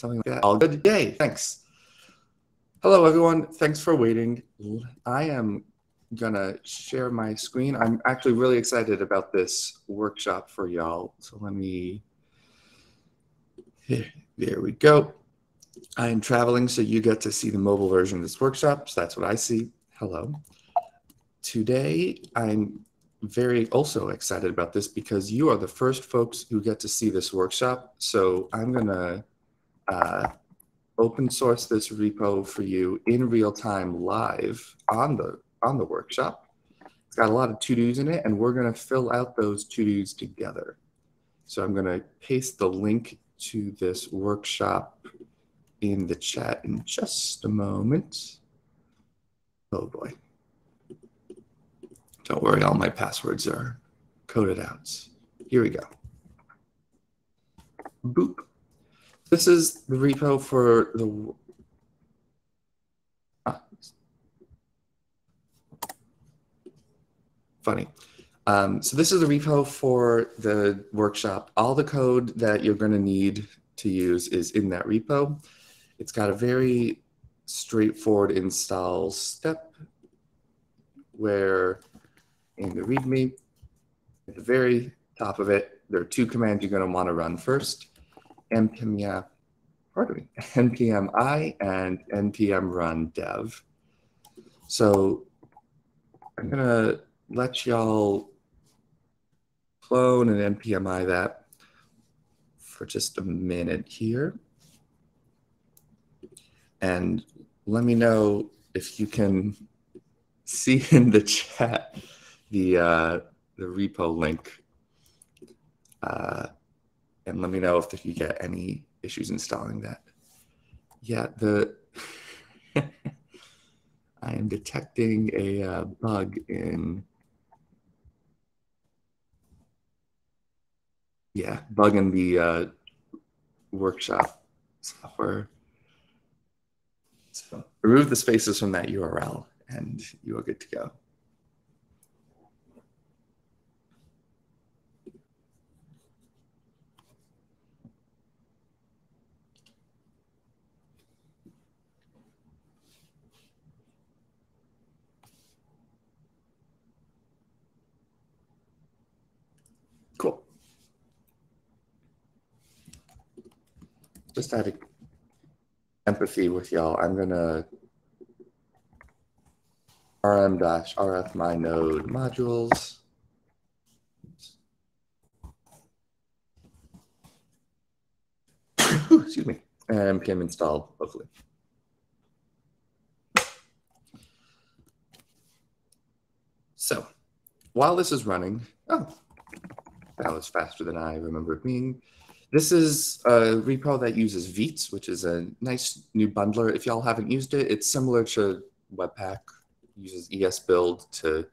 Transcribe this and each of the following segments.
something like that. All good. Yay! Thanks. Hello, everyone. Thanks for waiting. I am gonna share my screen. I'm actually really excited about this workshop for y'all. So let me. Here, there we go. I am traveling, so you get to see the mobile version of this workshop. So that's what I see. Hello. Today, I'm very also excited about this because you are the first folks who get to see this workshop. So I'm going to uh, open source this repo for you in real time live on the on the workshop. It's got a lot of to-dos in it, and we're going to fill out those to-dos together. So I'm going to paste the link to this workshop in the chat in just a moment. Oh boy. Don't worry, all my passwords are coded out. Here we go. Boop. This is the repo for the ah. funny. Um, so this is the repo for the workshop. All the code that you're going to need to use is in that repo. It's got a very straightforward install step where in the README. At the very top of it, there are two commands you're going to want to run first. Npm, pardon me, npm i and npm run dev. So I'm to let y'all clone and npm i that for just a minute here. And let me know if you can see in the chat the uh, the repo link, uh, and let me know if you get any issues installing that. Yeah, the I am detecting a uh, bug in. Yeah, bug in the uh, workshop software. So remove the spaces from that URL and you are good to go. Just out of empathy with y'all, I'm gonna rm dash rf my node modules. Excuse me, and npm install hopefully. So while this is running, oh, that was faster than I remember it being. This is a repo that uses Vite, which is a nice new bundler. If y'all haven't used it, it's similar to Webpack. It uses esbuild to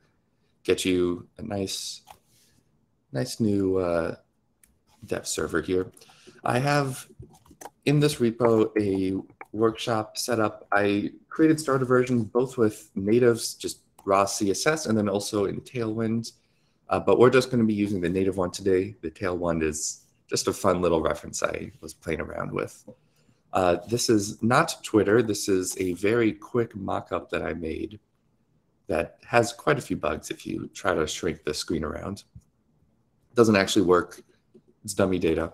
get you a nice, nice new uh, dev server here. I have in this repo a workshop set up. I created starter versions both with natives, just raw CSS, and then also in Tailwind. Uh, but we're just going to be using the native one today. The Tailwind is just a fun little reference I was playing around with. Uh, this is not Twitter. This is a very quick mock-up that I made that has quite a few bugs if you try to shrink the screen around. It doesn't actually work. It's dummy data.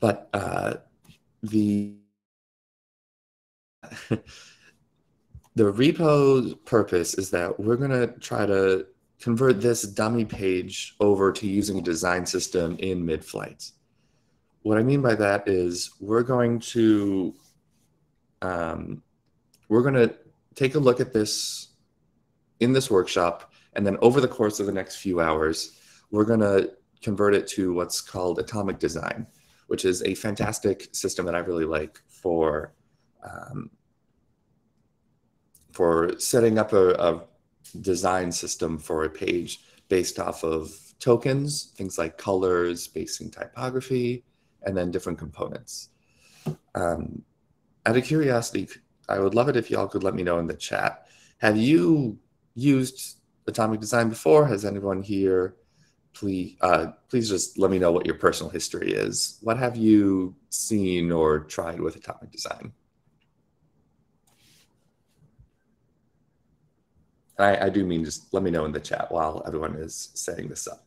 But uh, the the repo's purpose is that we're going to try to convert this dummy page over to using a design system in mid-flight. What I mean by that is we're going to um, we're going to take a look at this in this workshop, and then over the course of the next few hours, we're going to convert it to what's called atomic design, which is a fantastic system that I really like for um, for setting up a, a design system for a page based off of tokens, things like colors, spacing, typography, and then different components. Um, out of curiosity, I would love it if y'all could let me know in the chat. Have you used Atomic Design before? Has anyone here please uh, please just let me know what your personal history is. What have you seen or tried with atomic design? I, I do mean just let me know in the chat while everyone is setting this up.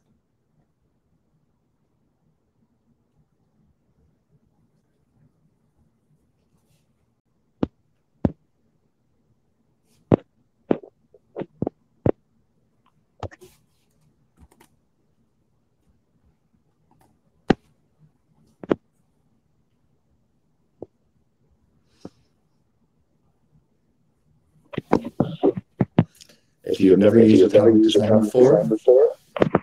If you have never used atomic design before, before.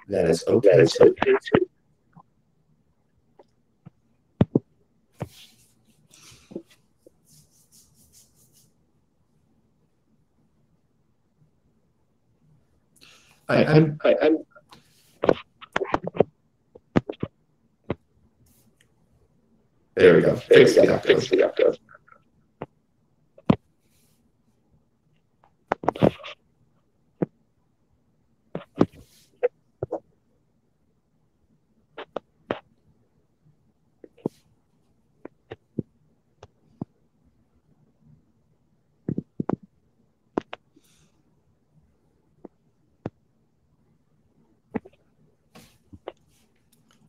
that is okay too. I, I'm, I, I'm There we go. Fix the octave.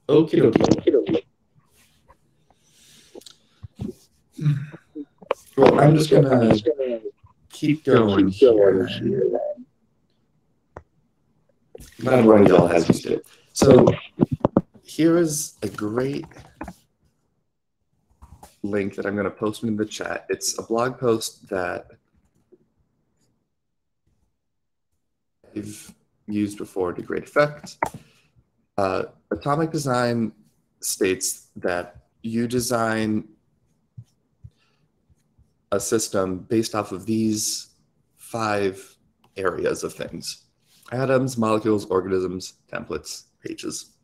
Okie dokie. Well, I'm just gonna keep going here. Not one y'all has used it. So here is a great link that I'm going to post in the chat. It's a blog post that I've used before to great effect. Uh, Atomic Design states that you design a system based off of these five areas of things atoms, molecules, organisms, templates, pages.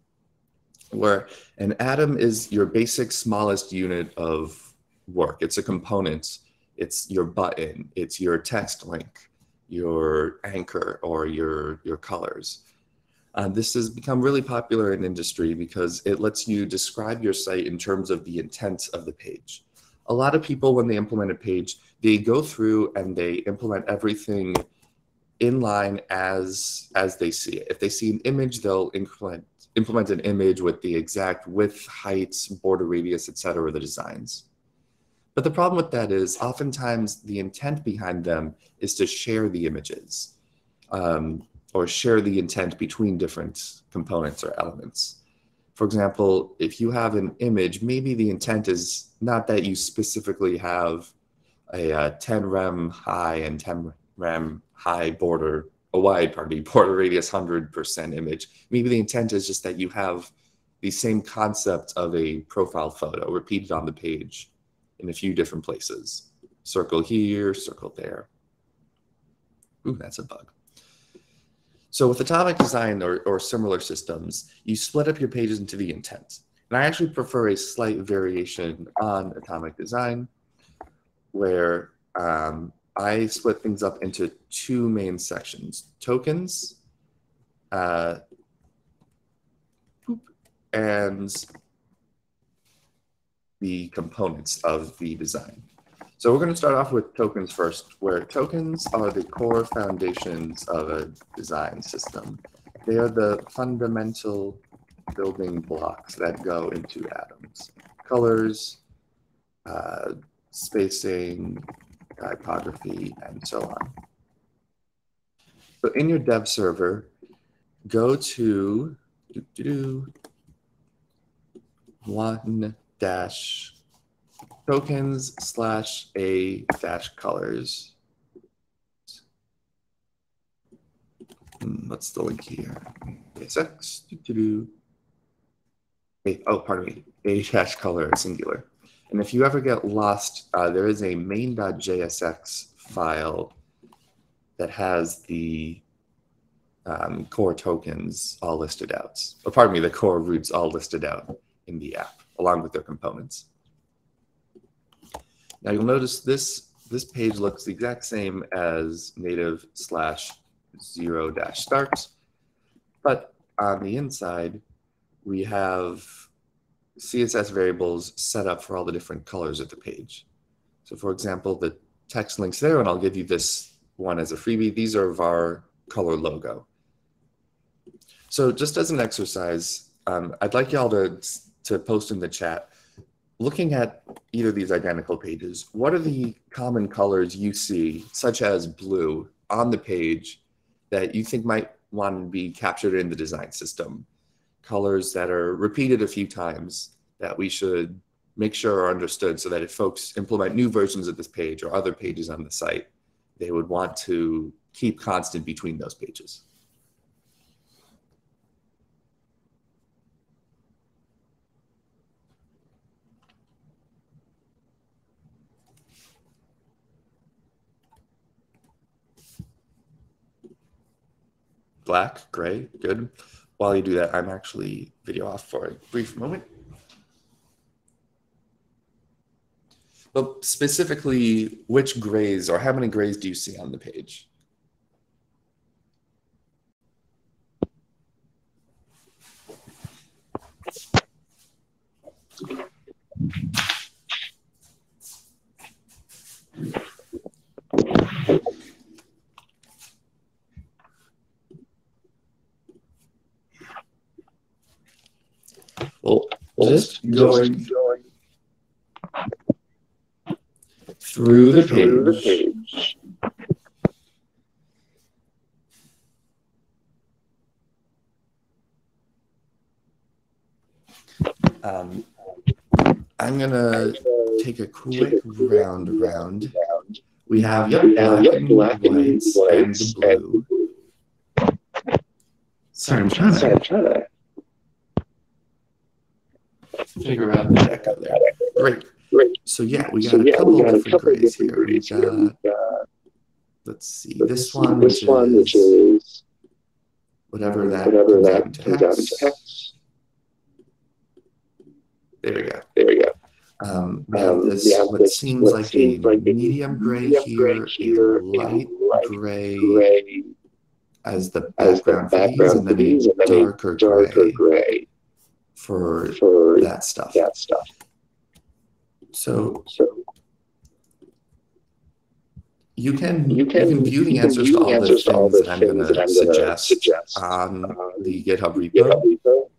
Where an atom is your basic smallest unit of work, it's a component, it's your button, it's your text link, your anchor, or your, your colors. Uh, this has become really popular in industry because it lets you describe your site in terms of the intent of the page. A lot of people, when they implement a page, they go through and they implement everything in line as as they see it. If they see an image, they'll implement implement an image with the exact width, heights, border radius, etc. the designs. But the problem with that is oftentimes the intent behind them is to share the images. Um, or share the intent between different components or elements. For example, if you have an image, maybe the intent is not that you specifically have a, uh, 10 rem high and 10 rem high border, a wide, pardon me, border radius 100% image. Maybe the intent is just that you have the same concept of a profile photo repeated on the page in a few different places. Circle here, circle there. Ooh, that's a bug. So with atomic design or, or similar systems, you split up your pages into the intent. And I actually prefer a slight variation on atomic design where um, I split things up into two main sections, tokens uh, and the components of the design. So we're going to start off with tokens first, where tokens are the core foundations of a design system. They are the fundamental building blocks that go into atoms. Colors, uh, spacing, typography, and so on. So in your dev server, go to doo -doo -doo, one dash tokens slash a dash colors. Hmm, what's the link here? ASX. Oh, pardon me. A dash color singular. And if you ever get lost, uh, there is a main.jsx file that has the um, core tokens all listed out. Or pardon me, the core roots all listed out in the app, along with their components. Now you'll notice this, this page looks the exact same as native slash zero dash start, but on the inside, we have CSS variables set up for all the different colors of the page. So for example, the text links there, and I'll give you this one as a freebie. These are var color logo. So just as an exercise, um, I'd like y'all to, to post in the chat, looking at either of these identical pages, what are the common colors you see, such as blue, on the page that you think might want to be captured in the design system? colors that are repeated a few times that we should make sure are understood so that if folks implement new versions of this page or other pages on the site, they would want to keep constant between those pages. Black, gray, good while you do that, I'm actually video off for a brief moment. But specifically, which grays or how many grays do you see on the page? Just going, through the page. Um, I'm gonna take a quick round round. We have yep, black, and black and whites and the blue. Sorry, I'm trying to figure out the echo there. Great. Great. So yeah, we got so, a yeah, couple got different grays here. Grays we got, got, let's see, this one, this which, one is, which is whatever that whatever that comes out into. There we go. There we go. Um, we have um, this, yeah, what this, seems what like seems a like medium gray here, here, a light, light gray, gray as the background, as the background for these, and then a darker, darker gray. gray for, for that stuff. That stuff. So, so you can you can, you can view the answers, to, all the things, that I'm going to suggest, suggest on the GitHub repo. GitHub repo.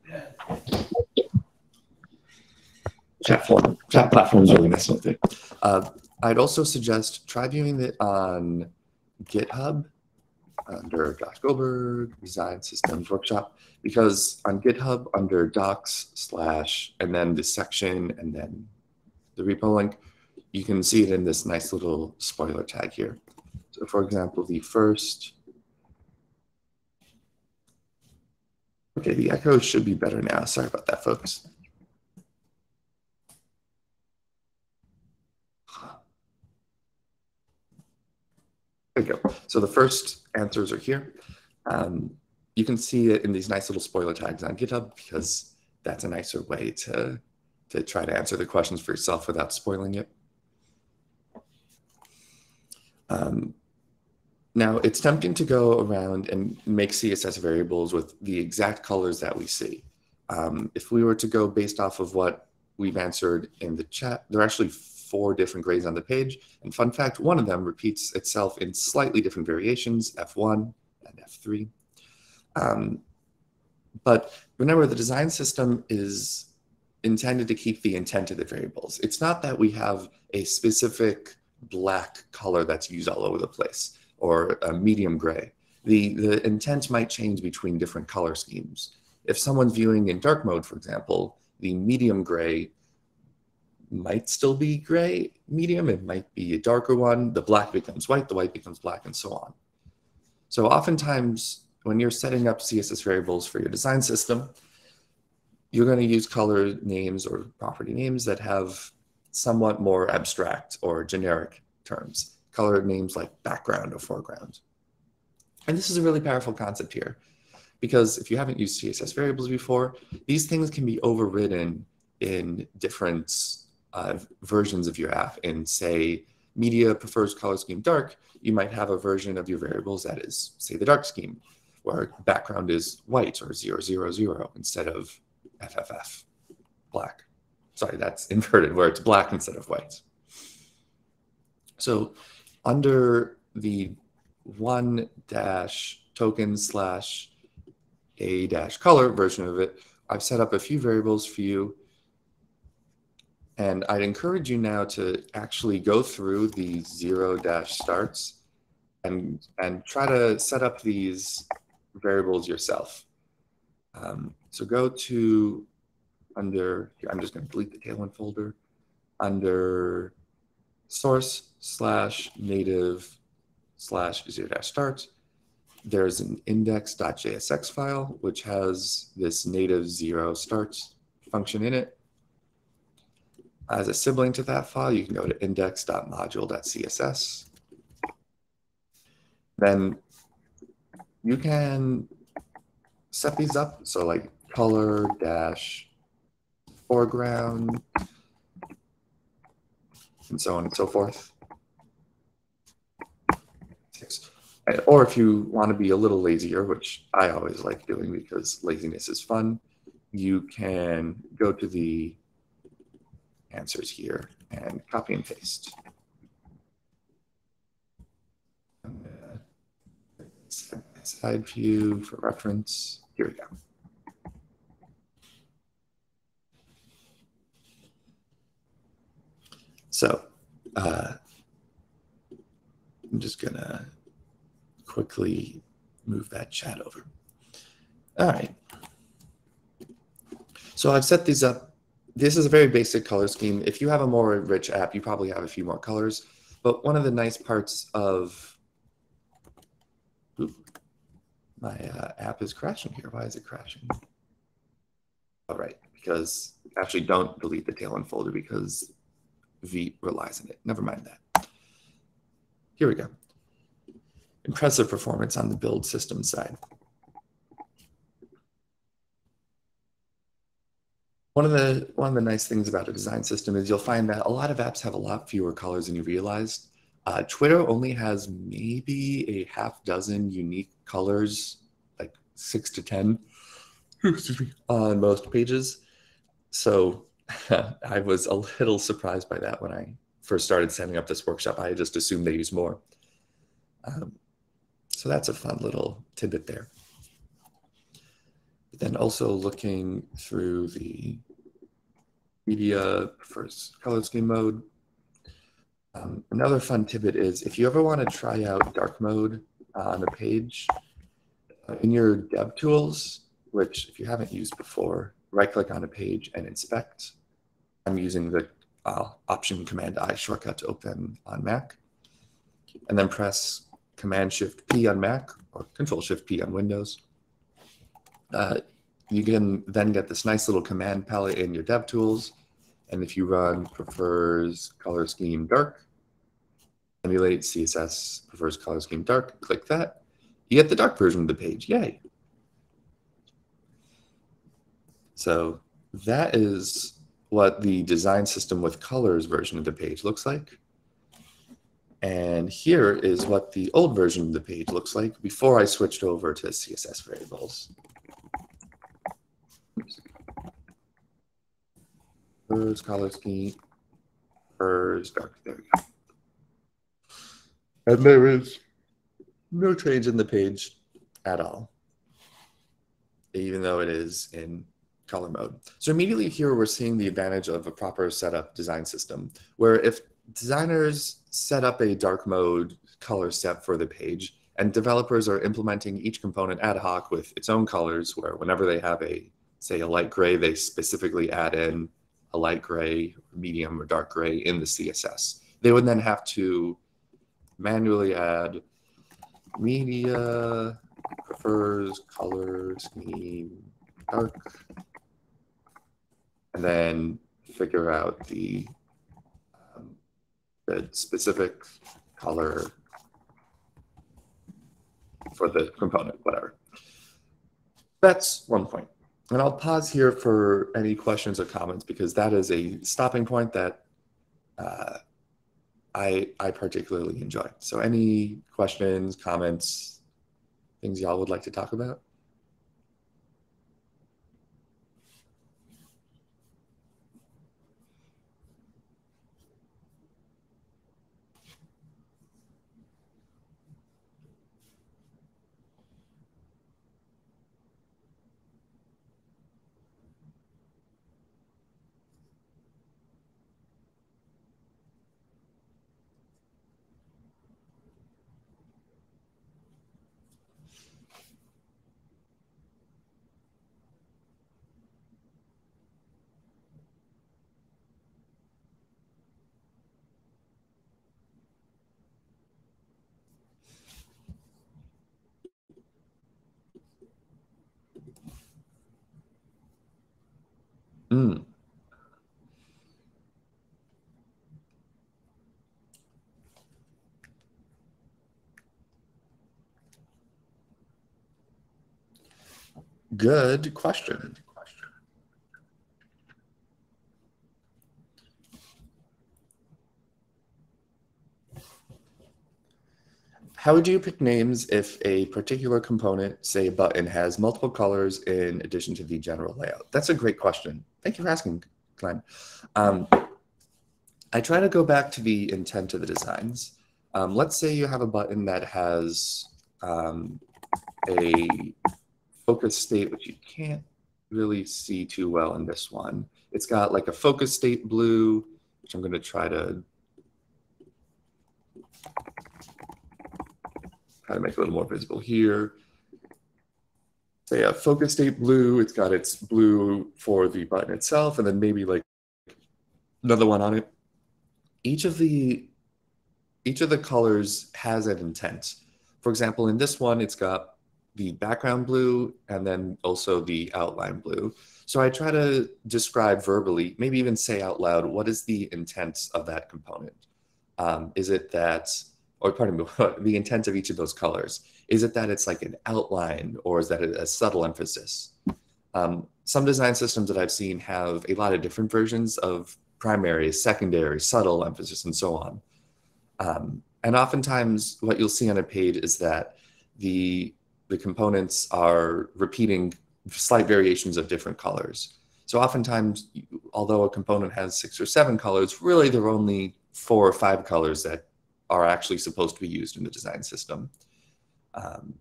Chat form, chat platform is really messing with it. Uh, I'd also suggest try viewing it on GitHub under Josh Goldberg, Design Systems Workshop, because on GitHub under docs slash and then the section and then the repo link, you can see it in this nice little spoiler tag here. So for example, the first, okay, the echo should be better now. Sorry about that, folks. There we go. So the first answers are here. Um, you can see it in these nice little spoiler tags on GitHub because that's a nicer way to, to try to answer the questions for yourself without spoiling it. Um, now, it's tempting to go around and make CSS variables with the exact colors that we see. Um, if we were to go based off of what we've answered in the chat, there are actually four different grades on the page. And fun fact, one of them repeats itself in slightly different variations, F1 and F3. Um, but remember, the design system is intended to keep the intent of the variables. It's not that we have a specific black color that's used all over the place or a medium gray. The, the intent might change between different color schemes. If someone's viewing in dark mode, for example, the medium gray might still be gray medium. It might be a darker one. The black becomes white, the white becomes black, and so on. So oftentimes, when you're setting up CSS variables for your design system, you're going to use color names or property names that have somewhat more abstract or generic terms, color names like background or foreground. And this is a really powerful concept here, because if you haven't used CSS variables before, these things can be overridden in different uh, versions of your app. And say media prefers color scheme dark, you might have a version of your variables that is, say, the dark scheme. where background is white or 000 instead of FFF, black. Sorry, that's inverted where it's black instead of white. So under the one dash token slash a dash color version of it, I've set up a few variables for you. And I'd encourage you now to actually go through the zero dash starts and, and try to set up these variables yourself. Um, so go to under, here, I'm just going to delete the Tailwind folder, under source slash native slash zero dash starts. There's an index.jsx file, which has this native zero starts function in it. As a sibling to that file, you can go to index.module.css. Then you can set these up. So like color dash foreground and so on and so forth. Or if you want to be a little lazier, which I always like doing because laziness is fun, you can go to the answers here and copy and paste. Side view for reference. Here we go. So uh, I'm just gonna quickly move that chat over. All right. So I've set these up. This is a very basic color scheme. If you have a more rich app, you probably have a few more colors. But one of the nice parts of my uh, app is crashing here. Why is it crashing? All right, because actually don't delete the Tailwind folder because Vite relies on it. Never mind that. Here we go. Impressive performance on the build system side. One of the one of the nice things about a design system is you'll find that a lot of apps have a lot fewer colors than you realized. Uh, Twitter only has maybe a half dozen unique colors, like six to ten, on most pages. So I was a little surprised by that when I first started setting up this workshop. I just assumed they use more. Um, so that's a fun little tidbit there. But then also looking through the media prefers color scheme mode. Um, another fun tidbit is if you ever want to try out dark mode uh, on a page, uh, in your dev tools, which if you haven't used before, right click on a page and inspect. I'm using the uh, Option Command I shortcut to open on Mac. And then press Command Shift P on Mac or Control Shift P on Windows. Uh, you can then get this nice little command palette in your DevTools. And if you run prefers color scheme dark, emulate CSS prefers color scheme dark, click that. You get the dark version of the page. Yay. So that is what the design system with colors version of the page looks like. And here is what the old version of the page looks like before I switched over to CSS variables. Prefers color scheme, prefers dark, there we go. And there is no change in the page at all, even though it is in color mode. So immediately here we're seeing the advantage of a proper setup design system, where if designers set up a dark mode color set for the page, and developers are implementing each component ad hoc with its own colors, where whenever they have a, say, a light gray, they specifically add in a light gray, medium, or dark gray in the CSS. They would then have to manually add media prefers color scheme dark and then figure out the, um, the specific color for the component, whatever. That's one point. And I'll pause here for any questions or comments because that is a stopping point that uh, I, I particularly enjoy. So any questions, comments, things y'all would like to talk about? Good question. How would you pick names if a particular component, say a button, has multiple colors in addition to the general layout? That's a great question. Thank you for asking, Glenn. Um, I try to go back to the intent of the designs. Um, let's say you have a button that has um, a focus state, which you can't really see too well in this one. It's got like a focus state blue, which I'm going to try to try to make a little more visible here. Say a focus state blue, it's got its blue for the button itself, and then maybe like another one on it. Each of the each of the colors has an intent. For example, in this one, it's got the background blue and then also the outline blue. So I try to describe verbally, maybe even say out loud, what is the intent of that component? Um, is it that, or pardon me, the intent of each of those colors? Is it that it's like an outline or is that a, subtle emphasis? Um, some design systems that I've seen have a lot of different versions of primary, secondary, subtle emphasis, and so on. Um, and oftentimes, what you'll see on a page is that the the components are repeating slight variations of different colors. So oftentimes, although a component has six or seven colors, really there are only four or five colors that are actually supposed to be used in the design system. Um,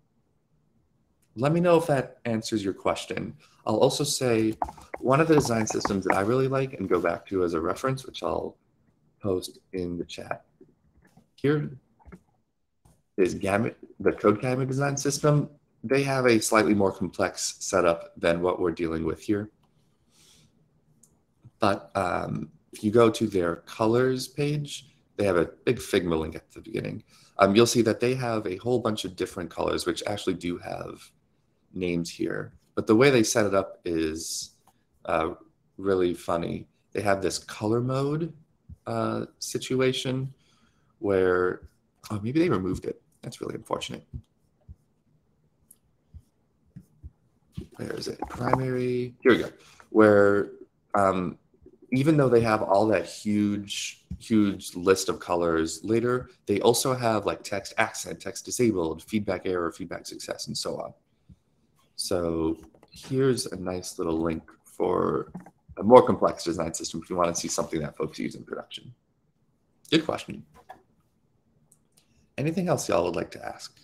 let me know if that answers your question. I'll also say one of the design systems that I really like and go back to as a reference, which I'll post in the chat here, is Gamut, the Codecademy design system. They have a slightly more complex setup than what we're dealing with here. But um, if you go to their colors page, they have a big Figma link at the beginning. Um, you'll see that they have a whole bunch of different colors, which actually do have names here. But the way they set it up is uh, really funny. They have this color mode uh, situation where, oh, maybe they removed it. That's really unfortunate. Where is it? Primary. Here we go. Where um, even though they have all that huge, huge list of colors later, they also have like text accent, text disabled, feedback error, feedback success, and so on. So here's a nice little link for a more complex design system if you want to see something that folks use in production. Good question. Anything else y'all would like to ask?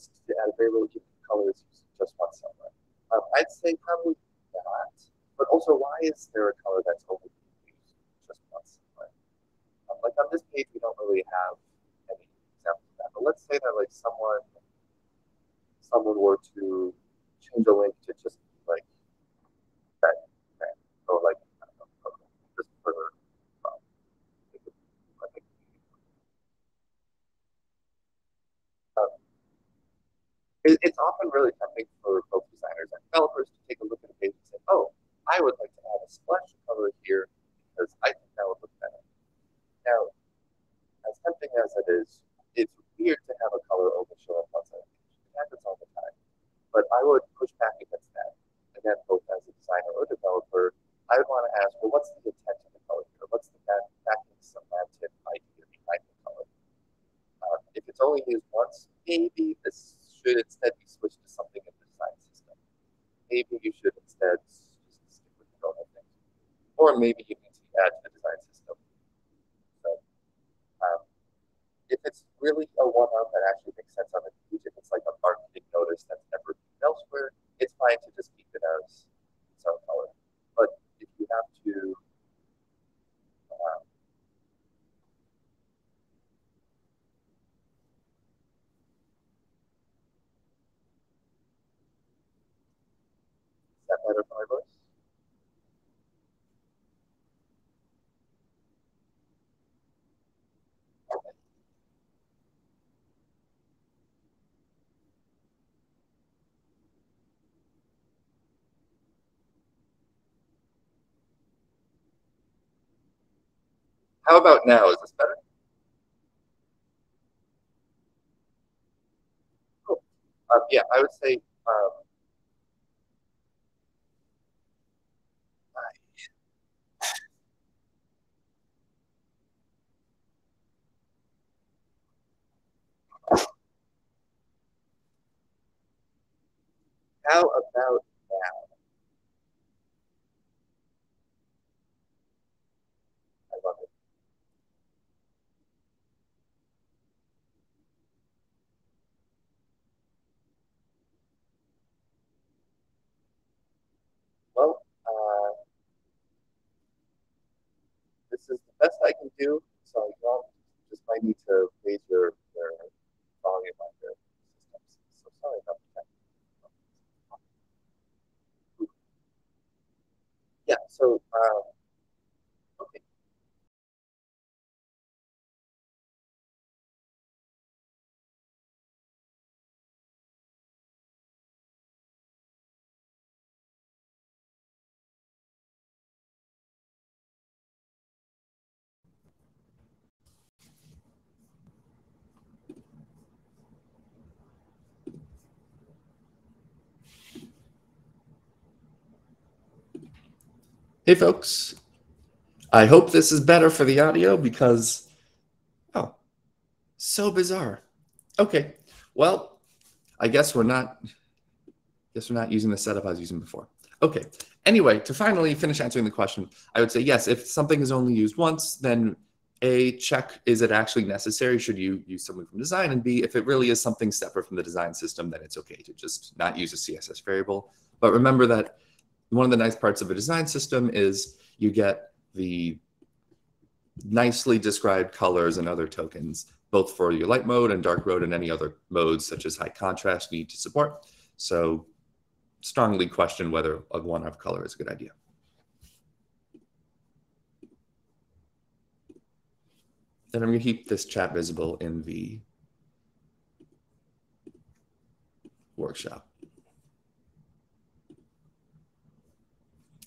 Sense to add very little colors just once somewhere? Um, I'd say probably not. But also, why is there a color that's only used just once somewhere? Um, like on this page, we don't really have any examples of that. But let's say that like someone someone were to change a link to just like that or like know, just further. Um, um, it, it's often really tempting for both designers and developers to take a look at a page and say, "Oh, I would like to add a splash color here because I think that would look better." Now, as tempting as it is, it's weird to have a color overshow up on something. It happens all the time. But I would push back against that. Again, both as a designer or developer, I would want to ask, well, what's the intent of the color here? What's the backing semantic idea behind the color? Uh, if it's only used once, maybe this should instead be switched to something in the design system. Maybe you should instead just stick with thing. Or maybe you need to add to the design system um, if it's really a one-off that actually makes sense on the page, if it's like a marketing notice that's never elsewhere, it's fine to just keep it as its own color. But if you have to um, Is that better for my voice? How about now? Is this better? Um, yeah, I would say um, How about now? I love it. Well, uh, this is the best I can do, so you all just might need to raise your, your volume on your systems. So sorry about that. So um, Hey, folks. I hope this is better for the audio because, oh, so bizarre. Okay, well, I guess we're not, guess we're not using the setup I was using before. Okay, anyway, to finally finish answering the question, I would say yes, if something is only used once, then A, check, is it actually necessary? Should you use something from design? And B, if it really is something separate from the design system, then it's okay to just not use a CSS variable. But remember that one of the nice parts of a design system is you get the nicely described colors and other tokens, both for your light mode and dark mode and any other modes such as high contrast need to support. So strongly question whether a one of color is a good idea. Then I'm going to keep this chat visible in the workshop.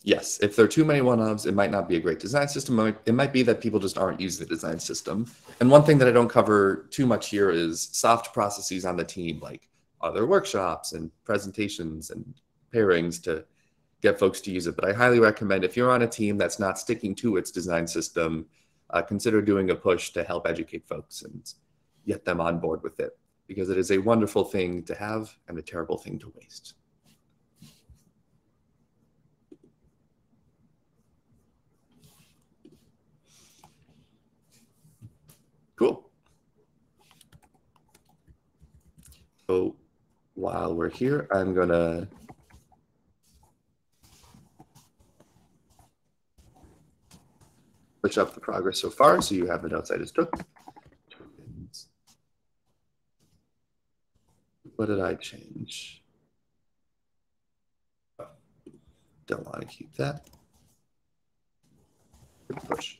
Yes, if there are too many one-ofs, it might not be a great design system. It might be that people just aren't using the design system. And one thing that I don't cover too much here is soft processes on the team, like other workshops and presentations and pairings to get folks to use it. But I highly recommend if you're on a team that's not sticking to its design system, uh, consider doing a push to help educate folks and get them on board with it because it is a wonderful thing to have and a terrible thing to waste. Cool. So while we're here, I'm going to switch up the progress so far so you have the notes I just took. what did I change? Don't want to keep that. Push.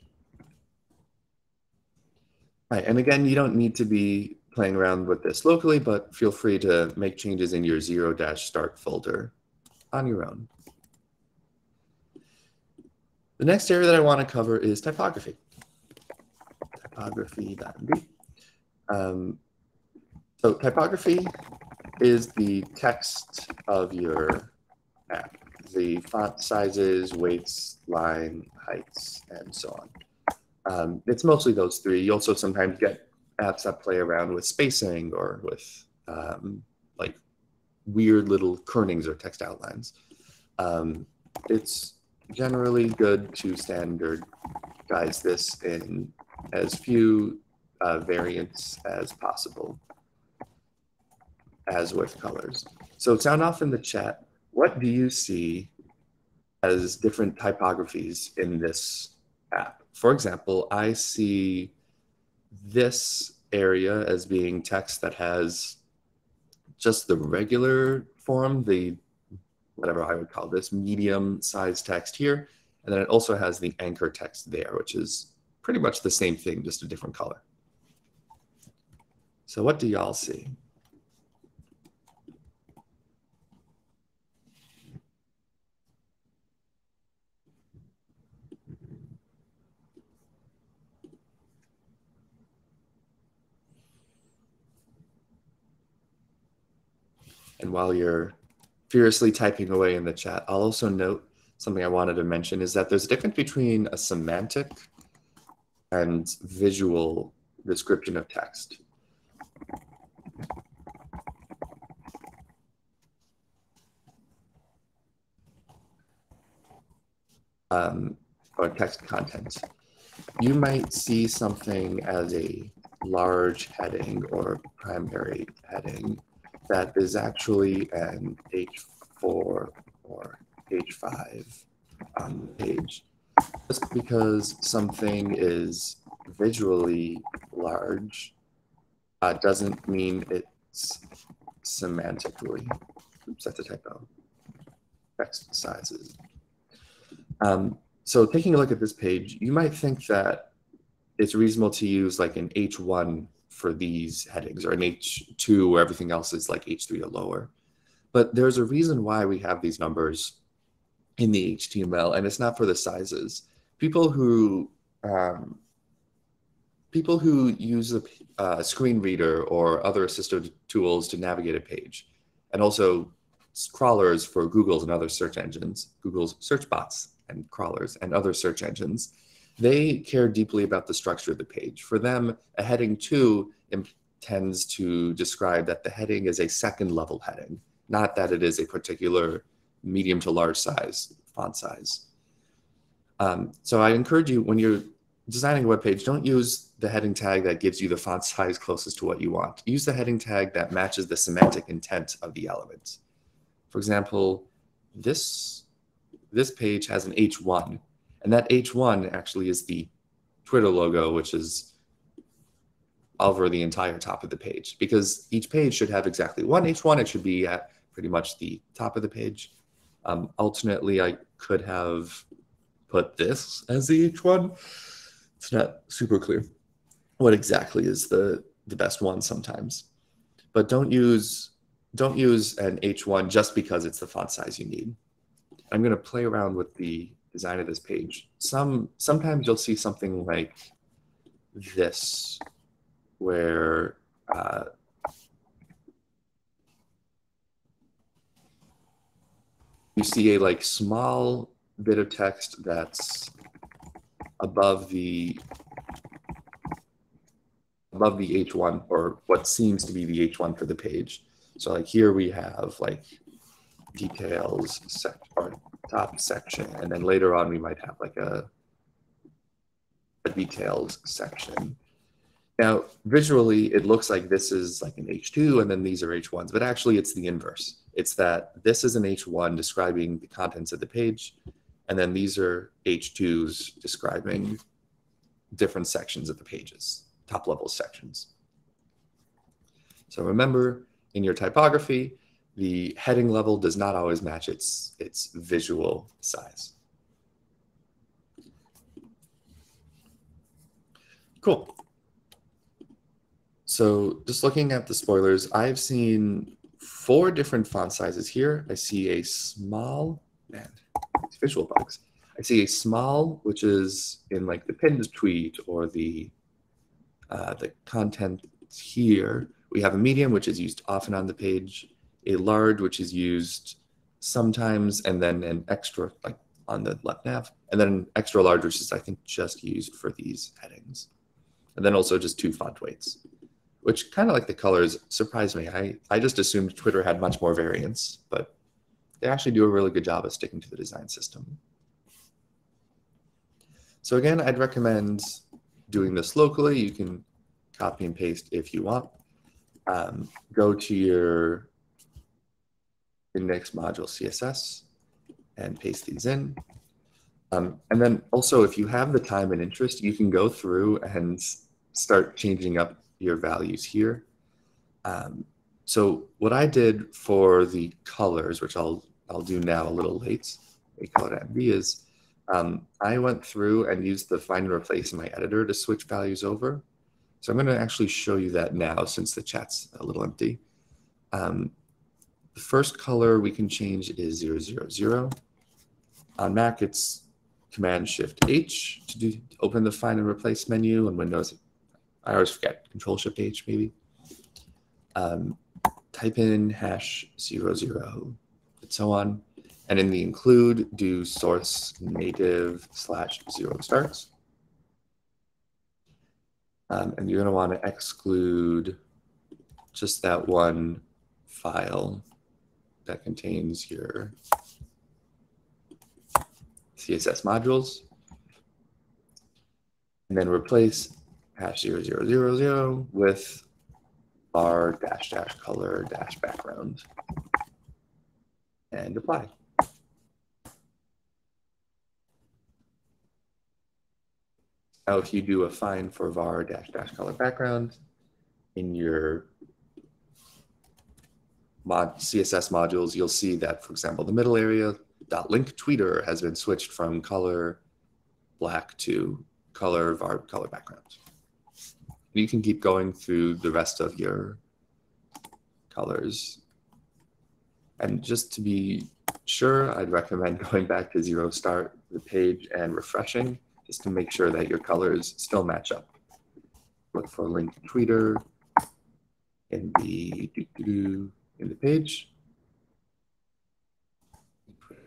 Right, and again, you don't need to be playing around with this locally, but feel free to make changes in your zero start folder on your own. The next area that I want to cover is typography. Typography.md. Um, so typography is the text of your app, the font sizes, weights, line heights, and so on. Um, it's mostly those three. You also sometimes get apps that play around with spacing or with um, like weird little kernings or text outlines. Um, it's generally good to standardize this in as few uh, variants as possible, as with colors. So sound off in the chat, what do you see as different typographies in this app? For example, I see this area as being text that has just the regular form, the whatever I would call this medium sized text here. And then it also has the anchor text there, which is pretty much the same thing, just a different color. So what do y'all see? And while you're furiously typing away in the chat, I'll also note something I wanted to mention is that there's a difference between a semantic and visual description of text. Um, or text content. You might see something as a large heading or primary heading that is actually an H4 or H5 on the page. Just because something is visually large uh, doesn't mean it's semantically. Oops, that's a typo. Text sizes. Um, so taking a look at this page, you might think that it's reasonable to use like an H1 for these headings or an H2 where everything else is like H3 or lower. But there's a reason why we have these numbers in the HTML and it's not for the sizes. People who um, people who use a, a screen reader or other assistive tools to navigate a page and also crawlers for Google's and other search engines, Google's search bots and crawlers and other search engines they care deeply about the structure of the page. For them, a heading two tends to describe that the heading is a second level heading, not that it is a particular medium to large size font size. Um, so I encourage you when you're designing a web page, don't use the heading tag that gives you the font size closest to what you want. Use the heading tag that matches the semantic intent of the element. For example, this, this page has an H1 and that H1 actually is the Twitter logo, which is over the entire top of the page because each page should have exactly one H1. It should be at pretty much the top of the page. Um, alternately, I could have put this as the H1. It's not super clear what exactly is the, the best one sometimes. But don't use don't use an H1 just because it's the font size you need. I'm going to play around with the design of this page. Some sometimes you'll see something like this, where uh, you see a like small bit of text that's above the above the H1 or what seems to be the H1 for the page. So like here we have like details sec or top section, and then later on we might have like a, a details section. Now, visually, it looks like this is like an H2 and then these are H1s, but actually it's the inverse. It's that this is an H1 describing the contents of the page, and then these are H2s describing different sections of the pages, top level sections. So remember, in your typography, the heading level does not always match its, its visual size. Cool. So just looking at the spoilers, I've seen four different font sizes here. I see a small, man, it's visual box. I see a small, which is in like the pinned tweet or the uh, the content here. We have a medium, which is used often on the page, a large, which is used sometimes, and then an extra, like on the left nav, and then an extra large, which is I think just used for these headings. And then also just two font weights, which kind of like the colors surprised me. I, I just assumed Twitter had much more variance, but they actually do a really good job of sticking to the design system. So again, I'd recommend doing this locally. You can copy and paste if you want. Um, go to your index module CSS and paste these in. Um, and then also, if you have the time and interest, you can go through and start changing up your values here. Um, so what I did for the colors, which I'll I'll do now a little late, we call it MB, is um, I went through and used the find and replace in my editor to switch values over. So I'm going to actually show you that now since the chat's a little empty. Um, the first color we can change is 000. On Mac, it's Command Shift H to do, open the find and replace menu. On Windows, I always forget Control Shift H maybe. Um, type in hash 00 and so on. And in the include, do source native slash zero starts. Um, and you're going to want to exclude just that one file that contains your CSS modules. And then replace hash 0000 with var dash dash color dash background and apply. Now, if you do a find for var dash dash color background in your mod CSS modules, you'll see that, for example, the middle area dot link tweeter has been switched from color black to color var color background. You can keep going through the rest of your colors. And just to be sure, I'd recommend going back to zero start the page and refreshing just to make sure that your colors still match up. Look for link tweeter in the in the page.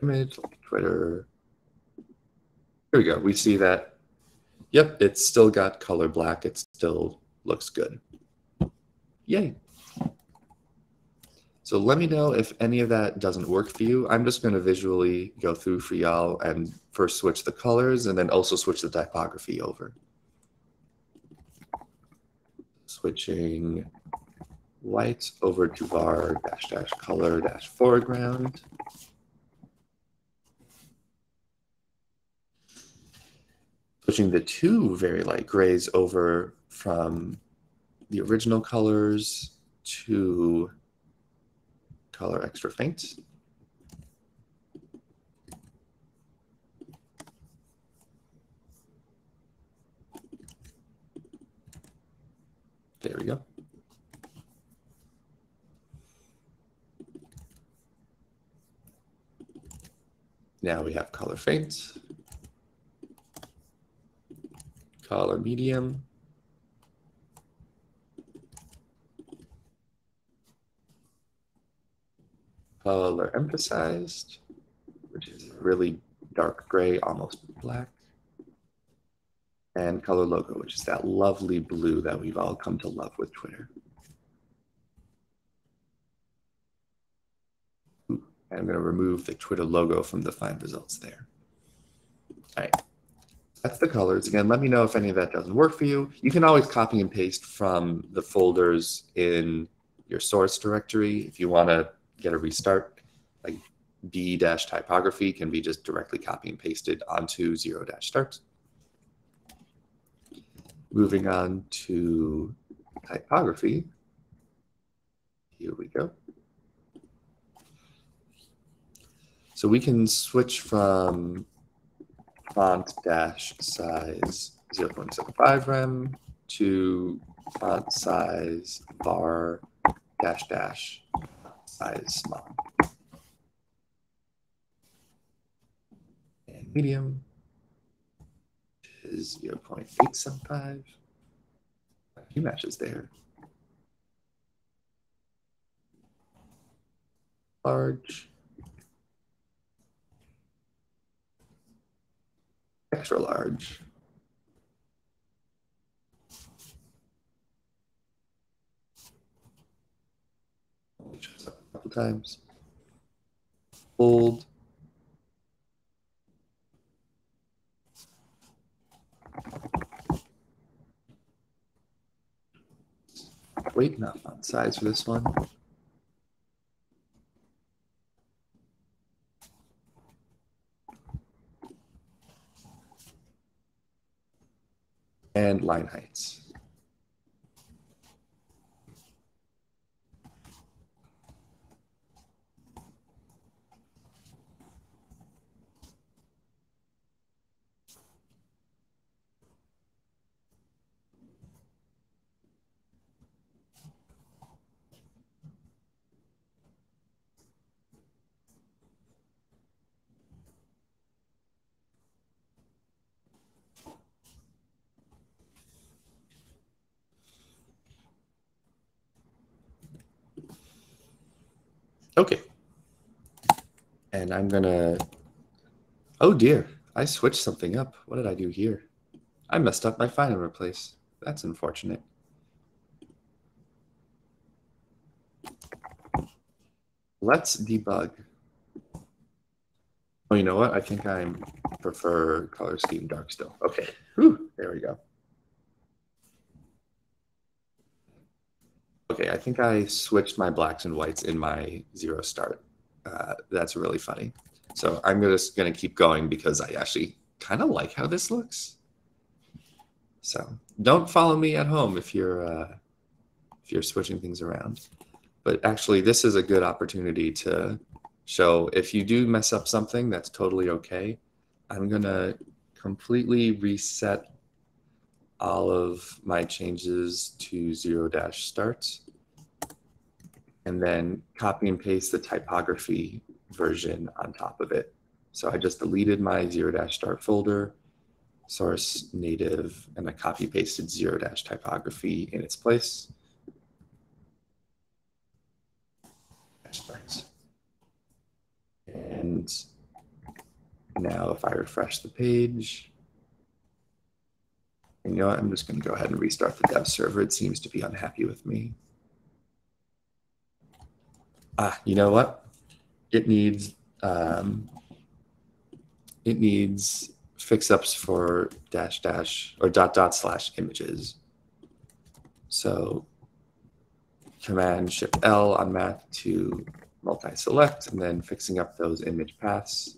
Image, Twitter. Here we go. We see that, yep, it's still got color black. It still looks good. Yay. So let me know if any of that doesn't work for you. I'm just going to visually go through for y'all and first switch the colors and then also switch the typography over. Switching white over to var dash dash color dash foreground. Switching the two very light grays over from the original colors to color extra faint. There we go. Now we have color faint, color medium, color emphasized, which is really dark gray, almost black. And color logo, which is that lovely blue that we've all come to love with Twitter. Ooh, I'm going to remove the Twitter logo from the find results there. All right. That's the colors. Again, let me know if any of that doesn't work for you. You can always copy and paste from the folders in your source directory if you want to get a restart. Like b dash typography can be just directly copy and pasted onto zero dash start. Moving on to typography. Here we go. So we can switch from font dash size 0.75 rem to font size var dash dash size small. And medium is 0.875. A few matches there. Large. Extra large. Couple times. Hold. Weight enough on size for this one. And line heights. Okay. And I'm gonna, oh dear, I switched something up. What did I do here? I messed up my find and replace. That's unfortunate. Let's debug. Oh, you know what? I think I prefer color scheme dark still. Okay, Whew. there we go. Okay, I think I switched my blacks and whites in my zero start. Uh, that's really funny. So I'm just going to keep going because I actually kind of like how this looks. So don't follow me at home if you're uh, if you're switching things around. But actually, this is a good opportunity to show if you do mess up something, that's totally okay. I'm going to completely reset all of my changes to zero dash starts and then copy and paste the typography version on top of it. So I just deleted my zero dash start folder, source native, and I copy pasted zero dash typography in its place. And now if I refresh the page, you know what, I'm just going to go ahead and restart the dev server. It seems to be unhappy with me. Ah, you know what? It needs um, it needs fix-ups for dash dash or dot dot slash images. So command shift L on Mac to multi-select and then fixing up those image paths.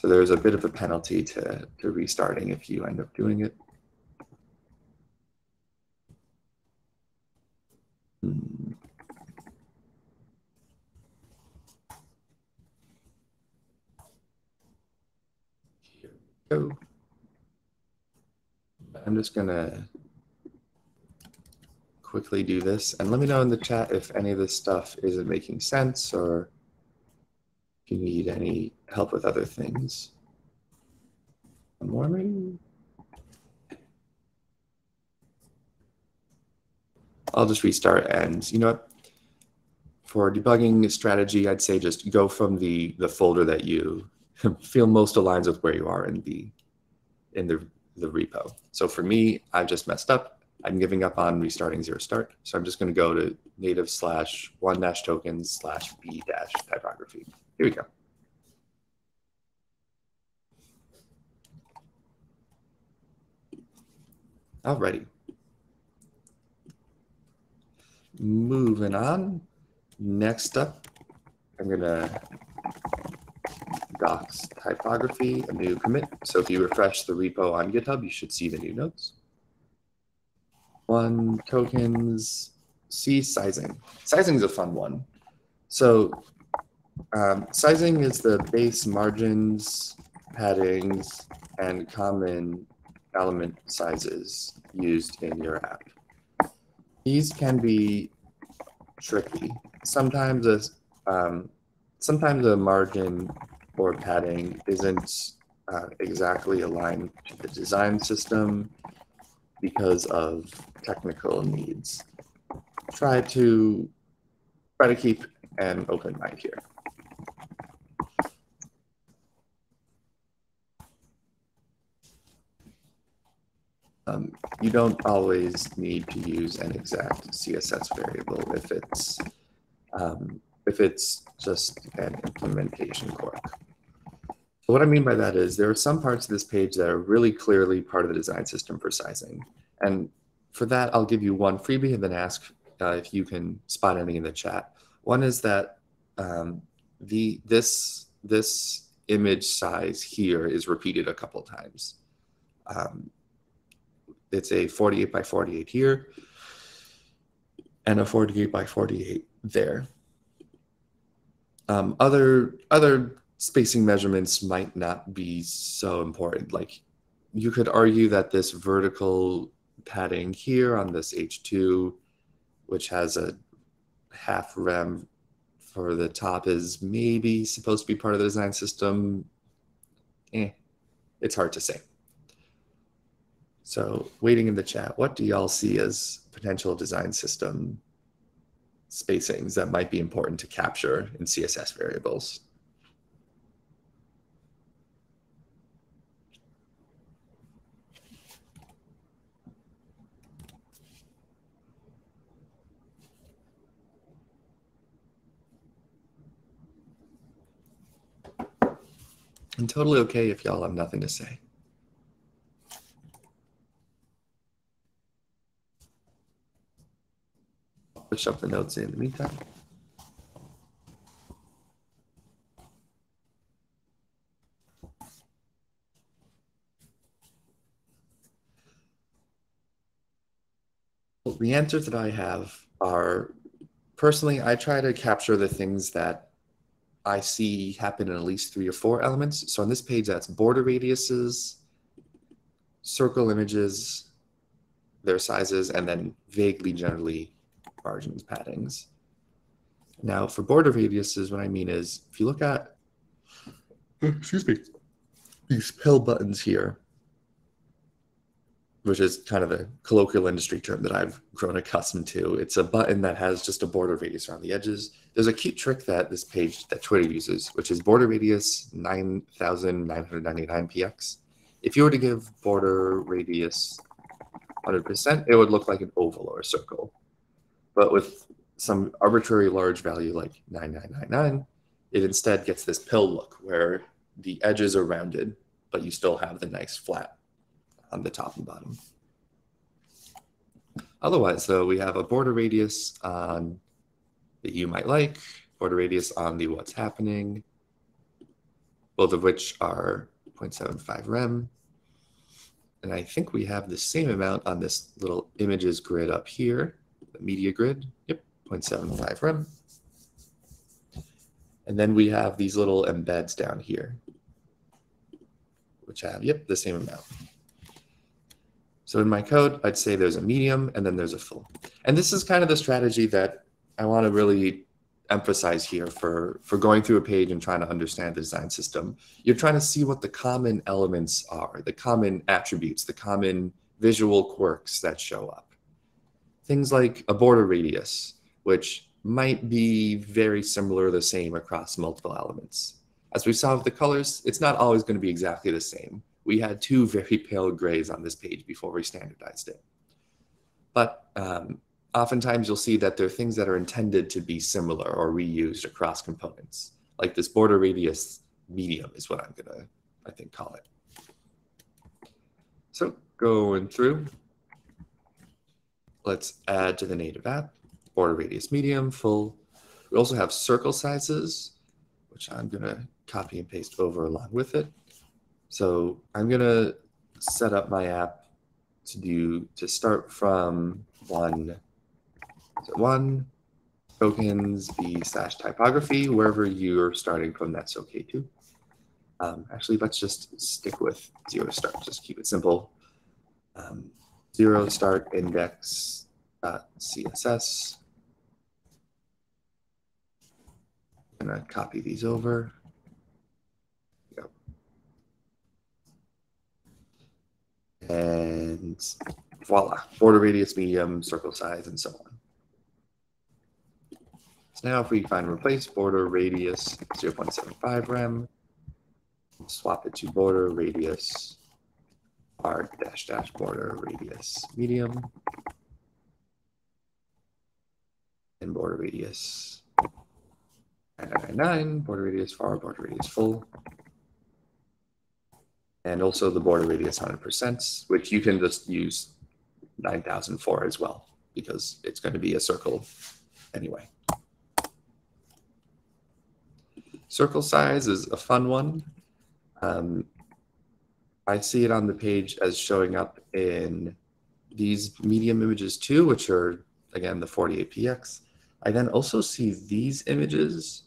So there's a bit of a penalty to, to restarting if you end up doing it. Go. I'm just gonna quickly do this and let me know in the chat if any of this stuff isn't making sense or if you need any help with other things. More maybe? I'll just restart and you know what? For debugging strategy, I'd say just go from the, the folder that you feel most aligns with where you are in the in the, the repo. So for me, I've just messed up. I'm giving up on restarting zero start. So I'm just going to go to native slash one dash tokens slash b dash typography. Here we go. Alrighty. Moving on. Next up, I'm gonna docs typography, a new commit. So if you refresh the repo on GitHub, you should see the new notes. One tokens see sizing. Sizing is a fun one. So um, sizing is the base margins, paddings, and common element sizes used in your app. These can be tricky. Sometimes a, um, sometimes a margin or padding isn't uh, exactly aligned to the design system because of technical needs. Try to try to keep an open mind here. Um, you don't always need to use an exact CSS variable if it's um, if it's just an implementation quirk. So what I mean by that is there are some parts of this page that are really clearly part of the design system for sizing. And for that, I'll give you one freebie and then ask uh, if you can spot any in the chat. One is that um, the this this image size here is repeated a couple times. Um, it's a 48 by 48 here and a 48 by 48 there. Um, other other spacing measurements might not be so important. Like you could argue that this vertical padding here on this H2, which has a half rem for the top is maybe supposed to be part of the design system. Eh, it's hard to say. So waiting in the chat, what do y'all see as potential design system spacings that might be important to capture in CSS variables? And totally okay if y'all have nothing to say. Push up the notes in the meantime. the answers that I have are personally, I try to capture the things that I see happen in at least three or four elements. So on this page, that's border radiuses, circle images, their sizes, and then vaguely generally margins paddings. Now for border radiuses, what I mean is if you look at, excuse me, these pill buttons here, which is kind of a colloquial industry term that I've grown accustomed to. It's a button that has just a border radius around the edges. There's a cute trick that this page that Twitter uses, which is border radius 9,999 px. If you were to give border radius 100%, it would look like an oval or a circle. But with some arbitrary large value like 9999, it instead gets this pill look where the edges are rounded, but you still have the nice flat on the top and bottom. Otherwise, though, we have a border radius on that you might like, border radius on the what's happening, both of which are 0.75 rem. And I think we have the same amount on this little images grid up here the media grid. Yep, 0.75 rem. And then we have these little embeds down here, which have, yep, the same amount. So in my code, I'd say there's a medium and then there's a full. And this is kind of the strategy that I want to really emphasize here for, for going through a page and trying to understand the design system. You're trying to see what the common elements are, the common attributes, the common visual quirks that show up things like a border radius, which might be very similar or the same across multiple elements. As we saw with the colors, it's not always going to be exactly the same. We had two very pale grays on this page before we standardized it. But um, oftentimes you'll see that there are things that are intended to be similar or reused across components. Like this border radius medium is what I'm going to, I think, call it. So going through, Let's add to the native app, border radius medium, full. We also have circle sizes, which I'm going to copy and paste over along with it. So I'm going to set up my app to do to start from one composite one, tokens, the slash typography, wherever you're starting from, that's okay too. Um, actually, let's just stick with zero start, just keep it simple. Um, zero start index dot CSS. I'm gonna copy these over. Yep. And voila, border radius, medium, circle size, and so on. So now if we find replace border radius 0.75 rem, swap it to border radius r dash dash border radius medium and border radius 999, border radius var, border radius full. And also the border radius 100%, which you can just use 9000 for as well, because it's going to be a circle anyway. Circle size is a fun one. Um, I see it on the page as showing up in these medium images too, which are, again, the 48px. I then also see these images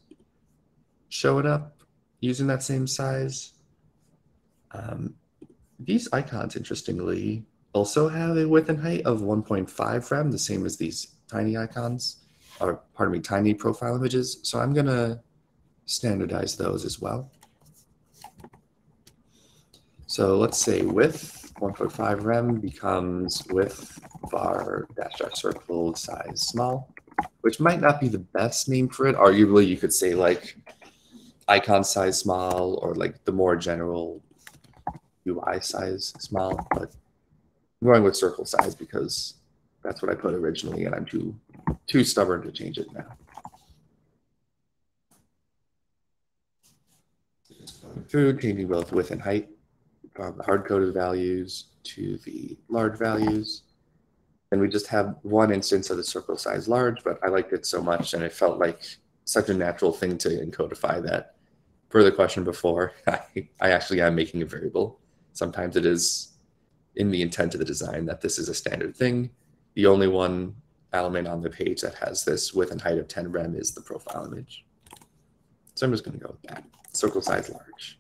showing up using that same size. Um, these icons, interestingly, also have a width and height of 1.5 rem, the same as these tiny icons, or pardon me, tiny profile images. So I'm going to standardize those as well. So let's say width 1.5 rem becomes width var dash dash circle size small, which might not be the best name for it. Arguably, you could say like icon size small or like the more general UI size small, but I'm going with circle size because that's what I put originally and I'm too too stubborn to change it now. Through changing both width and height Um, the hard-coded values to the large values. And we just have one instance of the circle size large, but I liked it so much and it felt like such a natural thing to encodify that per the question before, I, I actually am making a variable. Sometimes it is in the intent of the design that this is a standard thing. The only one element on the page that has this width and height of 10 rem is the profile image. So I'm just going to go with that. Circle size large.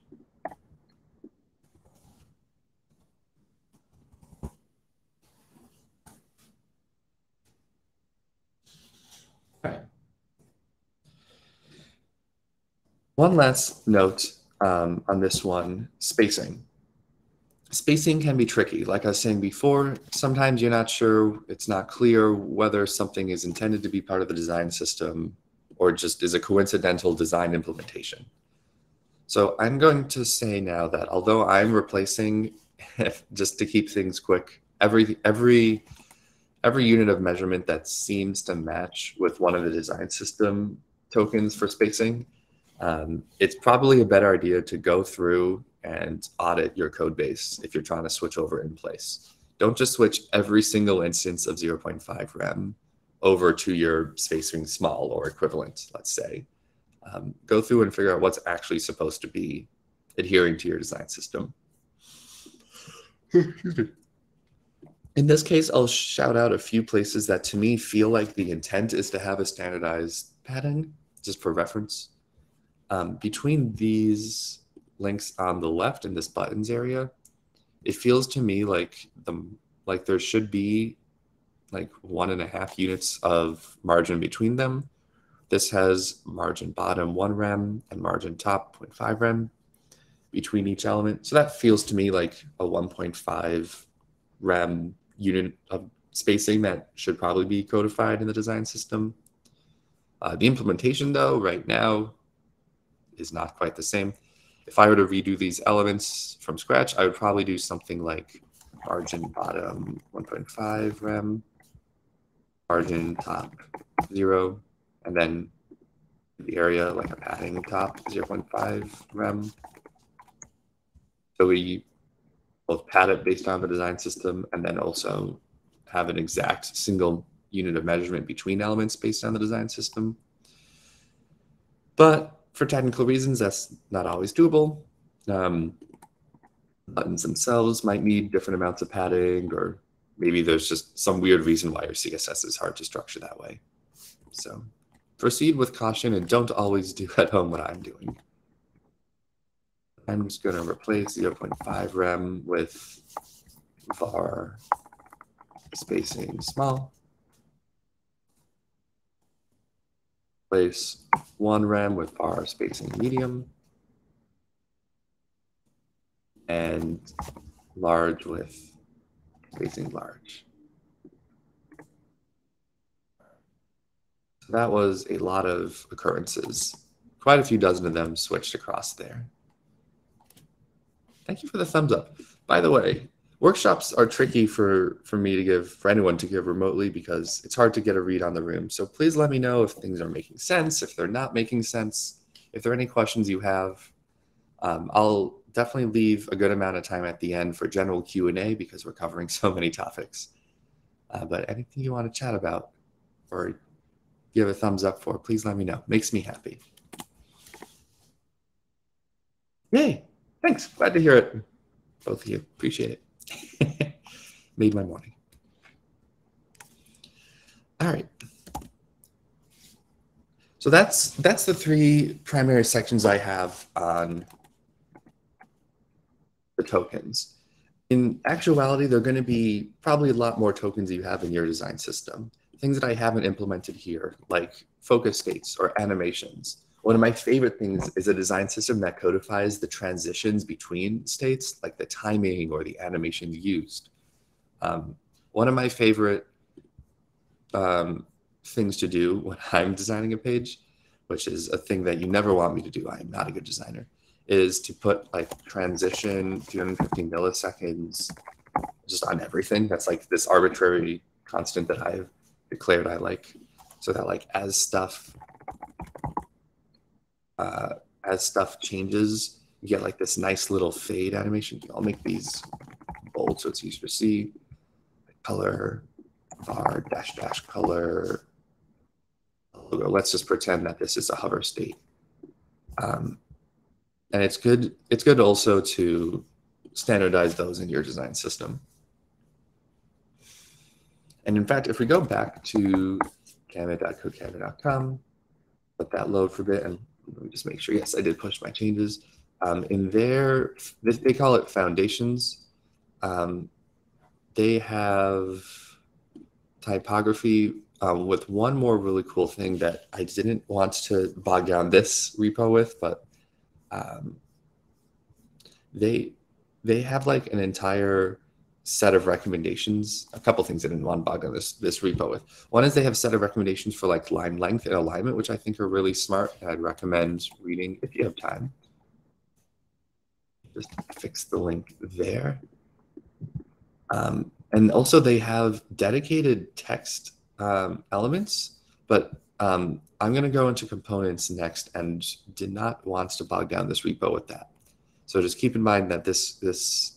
One last note um, on this one, spacing. Spacing can be tricky. Like I was saying before, sometimes you're not sure, it's not clear whether something is intended to be part of the design system or just is a coincidental design implementation. So I'm going to say now that although I'm replacing, just to keep things quick, every every every unit of measurement that seems to match with one of the design system tokens for spacing, um, it's probably a better idea to go through and audit your code base if you're trying to switch over in place. Don't just switch every single instance of 0.5 rem over to your spacing small or equivalent, let's say. Um, go through and figure out what's actually supposed to be adhering to your design system. In this case, I'll shout out a few places that to me feel like the intent is to have a standardized padding, just for reference. Um, between these links on the left in this buttons area, it feels to me like the like there should be like one and a half units of margin between them. This has margin bottom one rem and margin top 0.5 rem between each element. So that feels to me like a 1.5 rem unit of spacing that should probably be codified in the design system. Uh, the implementation though, right now, is not quite the same. If I were to redo these elements from scratch, I would probably do something like margin bottom 1.5 rem, margin top 0, and then the area like a padding top 0.5 rem. So we both pad it based on the design system and then also have an exact single unit of measurement between elements based on the design system. But for technical reasons, that's not always doable. Um, buttons themselves might need different amounts of padding or maybe there's just some weird reason why your CSS is hard to structure that way. So proceed with caution and don't always do at home what I'm doing. I'm just going to replace 0.5 rem with var spacing small. Place one rem with var spacing medium. And large with spacing large. So that was a lot of occurrences. Quite a few dozen of them switched across there. Thank you for the thumbs up. By the way, workshops are tricky for for me to give for anyone to give remotely because it's hard to get a read on the room. So please let me know if things are making sense if they're not making sense if there are any questions you have. Um, i'll definitely leave a good amount of time at the end for general q&a because we're covering so many topics. Uh, but anything you want to chat about or give a thumbs up for please let me know. Makes me happy. Yay! Thanks. Glad to hear it both of you. Appreciate it Made my morning. All right. So that's that's the three primary sections I have on the tokens. In actuality, they're going to be probably a lot more tokens you have in your design system. Things that I haven't implemented here, like focus states or animations. One of my favorite things is a design system that codifies the transitions between states, like the timing or the animation used. Um, one of my favorite um, things to do when I'm designing a page, which is a thing that you never want me to do, I'm not a good designer, is to put like transition 250 milliseconds just on everything. That's like this arbitrary constant that I've declared I like, so that like as stuff uh, as stuff changes, you get like this nice little fade animation. I'll make these bold so it's easier to see color var dash dash color. Let's just pretend that this is a hover state. Um, and it's good. It's good also to standardize those in your design system. And in fact, if we go back to gamut.codecademy.com, let that load for a bit, and let me just make sure. Yes, I did push my changes. Um, in there, they call it foundations. Um, they have typography um, with one more really cool thing that I didn't want to bog down this repo with, but um, they they have like an entire set of recommendations. A couple things I didn't want to bog down this this repo with. One is they have a set of recommendations for like line length and alignment, which I think are really smart. I'd recommend reading if you have time. Just fix the link there. Um, and also they have dedicated text um, elements, but um, I'm going to go into components next and did not want to bog down this repo with that. So just keep in mind that this this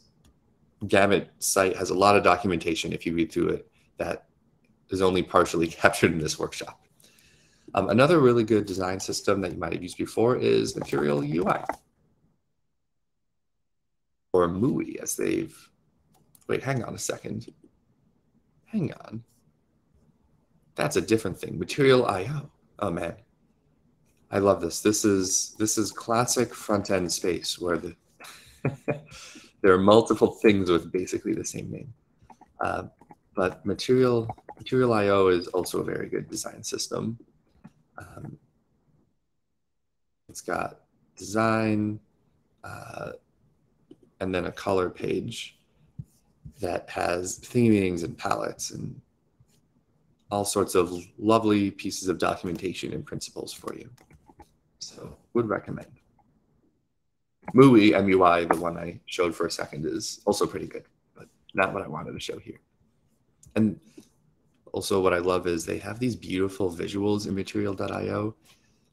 Gamut site has a lot of documentation if you read through it that is only partially captured in this workshop. Um, another really good design system that you might have used before is Material UI or MUI as they've Wait, hang on a second. Hang on. That's a different thing. Material IO. Oh man. I love this. This is this is classic front end space where the there are multiple things with basically the same name. Uh, but Material Material IO is also a very good design system. Um, it's got design uh, and then a color page that has themings and palettes and all sorts of lovely pieces of documentation and principles for you. So would recommend. MUI, M-U-I, the one I showed for a second, is also pretty good, but not what I wanted to show here. And also what I love is they have these beautiful visuals in material.io,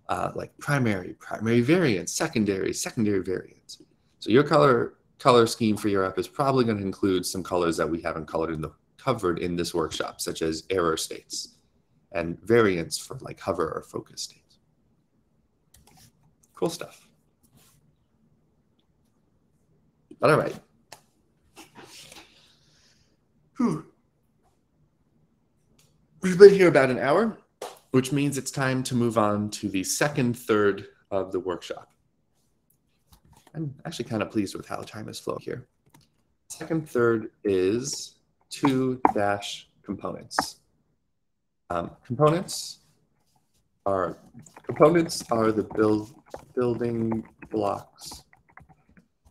uh, like primary, primary variants, secondary, secondary variants. So your color color scheme for your app is probably going to include some colors that we haven't colored in the covered in this workshop, such as error states and variants for like hover or focus states. Cool stuff. All right. Whew. We've been here about an hour, which means it's time to move on to the second third of the workshop. I'm actually kind of pleased with how time is flowing here. Second third is two dash components. Um, components are components are the build building blocks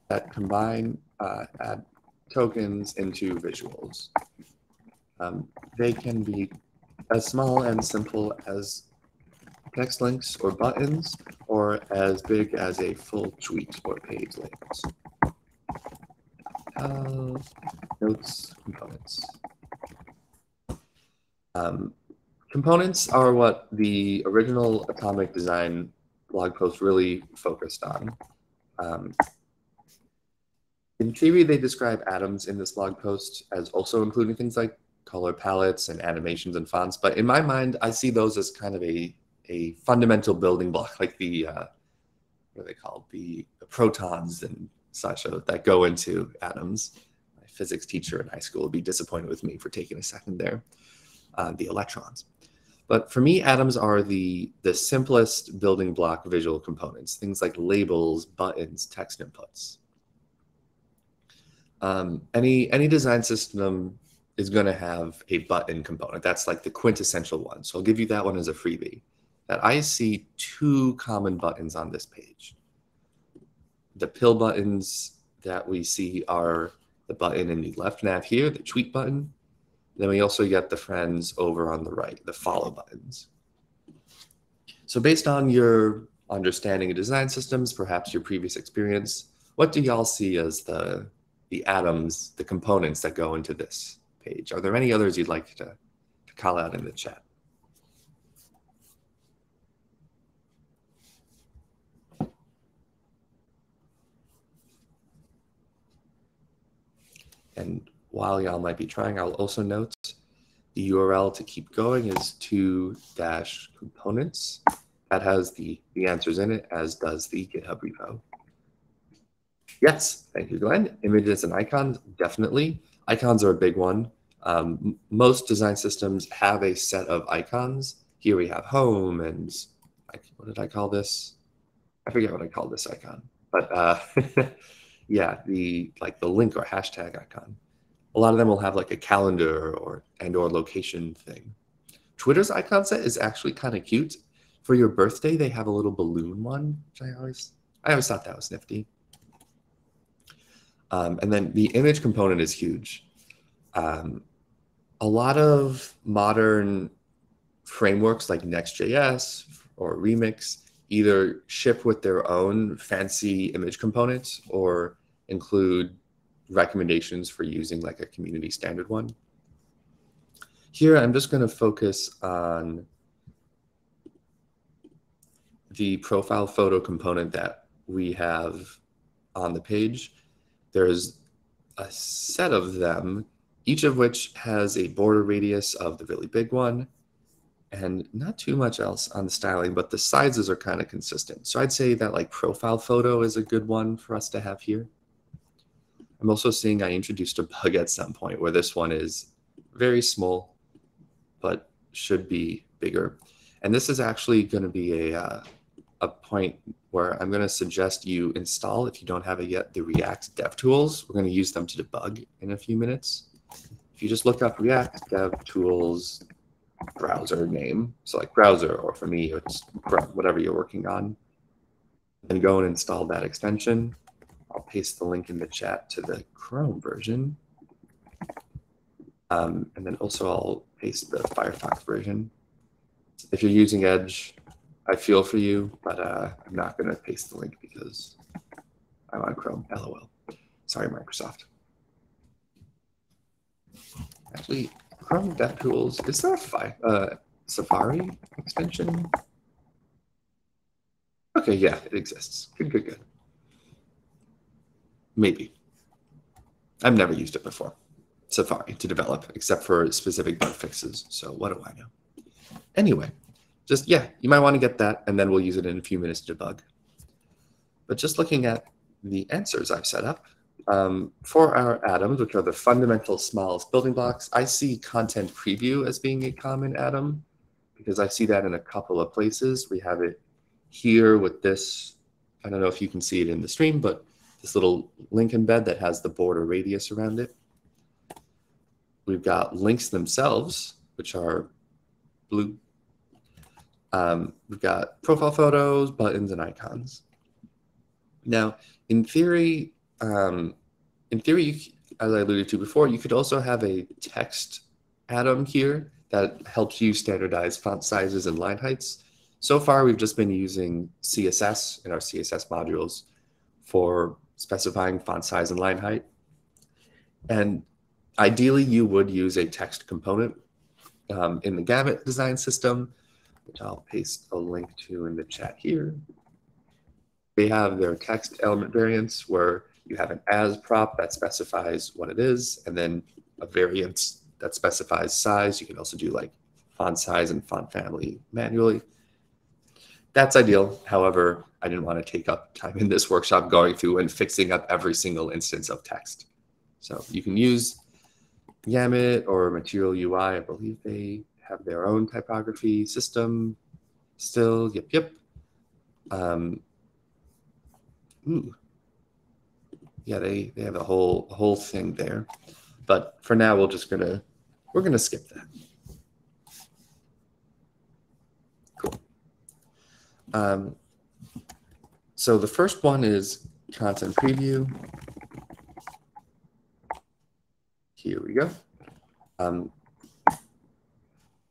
that combine uh, add tokens into visuals. Um, they can be as small and simple as text links or buttons, or as big as a full tweet or page labels. Uh, notes, components. Um, components are what the original Atomic Design blog post really focused on. Um, in theory, they describe atoms in this blog post as also including things like color palettes and animations and fonts. But in my mind, I see those as kind of a, a fundamental building block, like the, uh, what are they called? The, the protons and such uh, that go into atoms. My physics teacher in high school would be disappointed with me for taking a second there. Uh, the electrons. But for me, atoms are the, the simplest building block visual components, things like labels, buttons, text inputs. Um, any, any design system is going to have a button component. That's like the quintessential one. So I'll give you that one as a freebie. That I see two common buttons on this page. The pill buttons that we see are the button in the left nav here, the tweet button. Then we also get the friends over on the right, the follow buttons. So based on your understanding of design systems, perhaps your previous experience, what do y'all see as the the atoms, the components that go into this page. Are there any others you'd like to, to call out in the chat? And while y'all might be trying, I'll also note the URL to keep going is two dash components. That has the, the answers in it, as does the GitHub repo. Yes, thank you, Glenn. Images and icons, definitely. Icons are a big one. Um, most design systems have a set of icons. Here we have home and what did I call this? I forget what I called this icon, but uh, yeah, the like the link or hashtag icon. A lot of them will have like a calendar or and or location thing. Twitter's icon set is actually kind of cute. For your birthday, they have a little balloon one, which I always I always thought that was nifty. Um, and then the image component is huge. Um, a lot of modern frameworks like Next.js or Remix either ship with their own fancy image components or include recommendations for using like a community standard one. Here, I'm just going to focus on the profile photo component that we have on the page. There's a set of them each of which has a border radius of the really big one and not too much else on the styling, but the sizes are kind of consistent. So I'd say that like profile photo is a good one for us to have here. I'm also seeing I introduced a bug at some point where this one is very small, but should be bigger. And this is actually going to be a, uh, a point where I'm going to suggest you install, if you don't have it yet, the React DevTools. We're going to use them to debug in a few minutes if you just look up React Dev Tools browser name, so like browser, or for me, it's whatever you're working on, and go and install that extension. I'll paste the link in the chat to the Chrome version. Um, and then also I'll paste the Firefox version. If you're using Edge, I feel for you, but uh, I'm not going to paste the link because I'm on Chrome. LOL. Sorry, Microsoft. Actually, Chrome DevTools, is there a fi uh, Safari extension? Okay, yeah, it exists. Good, good, good. Maybe. I've never used it before, Safari, to develop, except for specific bug fixes. So what do I know? Anyway, just, yeah, you might want to get that, and then we'll use it in a few minutes to debug. But just looking at the answers I've set up, um, for our atoms, which are the fundamental smallest building blocks, I see content preview as being a common atom because I see that in a couple of places. We have it here with this. I don't know if you can see it in the stream, but this little link embed that has the border radius around it. We've got links themselves, which are blue. Um, we've got profile photos, buttons, and icons. Now, in theory, um, in theory, as I alluded to before, you could also have a text atom here that helps you standardize font sizes and line heights. So far, we've just been using CSS in our CSS modules for specifying font size and line height. And ideally, you would use a text component um, in the Gamut design system, which I'll paste a link to in the chat here. They have their text element variants where you have an as prop that specifies what it is, and then a variant that specifies size. You can also do like font size and font family manually. That's ideal. However, I didn't want to take up time in this workshop going through and fixing up every single instance of text. So you can use Gamut or Material UI. I believe they have their own typography system still. Yep, yep. Um. Yeah, they, they have a whole whole thing there. But for now, we're just gonna we're gonna skip that. Cool. Um, so the first one is content preview. Here we go. Um,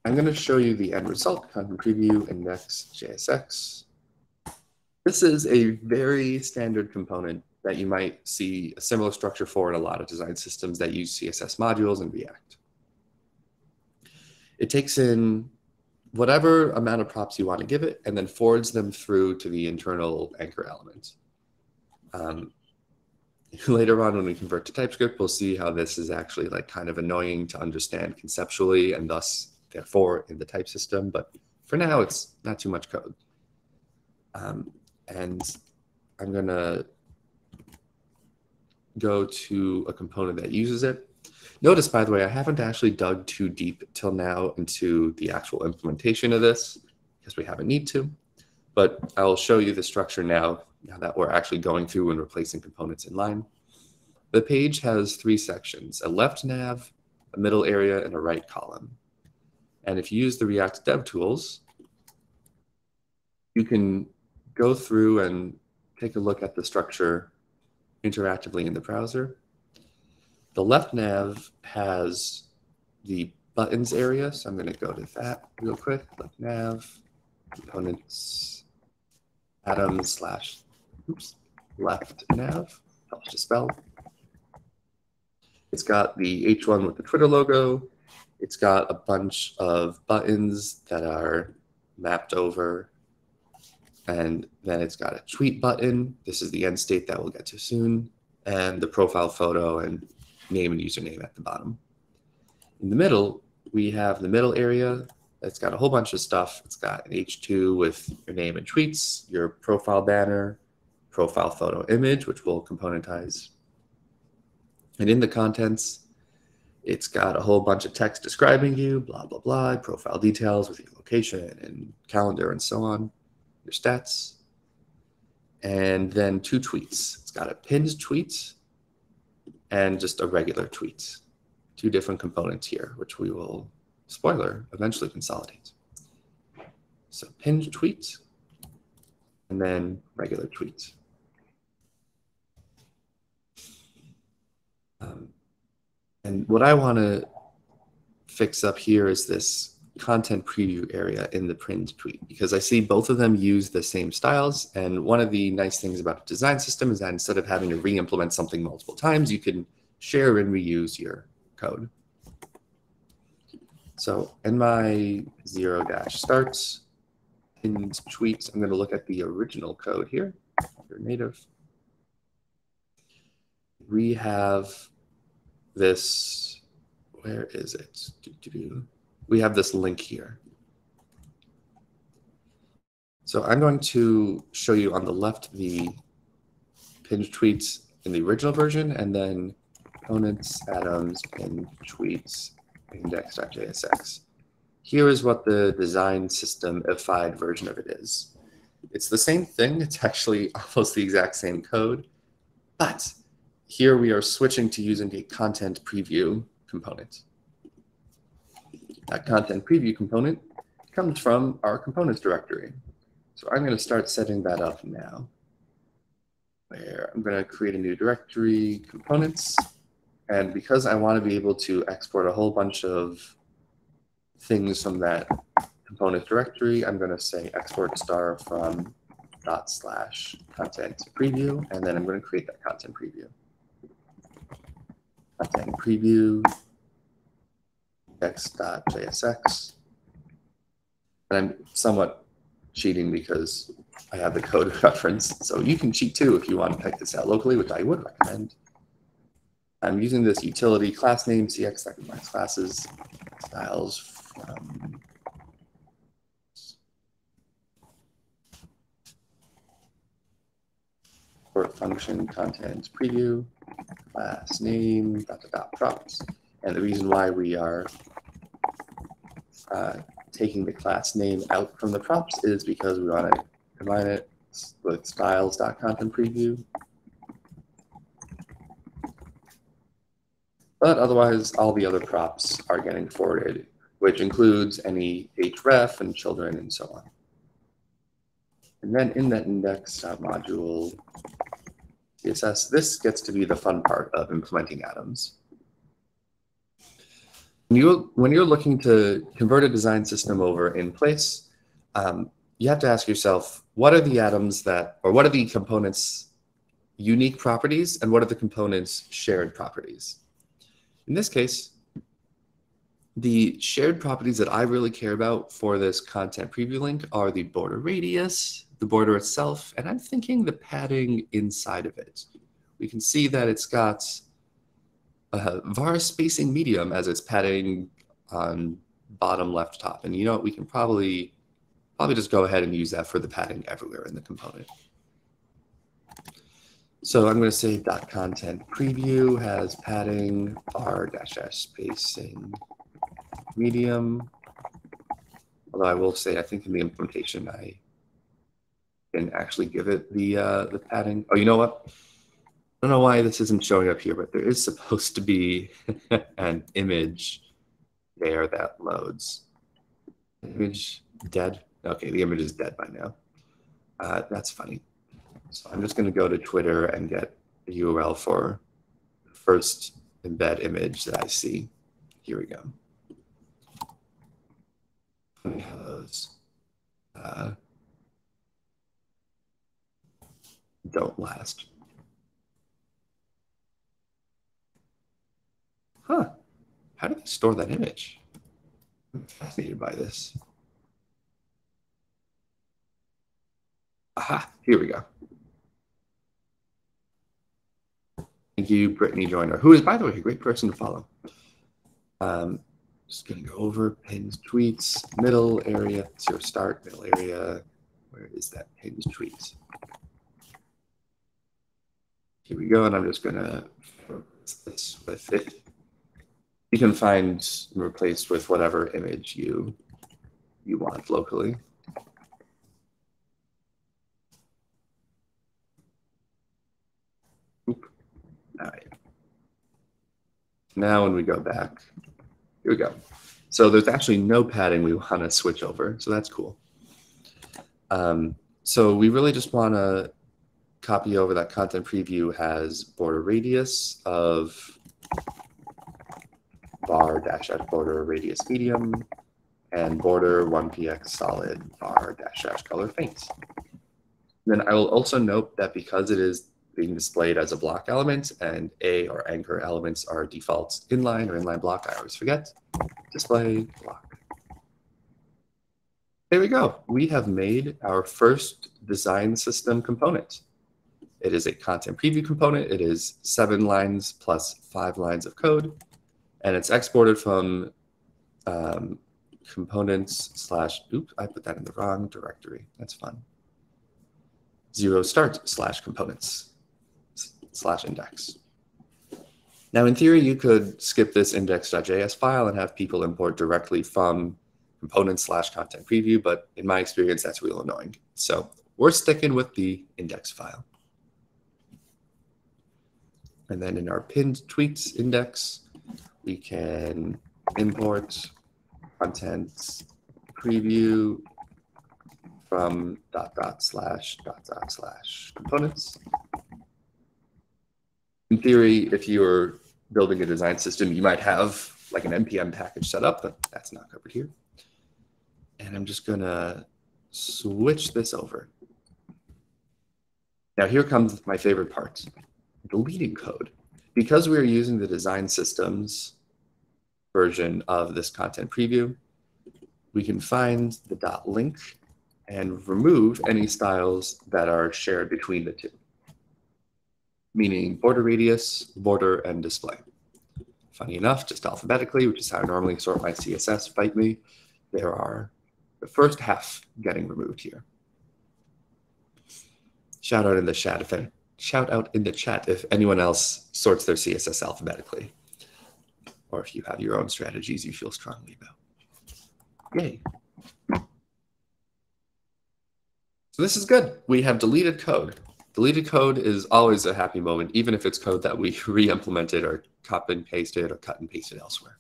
I'm going to show you the end result, content preview index JSX. This is a very standard component that you might see a similar structure for in a lot of design systems that use CSS modules and React. It takes in whatever amount of props you want to give it and then forwards them through to the internal anchor element. Um, later on when we convert to TypeScript, we'll see how this is actually like kind of annoying to understand conceptually and thus therefore in the type system. But for now, it's not too much code. Um, and I'm going to go to a component that uses it. Notice, by the way, I haven't actually dug too deep till now into the actual implementation of this because we haven't need to. But I'll show you the structure now, now that we're actually going through and replacing components in line. The page has three sections, a left nav, a middle area, and a right column. And if you use the React Dev Tools, you can go through and take a look at the structure interactively in the browser. The left nav has the buttons area, so I'm going to go to that real quick. Left nav, components, atoms slash, oops, left nav, helps to spell. It's got the H1 with the Twitter logo. It's got a bunch of buttons that are mapped over and then it's got a tweet button. This is the end state that we'll get to soon. And the profile photo and name and username at the bottom. In the middle, we have the middle area that's got a whole bunch of stuff. It's got an H2 with your name and tweets, your profile banner, profile photo image, which we'll componentize. And in the contents, it's got a whole bunch of text describing you, blah, blah, blah, profile details with your location and calendar and so on your stats, and then two tweets. It's got a pinned tweet and just a regular tweet. Two different components here, which we will, spoiler, eventually consolidate. So pinned tweet and then regular tweet. Um, and what I want to fix up here is this content preview area in the print tweet because I see both of them use the same styles. And one of the nice things about a design system is that instead of having to re-implement something multiple times, you can share and reuse your code. So in my zero dash starts pinned tweets, I'm going to look at the original code here, your native. We have this, where is it? We have this link here. So I'm going to show you on the left the pinned tweets in the original version, and then components, atoms, and tweets, index.jsx. Here is what the design system-ified version of it is. It's the same thing. It's actually almost the exact same code, but here we are switching to using a content preview component. That content preview component comes from our components directory. So I'm going to start setting that up now. Where I'm going to create a new directory, components. And because I want to be able to export a whole bunch of things from that component directory, I'm going to say export star from dot slash content preview, and then I'm going to create that content preview. Content preview x.jsx. And I'm somewhat cheating because I have the code reference. So you can cheat too if you want to type this out locally, which I would recommend. I'm using this utility class name cx classes styles from import function content preview class name dot dot dot props. And the reason why we are uh, taking the class name out from the props is because we want to combine it with styles.content preview. But otherwise, all the other props are getting forwarded, which includes any href and children and so on. And then in that index.module CSS, this gets to be the fun part of implementing atoms. When, you, when you're looking to convert a design system over in place, um, you have to ask yourself, what are the atoms that, or what are the components unique properties and what are the components shared properties? In this case, the shared properties that I really care about for this content preview link are the border radius, the border itself, and I'm thinking the padding inside of it. We can see that it's got a var spacing medium as its padding on bottom left top. And you know what, we can probably probably just go ahead and use that for the padding everywhere in the component. So I'm going to say dot content preview has padding var dash dash spacing medium. Although I will say, I think in the implementation, I can actually give it the uh, the padding. Oh, you know what? I don't know why this isn't showing up here, but there is supposed to be an image there that loads. Image dead. Okay, the image is dead by now. Uh, that's funny. So I'm just going to go to Twitter and get the URL for the first embed image that I see. Here we go. Because uh, don't last. Huh. How do they store that image? I'm fascinated by this. Aha, here we go. Thank you, Brittany Joiner, who is, by the way, a great person to follow. Um, just going to go over pins, tweets, middle area. Your start, middle area. Where is that pins, tweets? Here we go, and I'm just going to this with it. You can find replaced with whatever image you you want locally. All right. Now when we go back, here we go. So there's actually no padding we want to switch over, so that's cool. Um, so we really just want to copy over that content preview has border radius of var dash dash border radius medium and border 1px solid var dash dash color faint. Then I will also note that because it is being displayed as a block element and A or anchor elements are default inline or inline block. I always forget. Display block. There we go. We have made our first design system component. It is a content preview component. It is seven lines plus five lines of code. And it's exported from um, components slash, oops, I put that in the wrong directory. That's fun. Zero start slash components slash index. Now, in theory, you could skip this index.js file and have people import directly from component slash content preview, but in my experience, that's real annoying. So we're sticking with the index file. And then in our pinned tweets index, we can import content preview from dot dot slash dot dot slash components. In theory, if you're building a design system, you might have like an npm package set up, but that's not covered here. And I'm just gonna switch this over. Now here comes my favorite part, deleting code. Because we are using the design systems version of this content preview, we can find the dot link and remove any styles that are shared between the two, meaning border radius, border, and display. Funny enough, just alphabetically, which is how I normally sort my CSS, fight me, there are the first half getting removed here. Shout out in the chat if shout out in the chat if anyone else sorts their CSS alphabetically, or if you have your own strategies you feel strongly about. Yay. So this is good. We have deleted code. Deleted code is always a happy moment, even if it's code that we re-implemented or copy and pasted or cut and pasted elsewhere.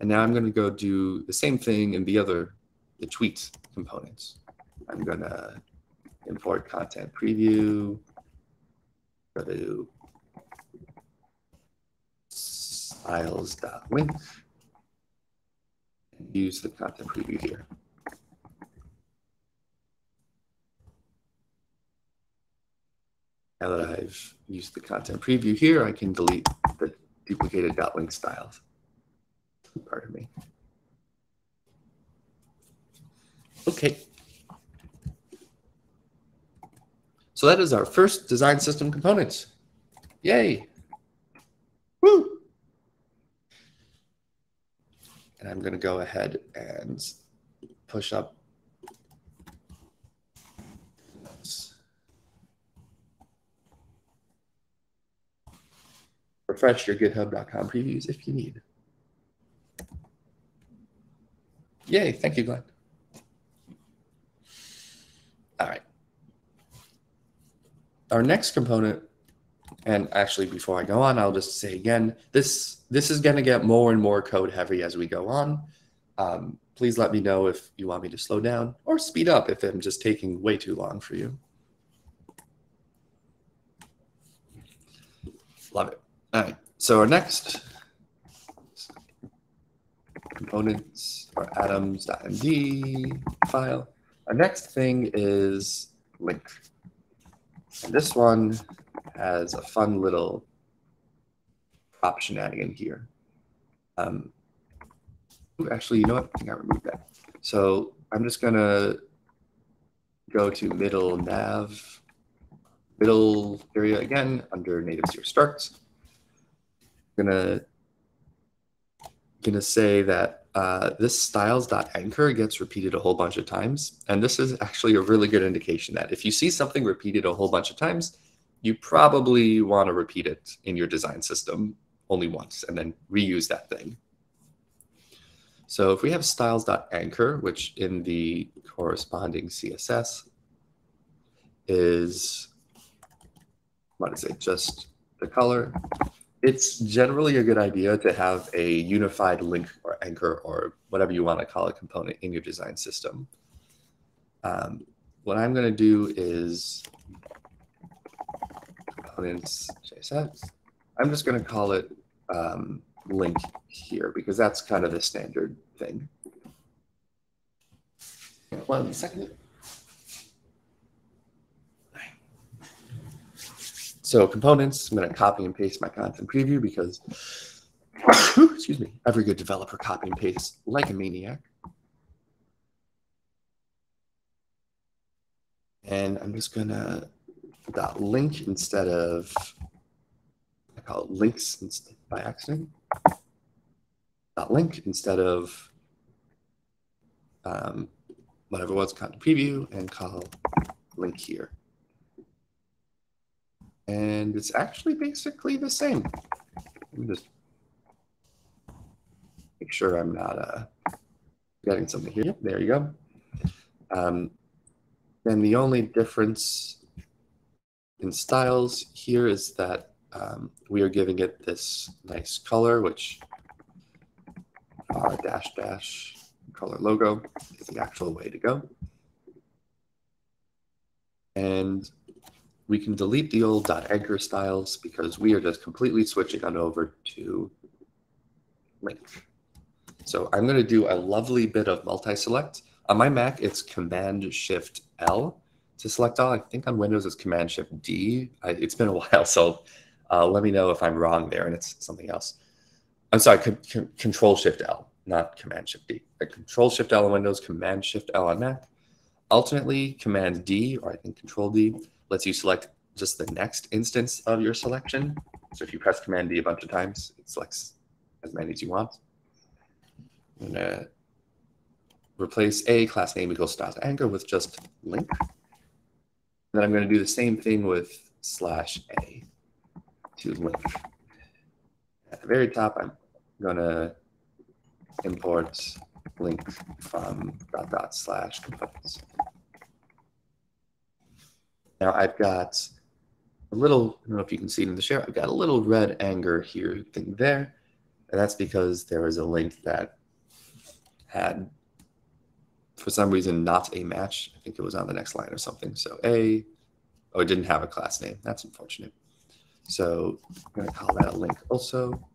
And now I'm going to go do the same thing in the other, the tweet components. I'm going to import content preview, go to styles.link, and use the content preview here. Now that I've used the content preview here, I can delete the duplicated .link styles. Pardon me. Okay. So that is our first design system component. Yay. Woo. And I'm going to go ahead and push up refresh your github.com previews if you need. Yay, thank you, Glenn. All right. Our next component, and actually before I go on, I'll just say again, this, this is gonna get more and more code heavy as we go on. Um, please let me know if you want me to slow down or speed up if I'm just taking way too long for you. Love it. All right, so our next components are atoms.md file. Our next thing is link. And this one has a fun little prop shenanigan here. Um, actually, you know what? I think I removed that. So I'm just going to go to middle nav, middle area again under native zero starts gonna gonna say that uh, this styles.anchor gets repeated a whole bunch of times. And this is actually a really good indication that if you see something repeated a whole bunch of times, you probably want to repeat it in your design system only once and then reuse that thing. So if we have styles.anchor, which in the corresponding CSS is, what is it, just the color, it's generally a good idea to have a unified link anchor or whatever you want to call a component in your design system. Um, what I'm going to do is components JSX. I'm just going to call it um, link here because that's kind of the standard thing. One second. So components, I'm going to copy and paste my content preview because, excuse me, every good developer copy and paste like a maniac. And I'm just to dot link instead of, I call it links instead by accident. Dot link instead of um, whatever was content preview and call link here. And it's actually basically the same. Let me just make sure I'm not uh, getting something here. There you go. Um, and the only difference in styles here is that um, we are giving it this nice color, which our dash dash color logo is the actual way to go. And we can delete the old .anchor styles because we are just completely switching on over to link. So I'm going to do a lovely bit of multi-select. On my Mac, it's Command Shift L to select all. I think on Windows it's Command-Shift-D. It's been a while, so uh, let me know if I'm wrong there and it's something else. I'm sorry, Control Shift L, not Command Shift D. Control Shift L on Windows, Command Shift L on Mac. Ultimately, Command D, or I think Control D, lets you select just the next instance of your selection. So if you press Command D a bunch of times, it selects as many as you want. I'm gonna replace a class name equals styles anchor with just link. And Then I'm going to do the same thing with slash a to link. At the very top, I'm going to import link from dot dot slash components. Now I've got a little, I don't know if you can see it in the share, I've got a little red anger here thing there. And that's because there is a link that had, for some reason, not a match. I think it was on the next line or something. So A, oh, it didn't have a class name. That's unfortunate. So I'm going to call that a link also.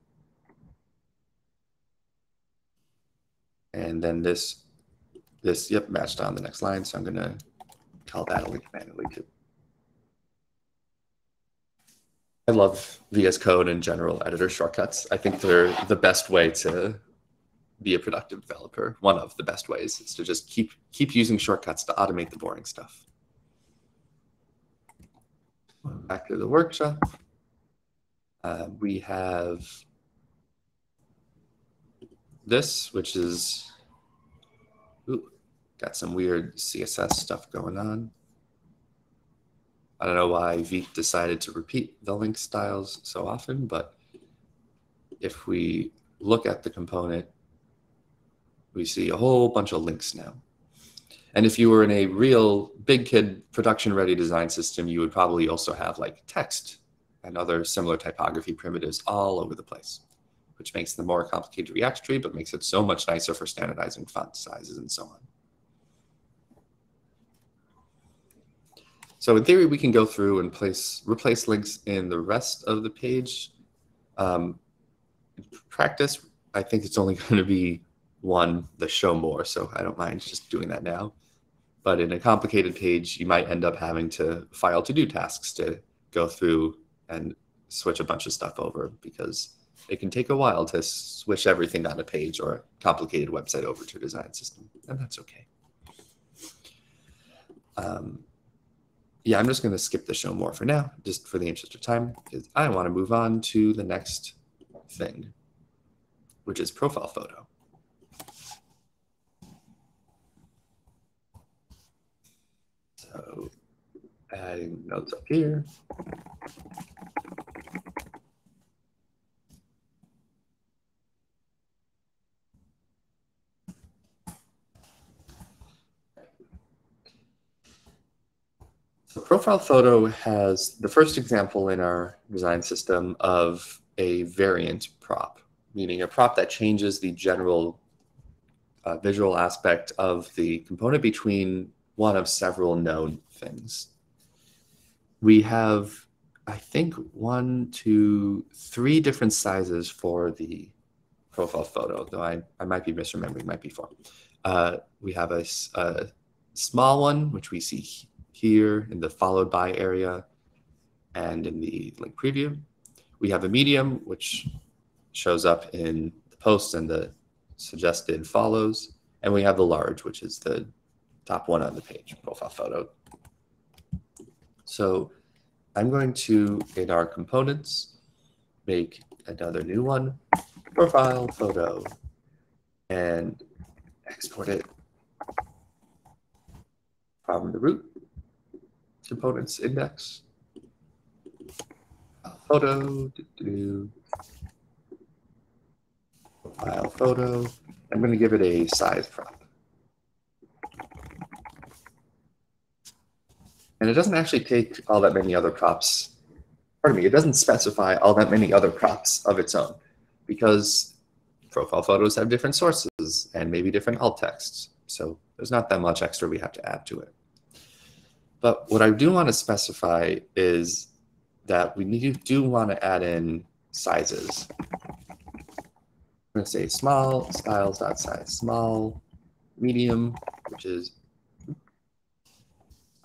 And then this, this, yep, matched on the next line. So I'm going to call that a link manually too. I love VS Code and general editor shortcuts. I think they're the best way to be a productive developer. One of the best ways is to just keep keep using shortcuts to automate the boring stuff. Back to the workshop. Uh, we have this, which is ooh, got some weird CSS stuff going on. I don't know why Vite decided to repeat the link styles so often, but if we look at the component, we see a whole bunch of links now. And if you were in a real big kid production ready design system, you would probably also have like text and other similar typography primitives all over the place, which makes the more complicated React tree, but makes it so much nicer for standardizing font sizes and so on. So in theory, we can go through and place replace links in the rest of the page. Um, practice, I think it's only going to be one, the show more, so I don't mind just doing that now. But in a complicated page, you might end up having to file to-do tasks to go through and switch a bunch of stuff over because it can take a while to switch everything on a page or a complicated website over to a design system, and that's okay. Um, yeah, I'm just going to skip the show more for now, just for the interest of time, because I want to move on to the next thing, which is profile photo. So adding notes up here. The profile photo has the first example in our design system of a variant prop, meaning a prop that changes the general uh, visual aspect of the component between one of several known things. We have, I think, one, two, three different sizes for the profile photo, though I, I might be misremembering, might be four. Uh, we have a, a small one, which we see here in the followed by area and in the link preview. We have a medium, which shows up in the posts and the suggested follows. And we have the large, which is the top one on the page, profile photo. So I'm going to, in our components, make another new one, profile photo, and export it from the root components index. photo. Profile photo. I'm going to give it a size prop. And it doesn't actually take all that many other props. Pardon me, it doesn't specify all that many other props of its own because profile photos have different sources and maybe different alt texts. So there's not that much extra we have to add to it. But what I do want to specify is that we do want to add in sizes. I'm going to say small styles.size, small, medium, which is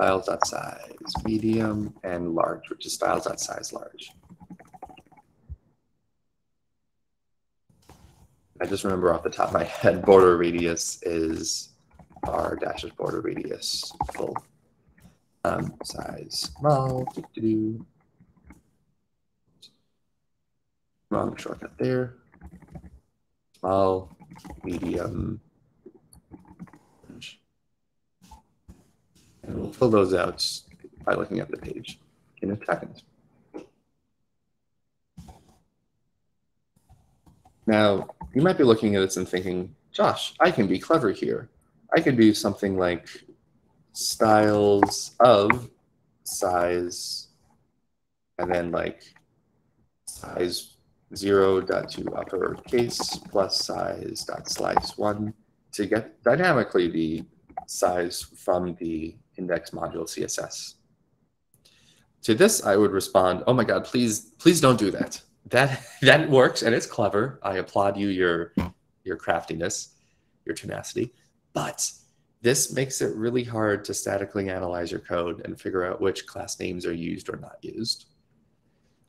styles.size, medium, and large, which is styles.size large. I just remember off the top of my head, border radius is var dashes border radius full. Um, size small, wrong shortcut there. Small, medium, and we'll fill those out by looking at the page in a second. Now, you might be looking at this and thinking, Josh, I can be clever here. I can do something like styles of size and then like size 0 dot to uppercase plus size dot slice 1 to get dynamically the size from the index module CSS. To this, I would respond, oh my God, please, please don't do that. That, that works and it's clever. I applaud you, your, your craftiness, your tenacity. But this makes it really hard to statically analyze your code and figure out which class names are used or not used.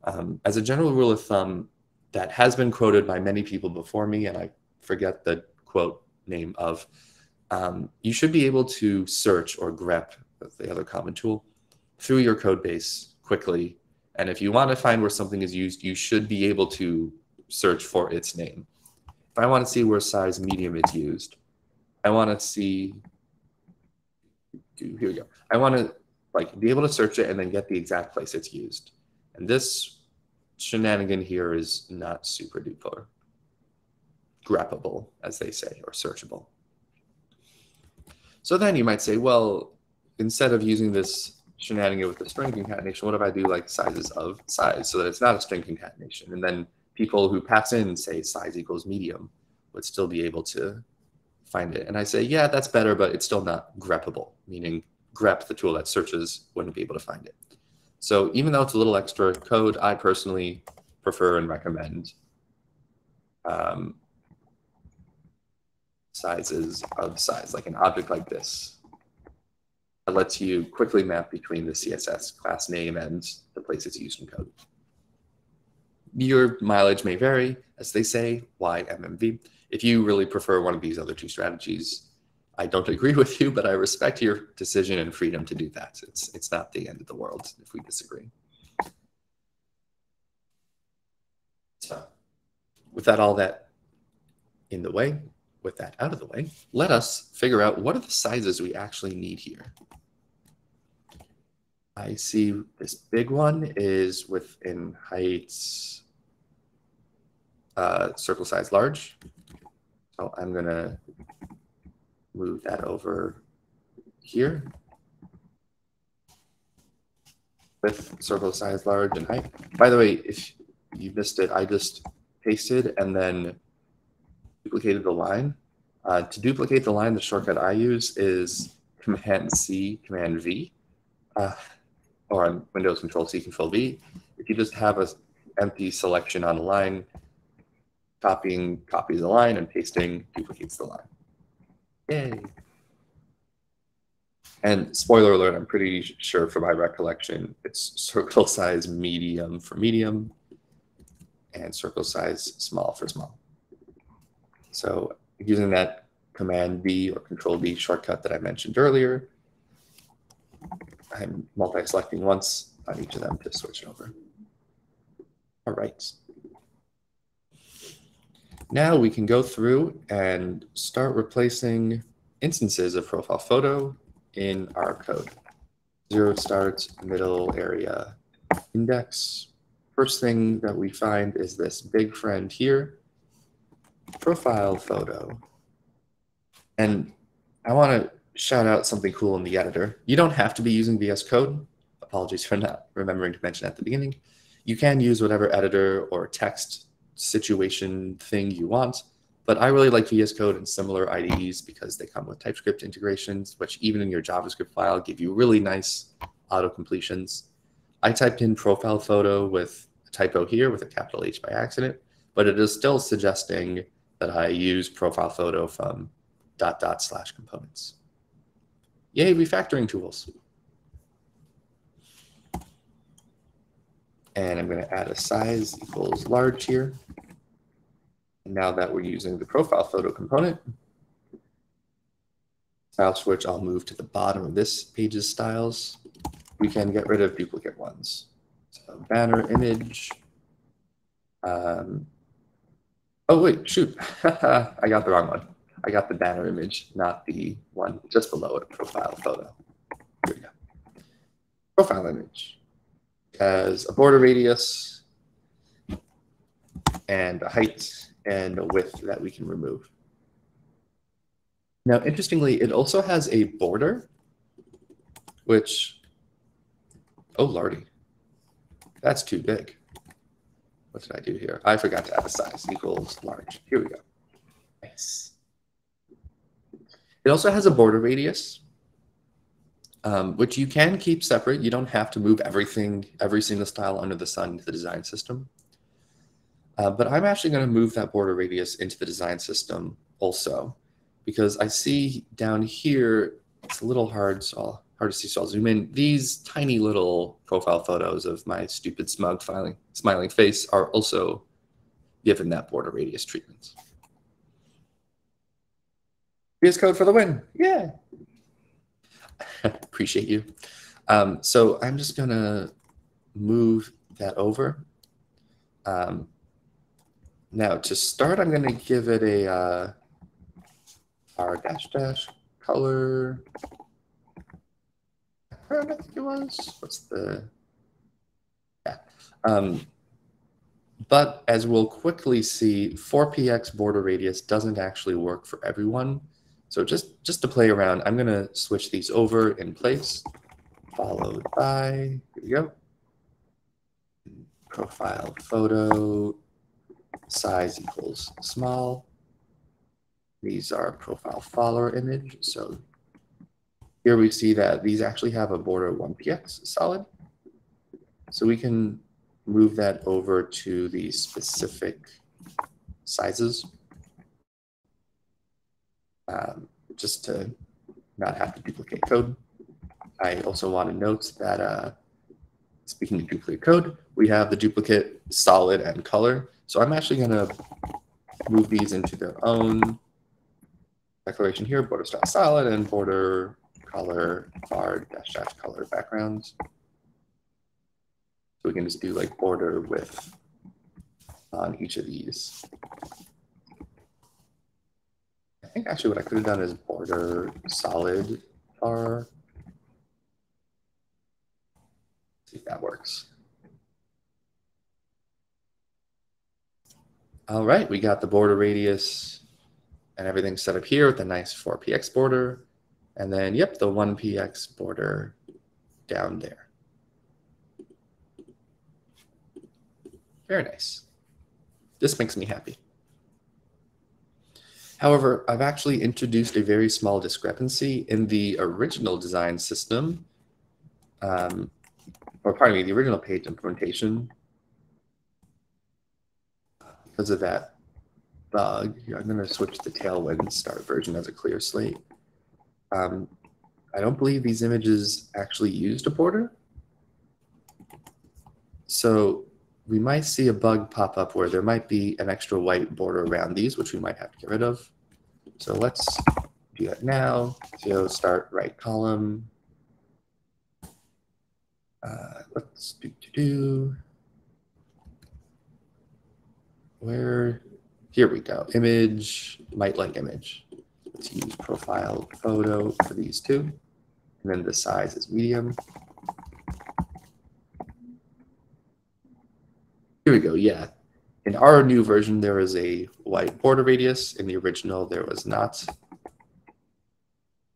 Um, as a general rule of thumb, that has been quoted by many people before me, and I forget the quote name of, um, you should be able to search or grep, the other common tool, through your code base quickly. And if you want to find where something is used, you should be able to search for its name. If I want to see where size medium is used, I want to see here we go. I want to like be able to search it and then get the exact place it's used. And this shenanigan here is not super duper greppable, as they say, or searchable. So then you might say, well, instead of using this shenanigan with the string concatenation, what if I do like sizes of size so that it's not a string concatenation? And then people who pass in say size equals medium would still be able to find it. And I say, yeah, that's better, but it's still not greppable, meaning grep, the tool that searches, wouldn't be able to find it. So even though it's a little extra code, I personally prefer and recommend um, sizes of size, like an object like this. That lets you quickly map between the CSS class name and the place it's used in code. Your mileage may vary, as they say, YMMV. If you really prefer one of these other two strategies, I don't agree with you, but I respect your decision and freedom to do that. It's, it's not the end of the world if we disagree. So with that all that in the way, with that out of the way, let us figure out what are the sizes we actually need here. I see this big one is within heights uh, circle size large. So I'm going to move that over here with circle size large and height. By the way, if you missed it, I just pasted and then duplicated the line. Uh, to duplicate the line, the shortcut I use is Command C, Command V, uh, or on Windows Control C, Control V. If you just have a empty selection on the line, copying copies the line and pasting duplicates the line. Yay. And spoiler alert, I'm pretty sure from my recollection, it's circle size medium for medium and circle size small for small. So using that command B or control B shortcut that I mentioned earlier, I'm multi-selecting once on each of them to switch it over. All right. Now we can go through and start replacing instances of profile photo in our code. Zero starts, middle area, index, first thing that we find is this big friend here, profile photo. And I want to shout out something cool in the editor. You don't have to be using VS Code. Apologies for not remembering to mention at the beginning. You can use whatever editor or text situation thing you want. But I really like VS Code and similar IDEs because they come with TypeScript integrations, which even in your JavaScript file give you really nice auto completions. I typed in profile photo with a typo here with a capital H by accident, but it is still suggesting that I use profile photo from dot dot slash components. Yay, refactoring tools. And I'm going to add a size equals large here. And now that we're using the profile photo component, style switch, I'll move to the bottom of this page's styles. We can get rid of duplicate ones. So banner image. Um, oh, wait, shoot. I got the wrong one. I got the banner image, not the one just below it, profile photo. Here we go. Profile image has a border radius and a height and a width that we can remove. Now, interestingly, it also has a border, which, oh lordy, that's too big. What did I do here? I forgot to add a size equals large. Here we go. Nice. It also has a border radius, um, which you can keep separate. You don't have to move everything, every single style under the sun into the design system. Uh, but I'm actually going to move that border radius into the design system also, because I see down here, it's a little hard, so I'll, hard to see, so zoom in. These tiny little profile photos of my stupid smug filing, smiling face are also given that border radius treatment. VS Code for the win. Yeah. Appreciate you. Um, so I'm just going to move that over. Um, now to start, I'm going to give it a uh, dash dash color. I think it was. What's the? Yeah. Um, but as we'll quickly see, 4px border radius doesn't actually work for everyone. So just, just to play around, I'm going to switch these over in place, followed by, here we go, profile photo, size equals small. These are profile follower image. So here we see that these actually have a border 1px solid. So we can move that over to the specific sizes um, just to not have to duplicate code. I also want to note that uh, speaking of duplicate code, we have the duplicate solid and color. So I'm actually going to move these into their own declaration here, border style solid and border color var dash dash color backgrounds. So we can just do like border width on each of these I think actually what I could have done is border solid var. See if that works. All right, we got the border radius and everything set up here with a nice 4px border. And then, yep, the 1px border down there. Very nice. This makes me happy. However, I've actually introduced a very small discrepancy in the original design system, um, or pardon me, the original page implementation. Because of that bug, I'm going to switch the Tailwind start version as a clear slate. Um, I don't believe these images actually used a border. So we might see a bug pop up where there might be an extra white border around these, which we might have to get rid of. So let's do that now. So start right column. Uh, let's do, do, do. Where, here we go. Image, might like image. Let's use profile photo for these two. And then the size is medium. Here we go. Yeah. In our new version, there is a white border radius. In the original, there was not.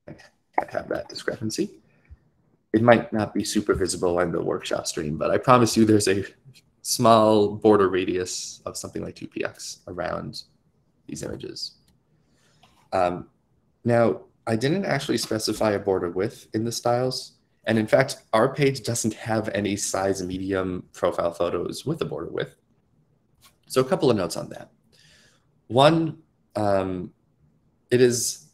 I can't have that discrepancy. It might not be super visible on the workshop stream, but I promise you there's a small border radius of something like 2px around these images. Um, now, I didn't actually specify a border width in the styles. And in fact, our page doesn't have any size medium profile photos with a border width. So a couple of notes on that. One, um, it is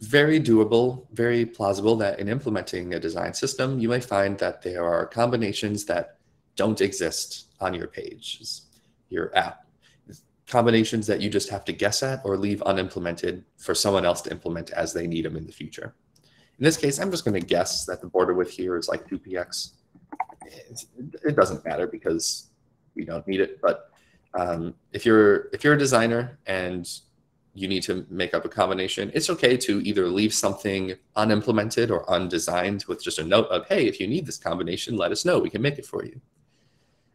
very doable, very plausible that in implementing a design system, you may find that there are combinations that don't exist on your page, your app. Combinations that you just have to guess at or leave unimplemented for someone else to implement as they need them in the future. In this case, I'm just going to guess that the border width here is like 2px. It doesn't matter because we don't need it. But um, if you're if you're a designer and you need to make up a combination, it's okay to either leave something unimplemented or undesigned with just a note of, hey, if you need this combination, let us know. We can make it for you.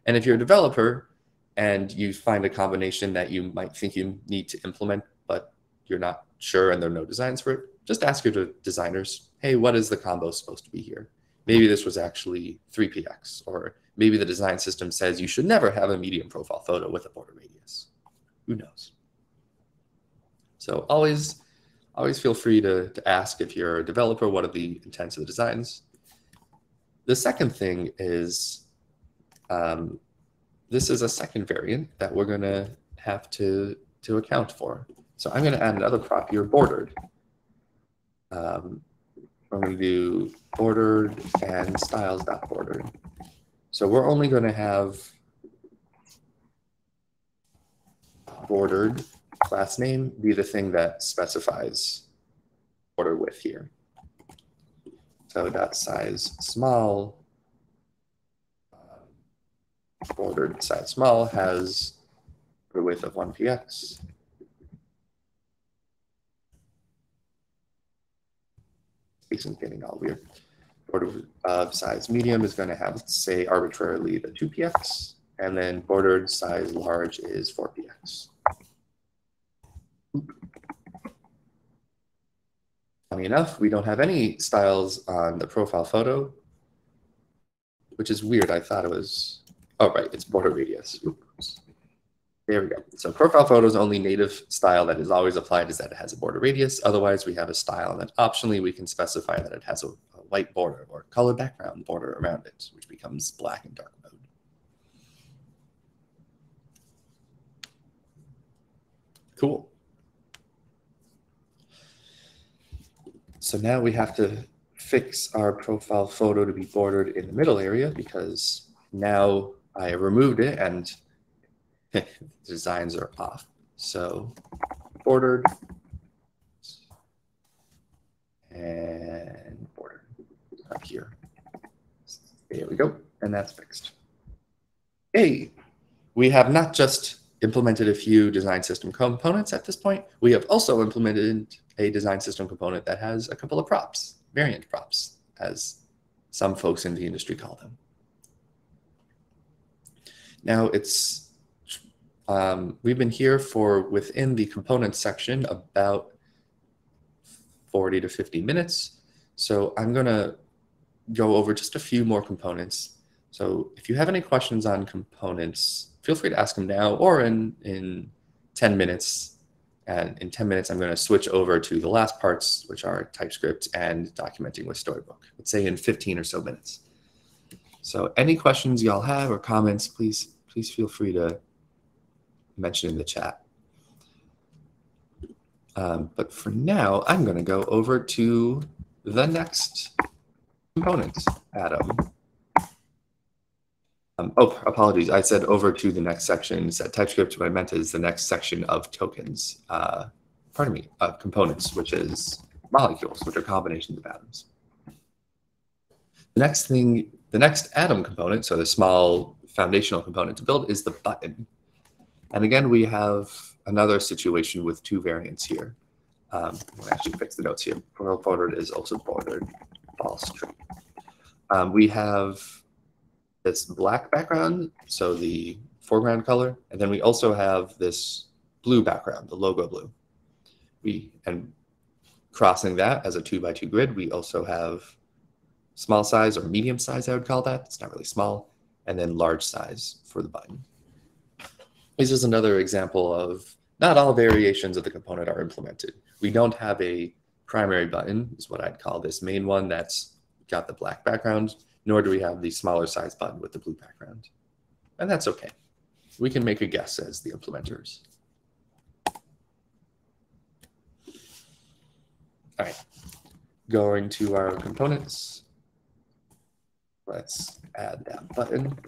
And if you're a developer and you find a combination that you might think you need to implement, but you're not sure and there are no designs for it, just ask your designers, hey, what is the combo supposed to be here? Maybe this was actually 3px, or maybe the design system says you should never have a medium profile photo with a border radius. Who knows? So always, always feel free to, to ask if you're a developer, what are the intents of the designs? The second thing is um, this is a second variant that we're going to have to, to account for. So I'm going to add another prop here, bordered. Um, I'm going to do bordered and styles.bordered. So we're only going to have bordered class name be the thing that specifies border width here. So dot size small bordered size small has a width of 1px. Isn't getting all weird. Border of size medium is going to have, say, arbitrarily the 2px, and then bordered size large is 4px. Funny enough, we don't have any styles on the profile photo, which is weird. I thought it was Oh, right, it's border radius. Oops. There we go. So profile photo's only native style that is always applied is that it has a border radius. Otherwise, we have a style, and then optionally we can specify that it has a, a white border or color background border around it, which becomes black and dark mode. Cool. So now we have to fix our profile photo to be bordered in the middle area because now I removed it and the designs are off. So bordered and bordered up here. There we go. And that's fixed. Hey, we have not just implemented a few design system components at this point. We have also implemented a design system component that has a couple of props, variant props, as some folks in the industry call them. Now it's, um, we've been here for within the components section about 40 to 50 minutes. So I'm going to go over just a few more components. So if you have any questions on components, feel free to ask them now or in, in 10 minutes. And in 10 minutes, I'm going to switch over to the last parts, which are TypeScript and documenting with Storybook. Let's say in 15 or so minutes. So any questions y'all have or comments, please please feel free to mention in the chat. Um, but for now, I'm going to go over to the next component, atom. Um, oh, apologies. I said over to the next section. Said TypeScript. What I meant is the next section of tokens. Uh, pardon me, of components, which is molecules, which are combinations of atoms. The next thing, the next atom component, so the small foundational component to build is the button. And again, we have another situation with two variants here. Um, we'll actually fix the notes here. Plural bordered is also bordered, false true. Um, we have this black background, so the foreground color. And then we also have this blue background, the logo blue. We and crossing that as a two by two grid, we also have small size or medium size, I would call that. It's not really small. And then large size for the button. This is another example of not all variations of the component are implemented. We don't have a primary button, is what I'd call this main one that's got the black background, nor do we have the smaller size button with the blue background. And that's okay. We can make a guess as the implementers. All right, going to our components. Let's add that button.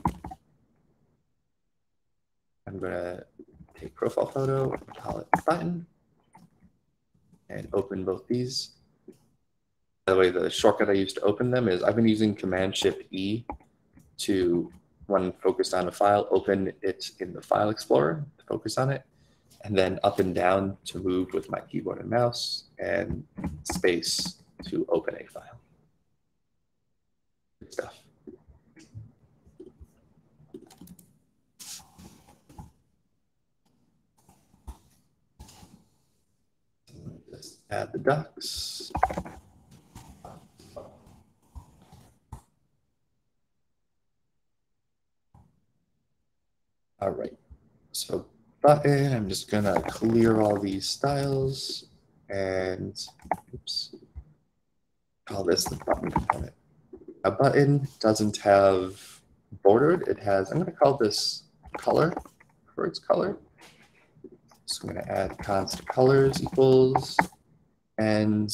I'm gonna take profile photo, call it button, and open both these. By the way, the shortcut I use to open them is I've been using Command Shift E to, when focused on a file, open it in the File Explorer to focus on it and then up and down to move with my keyboard and mouse, and space to open a file. Good stuff. Just add the ducks. All right, so button. I'm just gonna clear all these styles and oops, call this the button component. A button doesn't have bordered. It has, I'm gonna call this color for its color. So I'm gonna add const colors equals, and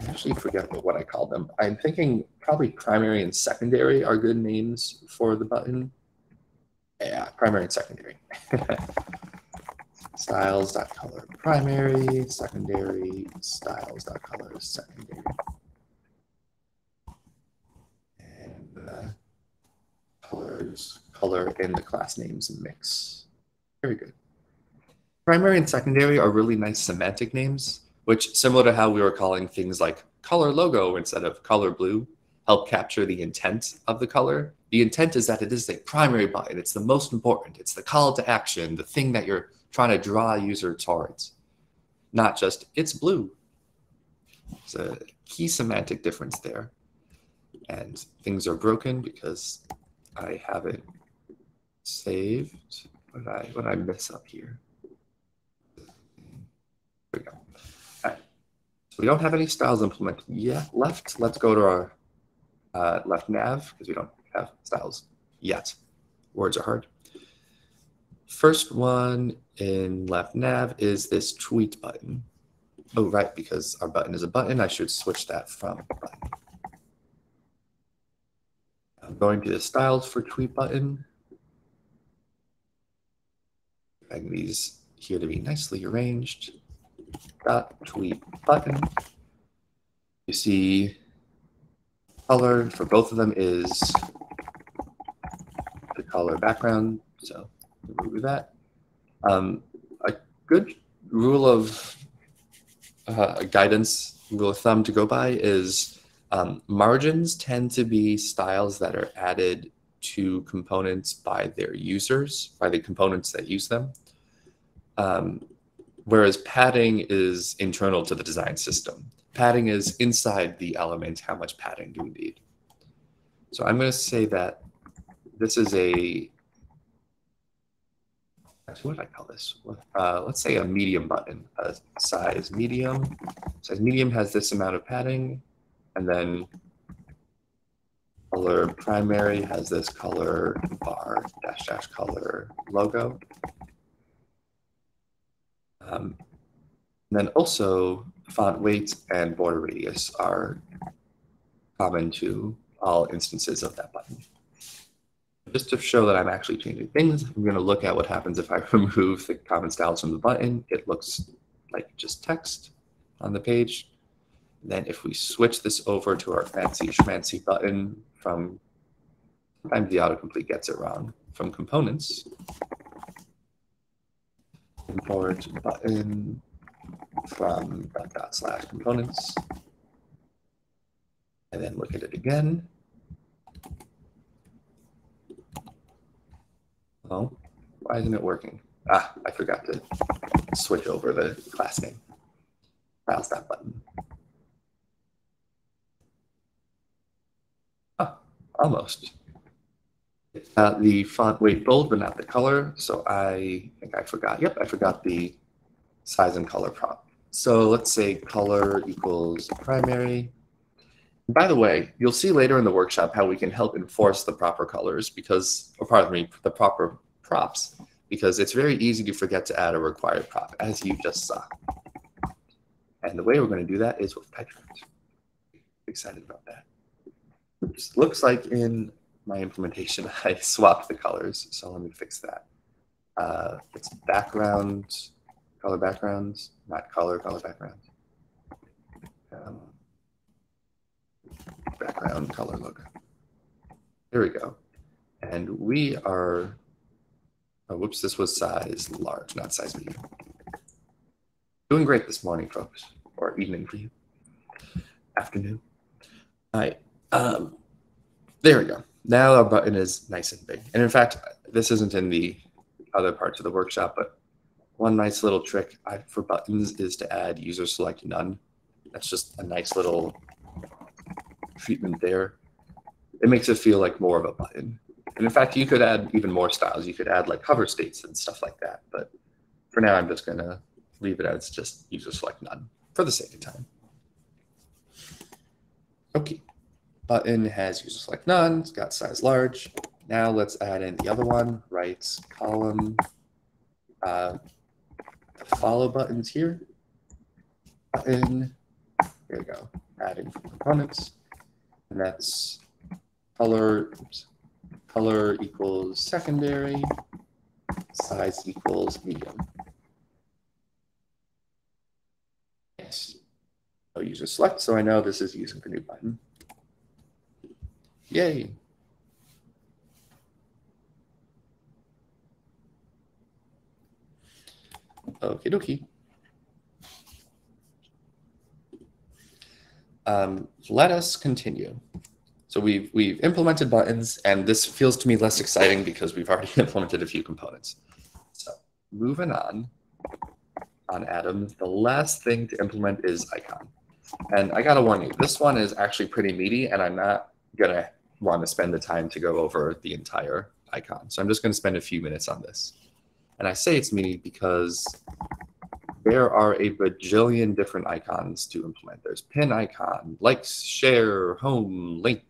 I actually forget what I called them. I'm thinking probably primary and secondary are good names for the button. Yeah, primary and secondary. styles.color primary, secondary, styles.color secondary. And uh, colors, color in the class names mix. Very good. Primary and secondary are really nice semantic names, which similar to how we were calling things like color logo instead of color blue, help capture the intent of the color. The intent is that it is a primary button. It's the most important. It's the call to action, the thing that you're trying to draw a user towards, not just it's blue. It's a key semantic difference there. And things are broken because I haven't saved. What I, what I mess up here? There we go. We don't have any styles implemented yet left. Let's go to our uh, left nav because we don't have styles yet. Words are hard. First one in left nav is this tweet button. Oh, right, because our button is a button, I should switch that from button. I'm going to the styles for tweet button. Drag these here to be nicely arranged. Dot tweet button. You see color for both of them is the color background. So remove that. Um, a good rule of uh, guidance, rule of thumb to go by is um, margins tend to be styles that are added to components by their users, by the components that use them. Um, whereas padding is internal to the design system. Padding is inside the element, how much padding do we need? So I'm going to say that this is a what did I call this? Uh, let's say a medium button, a size medium. Size medium has this amount of padding, and then color primary has this color var dash dash color logo. Um, and then also font weight and border radius are common to all instances of that button just to show that I'm actually changing things, I'm going to look at what happens if I remove the common styles from the button. It looks like just text on the page. then if we switch this over to our fancy schmancy button from, sometimes the autocomplete gets it wrong, from components, import button from dot, slash components, and then look at it again. Oh, Why isn't it working? Ah, I forgot to switch over the class name. Files that button. Oh, almost. Uh, the font weight bold, but not the color. So I think I forgot. Yep, I forgot the size and color prop. So let's say color equals primary. By the way, you'll see later in the workshop how we can help enforce the proper colors because, or pardon me, the proper props, because it's very easy to forget to add a required prop, as you just saw. And the way we're going to do that is with TypeScript. Excited about that. Looks like in my implementation, I swapped the colors, so let me fix that. Uh, it's background, color backgrounds, not color, color background. Um, background color logo. There we go. And we are, oh, whoops, this was size large, not size medium. Doing great this morning, folks, or evening for you, afternoon. All right, um, there we go. Now our button is nice and big. And in fact, this isn't in the other parts of the workshop, but one nice little trick for buttons is to add user select none. That's just a nice little treatment there. It makes it feel like more of a button. And in fact, you could add even more styles. You could add like hover states and stuff like that. But for now, I'm just going to leave it as just user select none for the sake of time. Okay. Button has user select none. It's got size large. Now let's add in the other one, right column. Uh, follow buttons here. Button. There we go. Adding components and that's color, oops, color equals secondary, size equals medium. Yes. I'll use a select so I know this is using the new button. Yay. Okie dokie. Um, let us continue. So we've, we've implemented buttons, and this feels to me less exciting because we've already implemented a few components. So moving on, on Atom, the last thing to implement is icon. And I gotta warn you, this one is actually pretty meaty, and I'm not gonna want to spend the time to go over the entire icon. So I'm just gonna spend a few minutes on this. And I say it's me because there are a bajillion different icons to implement. There's pin icon, likes, share, home, link,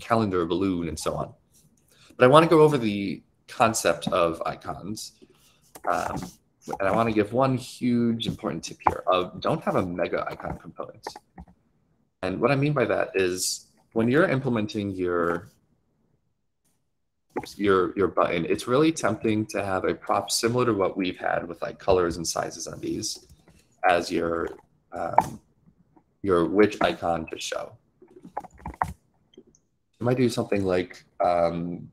calendar, balloon, and so on. But I want to go over the concept of icons. Um, and I want to give one huge important tip here of don't have a mega icon component. And what I mean by that is when you're implementing your your your button, it's really tempting to have a prop similar to what we've had with like colors and sizes on these as your um, your which icon to show. You might do something like um,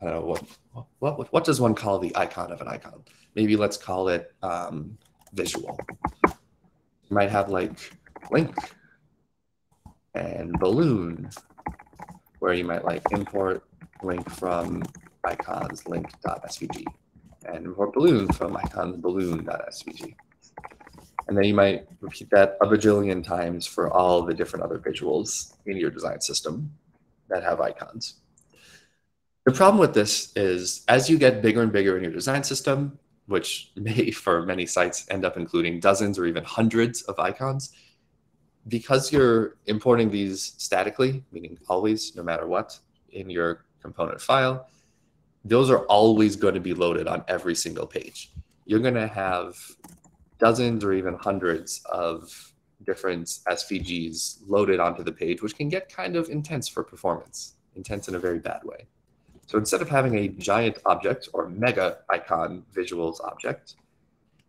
I don't know what what what does one call the icon of an icon? Maybe let's call it um, visual. You might have like link and balloon, where you might like import link from icons link.svg and import balloon from icons balloon.svg. And then you might repeat that a bajillion times for all the different other visuals in your design system that have icons. The problem with this is as you get bigger and bigger in your design system, which may for many sites end up including dozens or even hundreds of icons, because you're importing these statically, meaning always, no matter what, in your component file, those are always going to be loaded on every single page. You're going to have dozens or even hundreds of different SVGs loaded onto the page, which can get kind of intense for performance, intense in a very bad way. So instead of having a giant object or mega icon visuals object,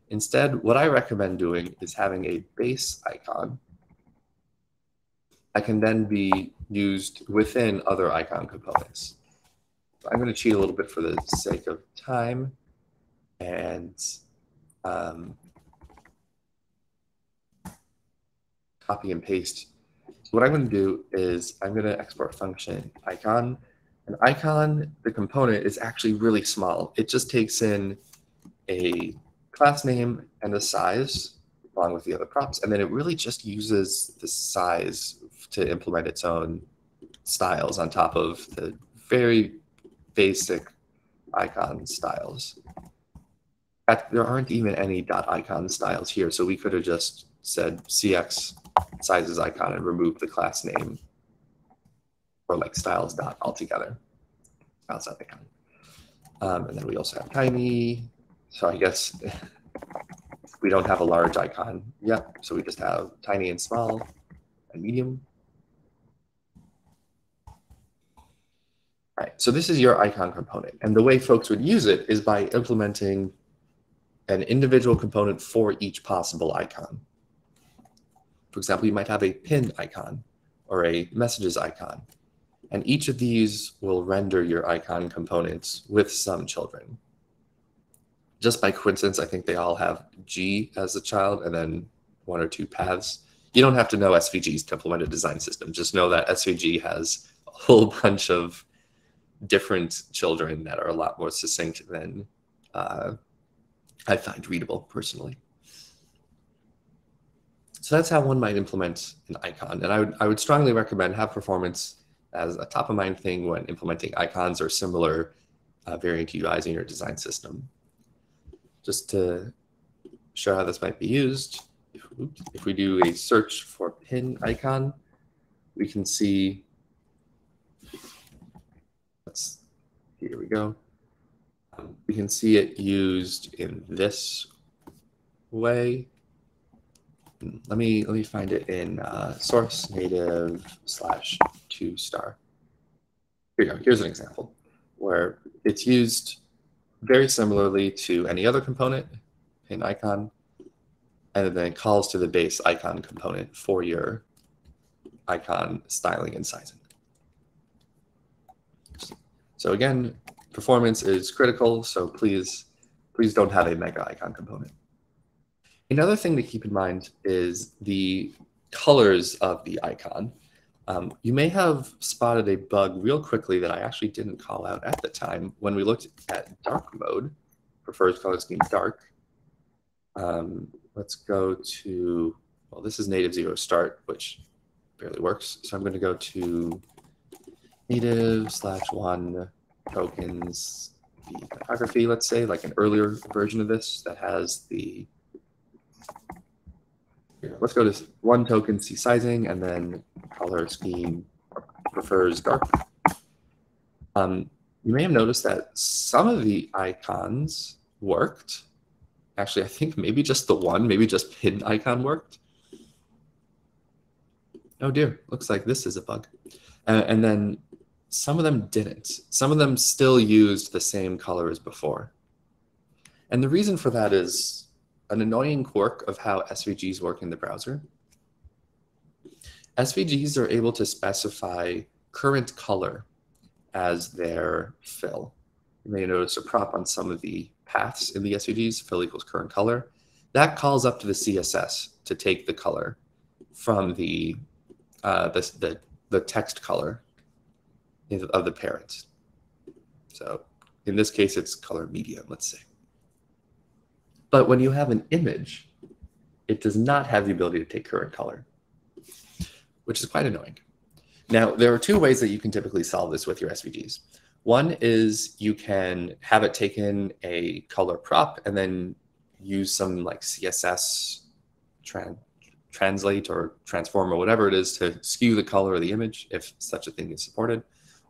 instead, what I recommend doing is having a base icon that can then be used within other icon components. I'm going to cheat a little bit for the sake of time and um, copy and paste. So what I'm going to do is I'm going to export function icon, An icon, the component, is actually really small. It just takes in a class name and a size along with the other props, and then it really just uses the size to implement its own styles on top of the very basic icon styles. There aren't even any dot icon styles here, so we could have just said cx sizes icon and removed the class name or like styles dot altogether. Styles dot icon. Um, and then we also have tiny. So I guess we don't have a large icon yet. So we just have tiny and small and medium. Right, so this is your icon component. And the way folks would use it is by implementing an individual component for each possible icon. For example, you might have a pin icon or a messages icon. And each of these will render your icon components with some children. Just by coincidence, I think they all have G as a child and then one or two paths. You don't have to know SVGs to implement a design system. Just know that SVG has a whole bunch of different children that are a lot more succinct than uh, I find readable personally. So that's how one might implement an icon. And I would, I would strongly recommend have performance as a top of mind thing when implementing icons or similar uh, variant UIs in your design system. Just to show how this might be used, if, if we do a search for pin icon, we can see, let's, here we go. Um, we can see it used in this way. Let me let me find it in uh, source native slash two star. Here we go. Here's an example where it's used very similarly to any other component in icon, and then calls to the base icon component for your icon styling and sizing. So again, performance is critical, so please, please don't have a mega icon component. Another thing to keep in mind is the colors of the icon. Um, you may have spotted a bug real quickly that I actually didn't call out at the time when we looked at dark mode, prefers color scheme dark. Um, let's go to, well, this is native zero start, which barely works. So I'm going to go to native slash one tokens, the typography, let's say, like an earlier version of this that has the let's go to one token C sizing and then color scheme prefers dark. Um, you may have noticed that some of the icons worked. Actually, I think maybe just the one, maybe just pin icon worked. Oh dear, looks like this is a bug. Uh, and then some of them didn't. Some of them still used the same color as before. And the reason for that is an annoying quirk of how SVGs work in the browser. SVGs are able to specify current color as their fill. You may notice a prop on some of the paths in the SVGs, fill equals current color. That calls up to the CSS to take the color from the, uh, the, the, the text color of the parents. So in this case, it's color medium, let's say. But when you have an image, it does not have the ability to take current color, which is quite annoying. Now, there are two ways that you can typically solve this with your SVGs. One is you can have it taken a color prop and then use some like CSS tran translate or transform or whatever it is to skew the color of the image if such a thing is supported.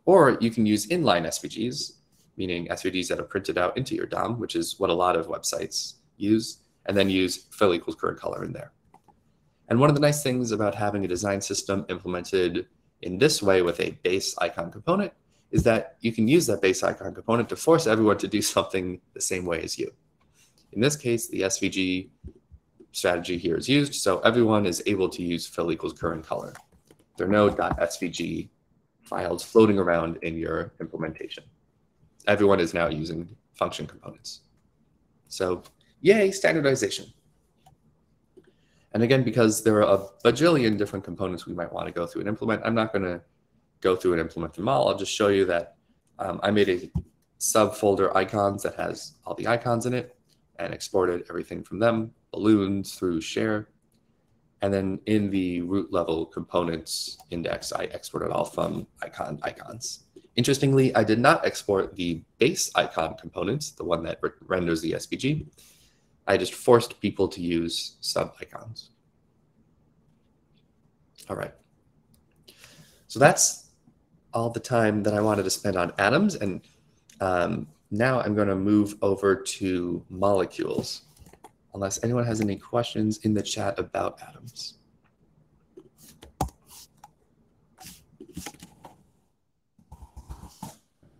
Or you can use inline SVGs, meaning SVGs that are printed out into your DOM, which is what a lot of websites use, and then use fill equals current color in there. And one of the nice things about having a design system implemented in this way with a base icon component is that you can use that base icon component to force everyone to do something the same way as you. In this case, the SVG strategy here is used, so everyone is able to use fill equals current color. There are no .svg files floating around in your implementation. Everyone is now using function components. So Yay, standardization. And again, because there are a bajillion different components we might want to go through and implement, I'm not going to go through and implement them all. I'll just show you that um, I made a subfolder icons that has all the icons in it and exported everything from them, balloons through share. And then in the root level components index, I exported all from icon icons. Interestingly, I did not export the base icon components, the one that re renders the SVG. I just forced people to use sub icons. All right. So that's all the time that I wanted to spend on atoms. And um, now I'm going to move over to molecules, unless anyone has any questions in the chat about atoms.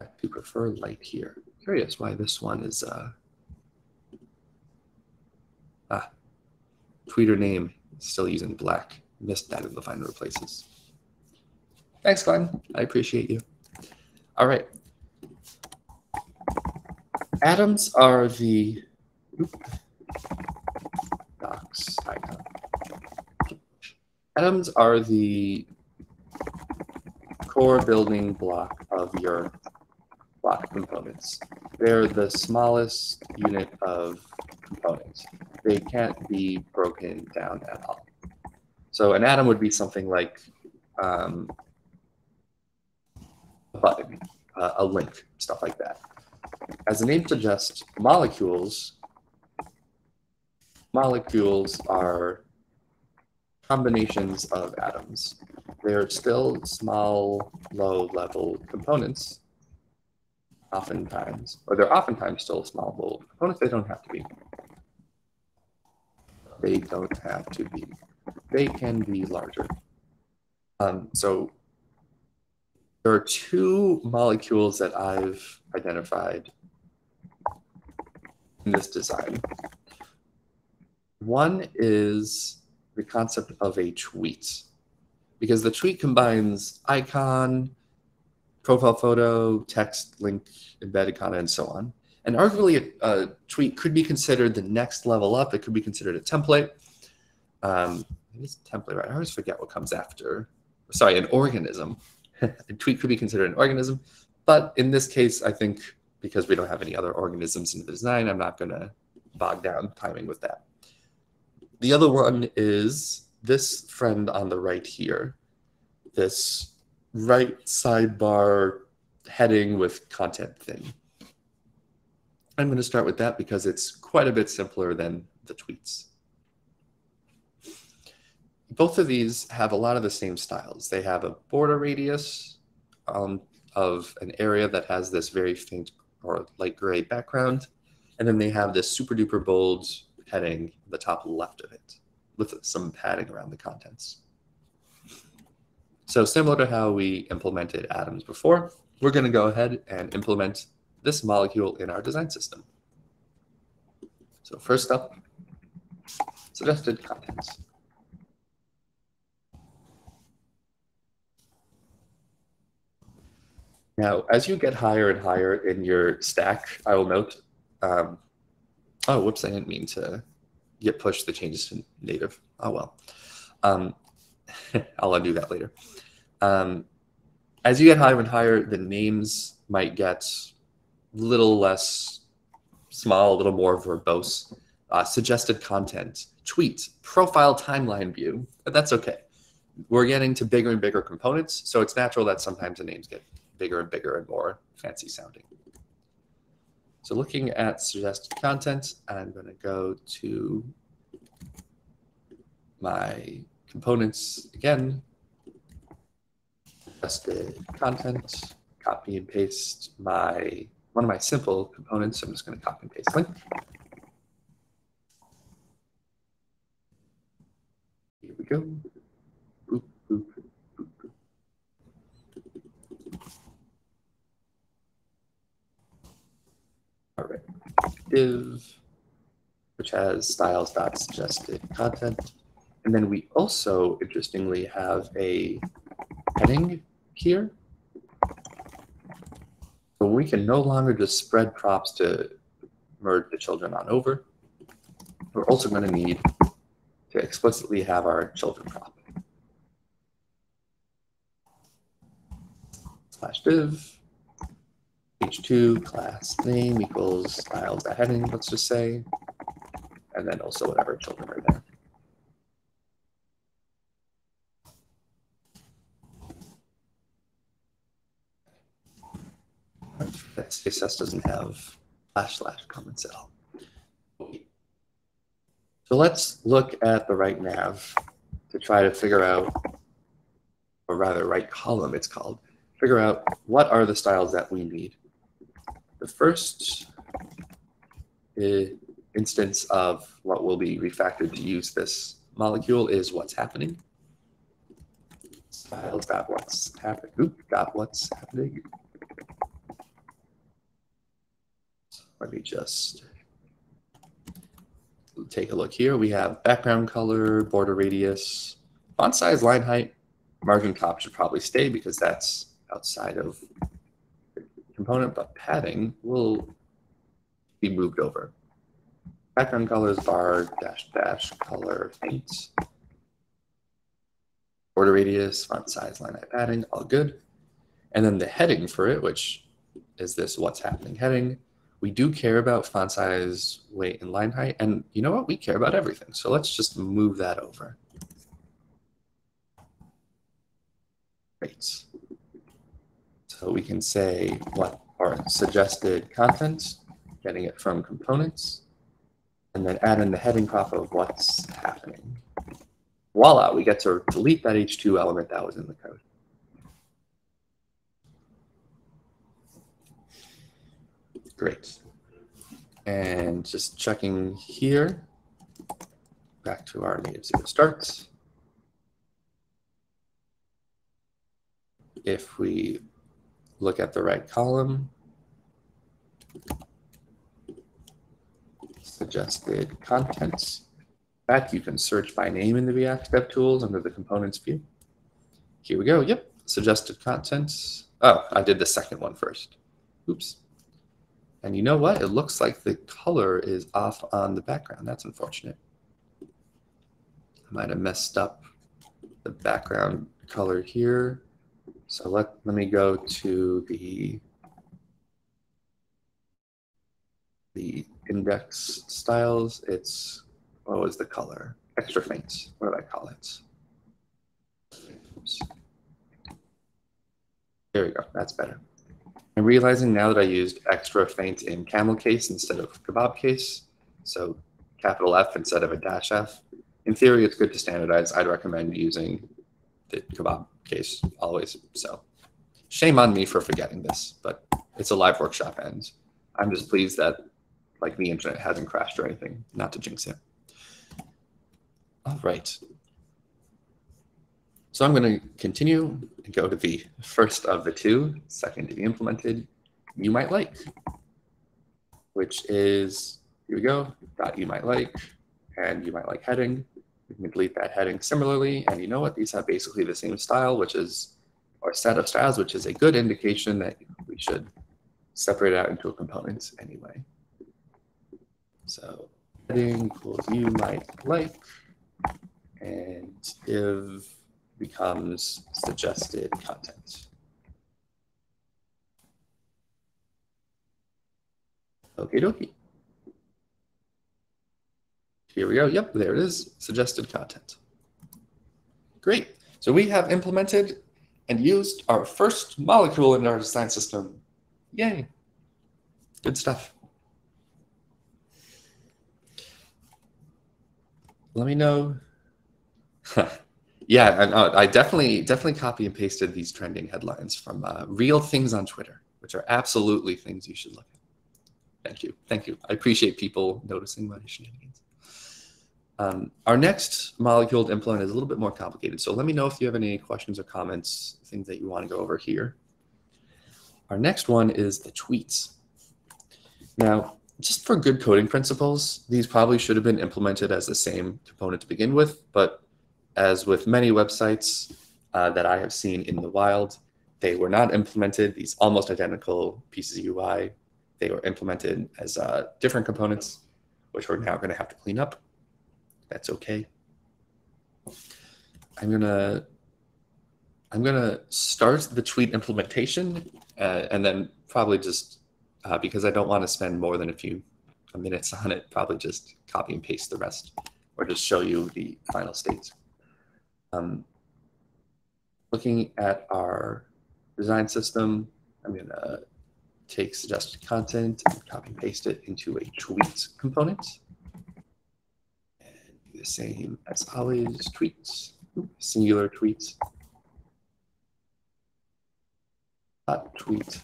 I do prefer light here. Curious why this one is uh, ah, tweeter name still using black. Missed that in the final replaces. Thanks, Glenn. I appreciate you. All right. Atoms are the docs icon. Atoms are the core building block of your block components. They're the smallest unit of components. They can't be broken down at all. So an atom would be something like um, a button, uh, a link, stuff like that. As the name suggests, molecules molecules are combinations of atoms. They're still small, low-level components, oftentimes, or they're oftentimes still small, low components. They don't have to be. They don't have to be. They can be larger. Um, so there are two molecules that I've identified in this design. One is the concept of a tweet, because the tweet combines icon, profile photo, text, link, embedded content, and so on. And arguably, a, a, tweet could be considered the next level up. It could be considered a template. Um, it's template, right? I always forget what comes after. Sorry, an organism. a tweet could be considered an organism. But in this case, I think because we don't have any other organisms in the design, I'm not going to bog down timing with that. The other one is this friend on the right here, this right sidebar heading with content thing. I'm going to start with that because it's quite a bit simpler than the tweets. Both of these have a lot of the same styles. They have a border radius um, of an area that has this very faint or light gray background. And then they have this super duper bold heading at the top left of it with some padding around the contents. So similar to how we implemented atoms before, we're going to go ahead and implement this molecule in our design system. So first up, suggested contents. Now, as you get higher and higher in your stack, I will note, um, oh, whoops, I didn't mean to get pushed the changes to native. Oh, well. Um, I'll undo that later. Um, as you get higher and higher, the names might get a little less small, a little more verbose. Uh, suggested content, tweet, profile timeline view. But that's okay. We're getting to bigger and bigger components, so it's natural that sometimes the names get bigger and bigger and more fancy sounding. So looking at suggested content, I'm going to go to my components again, suggested content, copy and paste my one of my simple components. I'm just going to copy and paste link. Here we go. All right, div, which has styles.suggested content. And then we also, interestingly, have a heading here. So we can no longer just spread props to merge the children on over. We're also going to need to explicitly have our children prop. Slash div, h2 class name equals styles that heading, let's just say, and then also whatever children are there. CSS doesn't have slash slash comments at all. So let's look at the right nav to try to figure out, or rather right column it's called, figure out what are the styles that we need. The first eh, instance of what will be refactored to use this molecule is what's happening. Styles got what's happening. Oop, got what's happening. Let me just take a look here. We have background color, border radius, font size, line height, margin top should probably stay because that's outside of component, but padding will be moved over. Background colors, bar, dash, dash, color, faint. Border radius, font size, line height, padding, all good. And then the heading for it, which is this what's happening heading, we do care about font size, weight, and line height. And you know what? We care about everything. So let's just move that over. Great. So we can say what are suggested contents, getting it from components, and then add in the heading prop of what's happening. Voila, we get to delete that H2 element that was in the code. Great. And just checking here, back to our native zero starts. If we look at the right column, suggested contents. That you can search by name in the React DevTools under the components view. Here we go. Yep, suggested contents. Oh, I did the second one first. Oops. And you know what? It looks like the color is off on the background. That's unfortunate. I might have messed up the background color here. So let, let me go to the, the index styles. It's, what was the color? Extra faint. What do I call it? Oops. There we go. That's better. I'm realizing now that I used extra faint in camel case instead of kebab case, so capital F instead of a dash F. In theory, it's good to standardize. I'd recommend using the kebab case always. So shame on me for forgetting this, but it's a live workshop and I'm just pleased that like the internet hasn't crashed or anything, not to jinx it. All right. So I'm going to continue and go to the first of the two, second to be implemented, you might like, which is, here we go, dot you might like, and you might like heading. We can delete that heading similarly. And you know what? These have basically the same style, which is, our set of styles, which is a good indication that we should separate out into a component anyway. So heading equals you might like, and if becomes suggested content. Okie dokie. Here we go. Yep, there it is, suggested content. Great. So we have implemented and used our first molecule in our design system. Yay. Good stuff. Let me know. Yeah, and, uh, I definitely definitely copy and pasted these trending headlines from uh, real things on Twitter, which are absolutely things you should look at. Thank you, thank you. I appreciate people noticing my shenanigans. Um, our next molecule to implement is a little bit more complicated, so let me know if you have any questions or comments, things that you want to go over here. Our next one is the tweets. Now, just for good coding principles, these probably should have been implemented as the same component to begin with, but as with many websites uh, that I have seen in the wild, they were not implemented, these almost identical pieces of UI. They were implemented as uh, different components, which we're now going to have to clean up. That's okay. I'm to I'm to start the tweet implementation uh, and then probably just uh, because I don't want to spend more than a few minutes on it, probably just copy and paste the rest or just show you the final states. Um, looking at our design system, I'm to take suggested content and copy and paste it into a tweet component. The same as always, tweets, singular tweets. Dot tweet.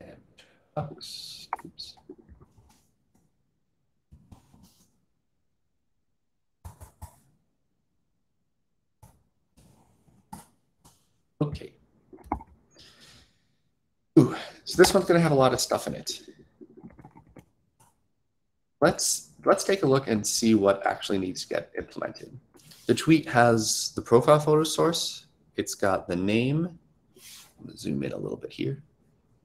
And oops. Okay. Ooh, so this one's going to have a lot of stuff in it. Let's let's take a look and see what actually needs to get implemented. The tweet has the profile photo source. It's got the name. zoom in a little bit here.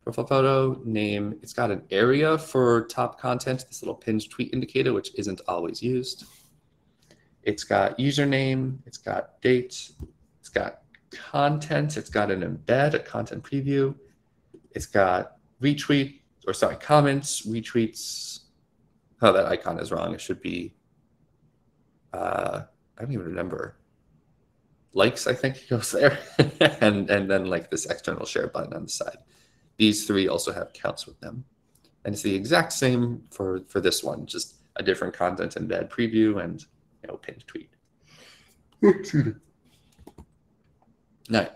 Profile photo, name. It's got an area for top content, this little pinned tweet indicator, which isn't always used. It's got username. It's got date. It's got content. It's got an embed, a content preview. It's got retweet, or sorry, comments, retweets. Oh, that icon is wrong. It should be, uh, I don't even remember. Likes, I think, goes there. and, and then like this external share button on the side. These three also have counts with them. And it's the exact same for, for this one, just a different content embed preview and you know pinned tweet. Now,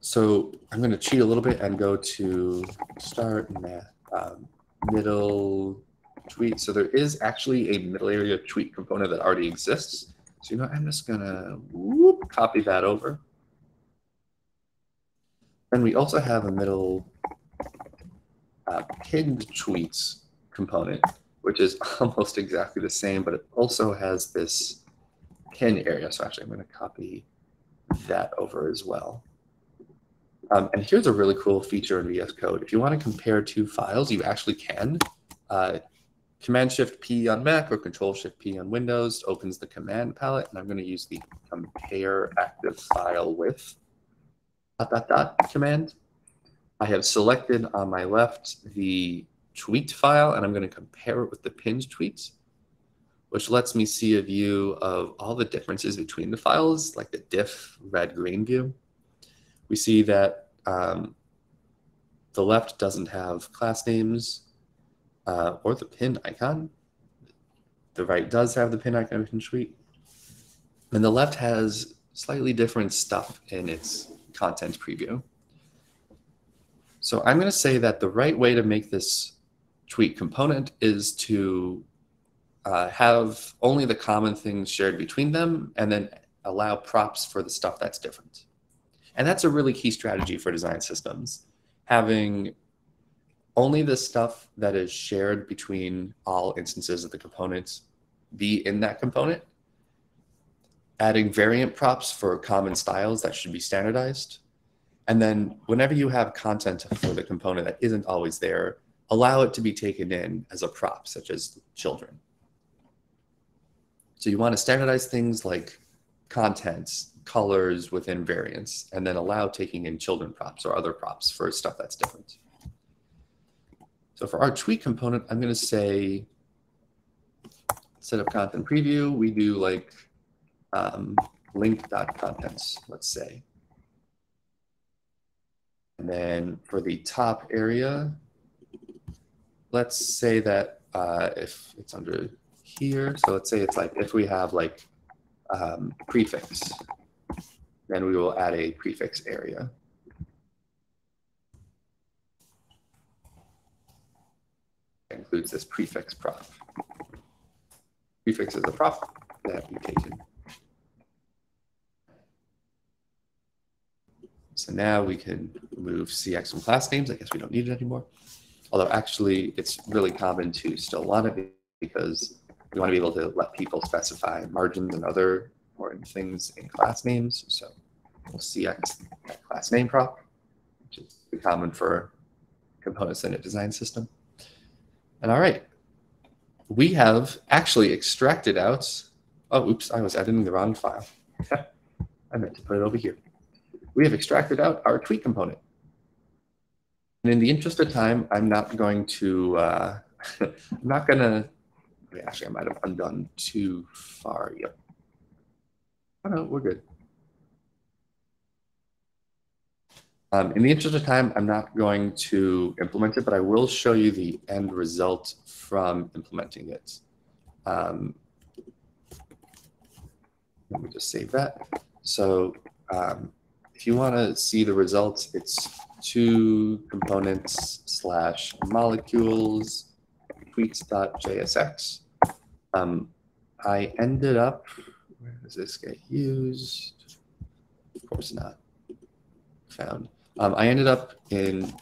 so I'm going to cheat a little bit and go to start um, middle tweet. So there is actually a middle area tweet component that already exists. So you know, I'm just going to copy that over. And we also have a middle uh, pinned tweets component, which is almost exactly the same, but it also has this pin area. So actually, I'm going to copy that over as well. Um, and here's a really cool feature in VS Code. If you want to compare two files, you actually can. Uh, command Shift P on Mac or Control Shift P on Windows opens the command palette, and I'm going to use the compare active file with dot dot dot command. I have selected on my left the tweet file, and I'm going to compare it with the pinned tweets which lets me see a view of all the differences between the files, like the diff red-green view. We see that um, the left doesn't have class names uh, or the pin icon. The right does have the pin icon in tweet. And the left has slightly different stuff in its content preview. So I'm going to say that the right way to make this tweet component is to uh, have only the common things shared between them and then allow props for the stuff that's different. And that's a really key strategy for design systems, having only the stuff that is shared between all instances of the components be in that component, adding variant props for common styles that should be standardized. And then whenever you have content for the component that isn't always there, allow it to be taken in as a prop, such as children. So you want to standardize things like contents, colors within variants, and then allow taking in children props or other props for stuff that's different. So for our tweet component, I'm going to say set up content preview. We do like um, link.contents, let's say. And then for the top area, let's say that uh, if it's under here. So let's say it's like if we have like um, prefix, then we will add a prefix area. Includes this prefix prop. Prefix is a prop that we take in. So now we can move CX from class names. I guess we don't need it anymore. Although actually it's really common to still want it because we want to be able to let people specify margins and other important things in class names. So we'll CX class name prop, which is common for components in a design system. And all right, we have actually extracted out, oh, oops, I was editing the wrong file. I meant to put it over here. We have extracted out our tweet component. And in the interest of time, I'm not going to, uh, I'm not going to, actually, I might have undone too far. Yep. Oh, no, we're good. Um, in the interest of time, I'm not going to implement it, but I will show you the end result from implementing it. Um, let me just save that. So um, if you want to see the results, it's two components slash molecules tweets.jsx. Um, I ended up, where does this get used? Of course not. Found. Um, I ended up in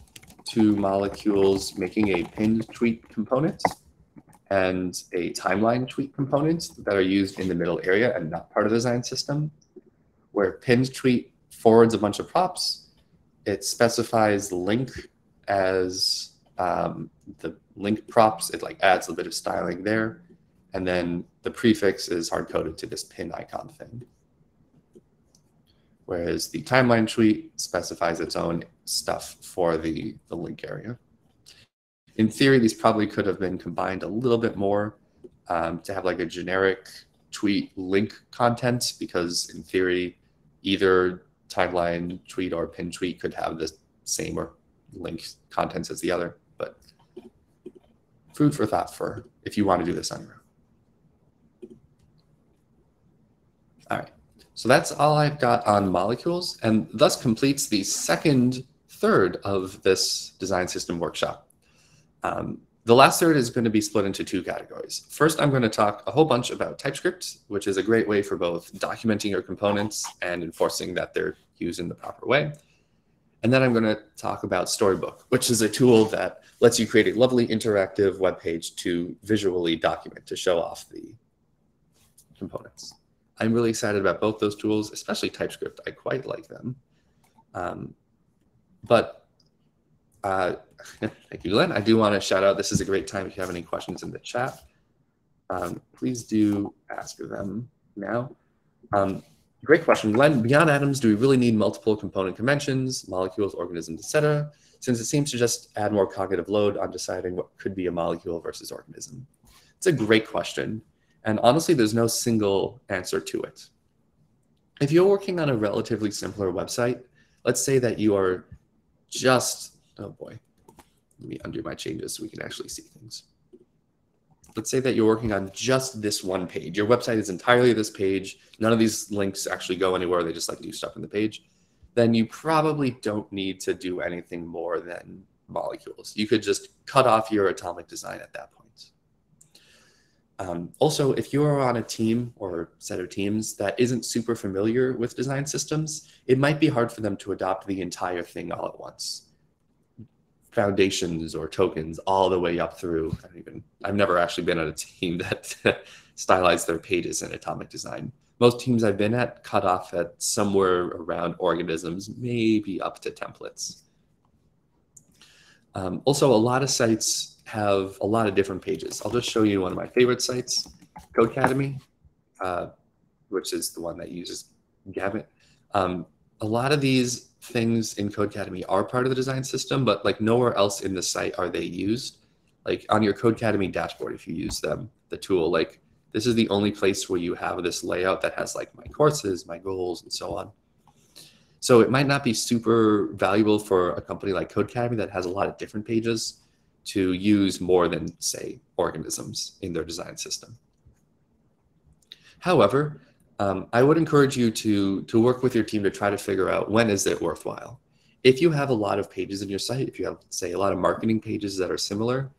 two molecules making a pinned tweet component and a timeline tweet component that are used in the middle area and not part of the design system, where pinned tweet forwards a bunch of props. It specifies link as um, the link props. It like adds a bit of styling there. And then the prefix is hard coded to this pin icon thing whereas the timeline tweet specifies its own stuff for the, the link area. In theory, these probably could have been combined a little bit more um, to have like a generic tweet link content, because in theory, either timeline tweet or pin tweet could have the same or link contents as the other. But food for thought for if you want to do this on your own. All right. So that's all I've got on molecules and thus completes the second third of this design system workshop. Um, the last third is going to be split into two categories. First, I'm going to talk a whole bunch about TypeScript, which is a great way for both documenting your components and enforcing that they're used in the proper way. And then I'm going to talk about Storybook, which is a tool that lets you create a lovely interactive web page to visually document, to show off the components. I'm really excited about both those tools, especially TypeScript. I quite like them. Um, but uh, thank you, Glenn. I do want to shout out, this is a great time if you have any questions in the chat. Um, please do ask them now. Um, great question. Glenn, beyond atoms, do we really need multiple component conventions, molecules, organisms, etc.? Since it seems to just add more cognitive load on deciding what could be a molecule versus organism. It's a great question. And honestly, there's no single answer to it. If you're working on a relatively simpler website, let's say that you are just, oh boy, let me undo my changes so we can actually see things. Let's say that you're working on just this one page. Your website is entirely this page. None of these links actually go anywhere. They just like do stuff in the page. Then you probably don't need to do anything more than molecules. You could just cut off your atomic design at that point. Um, also, if you are on a team or set of teams that isn't super familiar with design systems, it might be hard for them to adopt the entire thing all at once. Foundations or tokens all the way up through. I even I've never actually been on a team that stylized their pages in atomic design. Most teams I've been at cut off at somewhere around organisms, maybe up to templates. Um, also, a lot of sites have a lot of different pages. I'll just show you one of my favorite sites, Codecademy, uh, which is the one that uses Gamut. Um, a lot of these things in Codecademy are part of the design system, but like nowhere else in the site are they used. Like on your Codecademy dashboard, if you use them, the tool, like this is the only place where you have this layout that has like my courses, my goals, and so on. So it might not be super valuable for a company like Codecademy that has a lot of different pages to use more than, say, organisms in their design system. However, um, I would encourage you to, to work with your team to try to figure out when is it worthwhile. If you have a lot of pages in your site, if you have, say, a lot of marketing pages that are similar,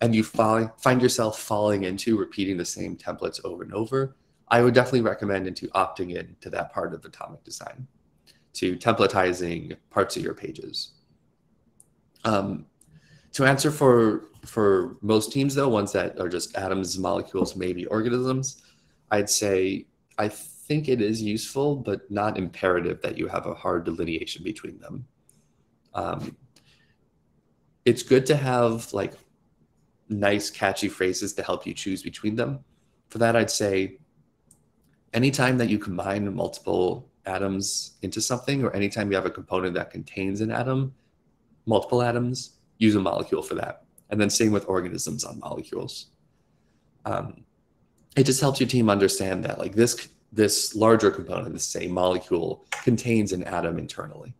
and you find, find yourself falling into repeating the same templates over and over, I would definitely recommend into opting in to that part of atomic design, to templatizing parts of your pages. Um, to answer for for most teams though, ones that are just atoms, molecules, maybe organisms, I'd say I think it is useful, but not imperative that you have a hard delineation between them. Um, it's good to have like nice, catchy phrases to help you choose between them. For that, I'd say anytime that you combine multiple atoms into something, or anytime you have a component that contains an atom, multiple atoms, use a molecule for that. And then same with organisms on molecules. Um, it just helps your team understand that like this this larger component, this same molecule, contains an atom internally.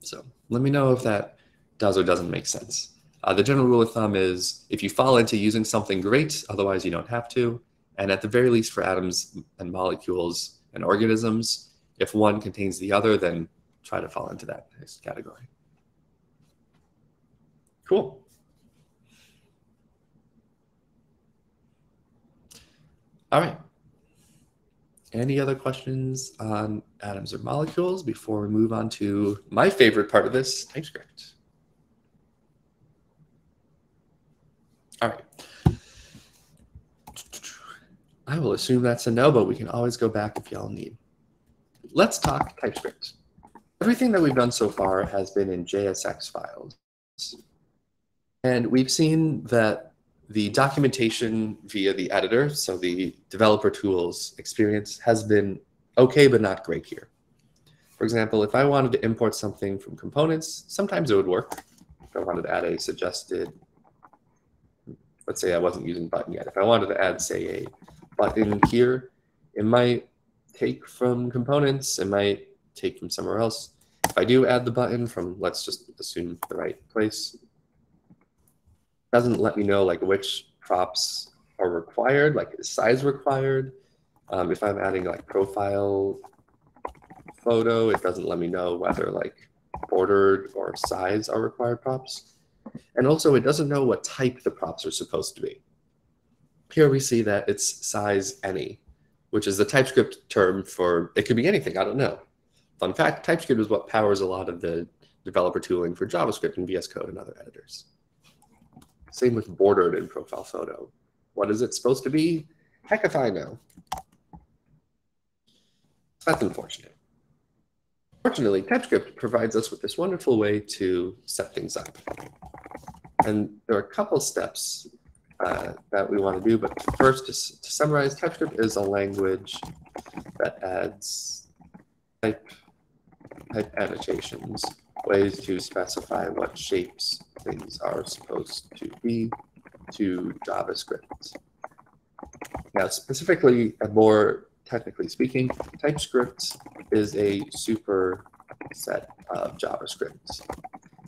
So let me know if that does or doesn't make sense. Uh, the general rule of thumb is if you fall into using something great, otherwise you don't have to. And at the very least for atoms and molecules and organisms, if one contains the other, then try to fall into that next category. Cool. All right. Any other questions on atoms or molecules before we move on to my favorite part of this, TypeScript? All right. I will assume that's a no, but we can always go back if y'all need. Let's talk TypeScript. Everything that we've done so far has been in JSX files. And we've seen that the documentation via the editor, so the developer tools experience, has been okay, but not great here. For example, if I wanted to import something from components, sometimes it would work. If I wanted to add a suggested, let's say I wasn't using button yet. If I wanted to add, say, a button here, it might take from components, it might take from somewhere else. If I do add the button from, let's just assume the right place, doesn't let me know like which props are required, like size required. Um, if I'm adding like profile photo, it doesn't let me know whether like bordered or size are required props. And also it doesn't know what type the props are supposed to be. Here we see that it's size any, which is the TypeScript term for, it could be anything, I don't know. Fun fact, TypeScript is what powers a lot of the developer tooling for JavaScript and VS Code and other editors. Same with bordered in profile photo. What is it supposed to be? Heck if I know. That's unfortunate. Fortunately, TypeScript provides us with this wonderful way to set things up. And there are a couple steps uh, that we want to do, but first, to, to summarize, TypeScript is a language that adds type, type annotations ways to specify what shapes things are supposed to be to JavaScript. Now, specifically and more technically speaking, TypeScript is a superset of JavaScript,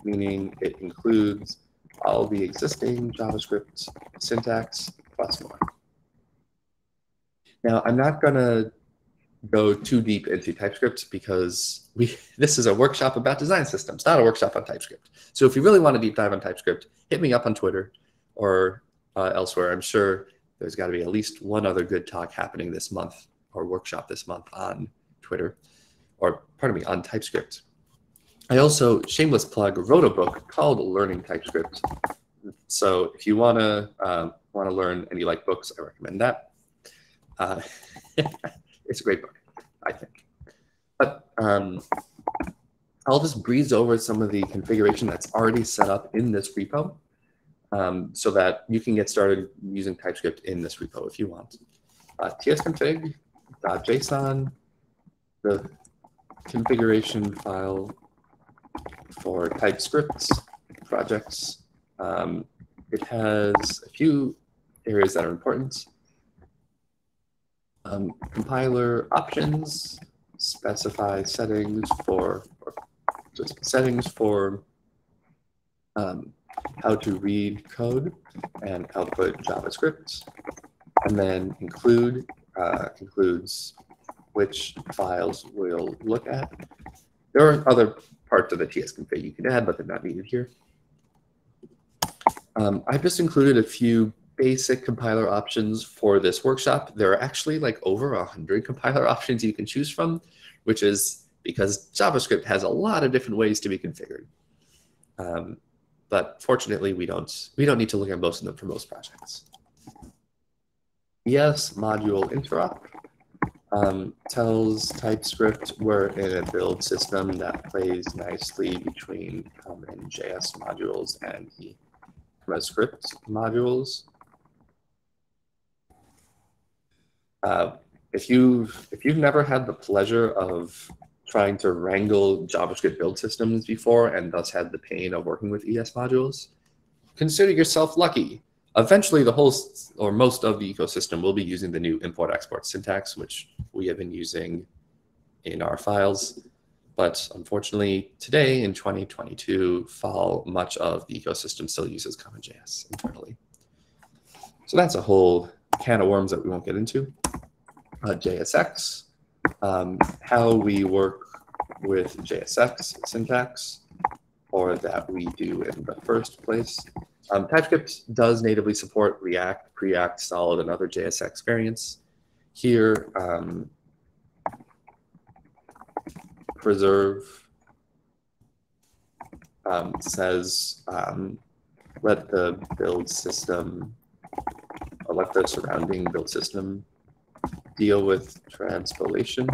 meaning it includes all the existing JavaScript syntax plus more. Now, I'm not going to go too deep into TypeScript because we this is a workshop about design systems, not a workshop on TypeScript. So if you really want to deep dive on TypeScript, hit me up on Twitter or uh, elsewhere. I'm sure there's got to be at least one other good talk happening this month or workshop this month on Twitter, or pardon me, on TypeScript. I also, shameless plug, wrote a book called Learning TypeScript. So if you want to uh, want to learn and you like books, I recommend that. Uh, it's a great book, I think. But um, I'll just breeze over some of the configuration that's already set up in this repo um, so that you can get started using TypeScript in this repo if you want. Uh, tsconfig.json, the configuration file for TypeScript projects. Um, it has a few areas that are important. Um, compiler options specify settings for just settings for um, how to read code and output JavaScript, and then include uh, includes which files we'll look at. There are other parts of the tsconfig you can add, but they're not needed here. Um, I've just included a few basic compiler options for this workshop. There are actually like over 100 compiler options you can choose from, which is because JavaScript has a lot of different ways to be configured. Um, but fortunately, we don't, we don't need to look at most of them for most projects. ES module interop um, tells TypeScript we're in a build system that plays nicely between CommonJS modules and the ECMAScript modules. Uh, if you if you've never had the pleasure of trying to wrangle JavaScript build systems before and thus had the pain of working with ES modules, consider yourself lucky. Eventually, the whole or most of the ecosystem will be using the new import export syntax, which we have been using in our files. But unfortunately, today in 2022, fall, much of the ecosystem still uses CommonJS internally. So that's a whole can of worms that we won't get into. Uh, JSX, um, how we work with JSX syntax, or that we do in the first place. Um, TypeScript does natively support React, Preact, Solid, and other JSX variants. Here, um, preserve um, says um, let the build system, or let the surrounding build system deal with transpilation.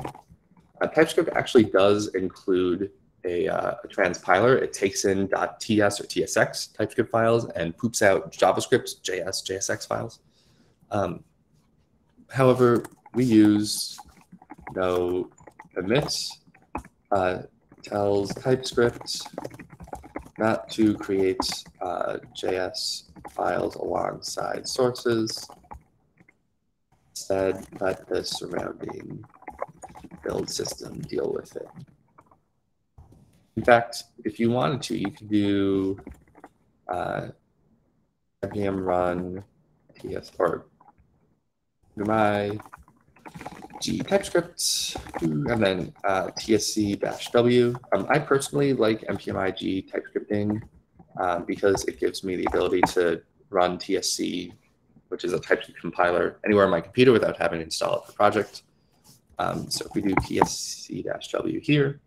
Uh, TypeScript actually does include a, uh, a, transpiler. It takes in .ts or .tsx TypeScript files and poops out JavaScript, JS, JSX files. Um, however, we use no emits uh, tells TypeScript not to create uh, JS files alongside sources. Instead, let the surrounding build system deal with it. In fact, if you wanted to, you could do uh, npm run ts or my G TypeScript, and then uh, TSC-W. Um, I personally like npmig TypeScripting um, because it gives me the ability to run TSC, which is a TypeScript compiler, anywhere on my computer without having to install it for project. Um, so if we do TSC-W here,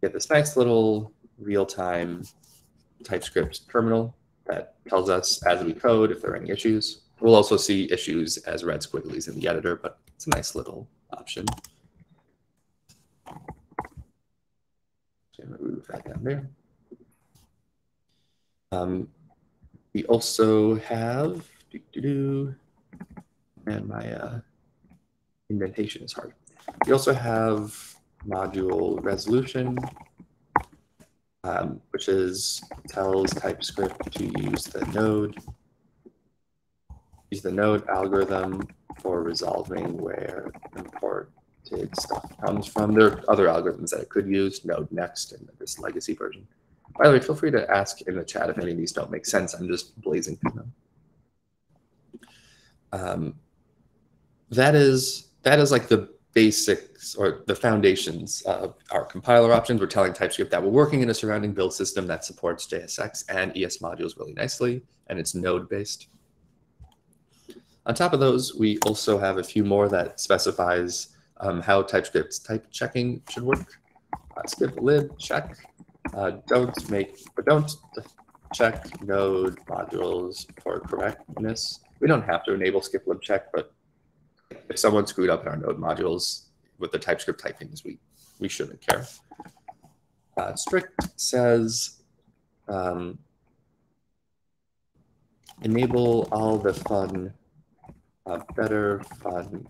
get this nice little real-time TypeScript terminal that tells us as we code if there are any issues. We'll also see issues as red squigglies in the editor, but it's a nice little option. move that down there. Um, we also have, and my uh, indentation is hard. We also have module resolution, um, which is tells TypeScript to use the node, use the node algorithm for resolving where imported stuff comes from. There are other algorithms that it could use, node next and this legacy version. By the way, feel free to ask in the chat if any of these don't make sense. I'm just blazing through them. Um, that is that is like the basics or the foundations of our compiler options. We're telling TypeScript that we're working in a surrounding build system that supports JSX and ES modules really nicely, and it's node based. On top of those, we also have a few more that specifies um, how TypeScript's type checking should work. Uh, lib check. Uh, don't make, but don't check node modules for correctness. We don't have to enable skip lib check, but if someone screwed up in our node modules with the TypeScript typings, we, we shouldn't care. Uh, strict says um, enable all the fun uh, better fun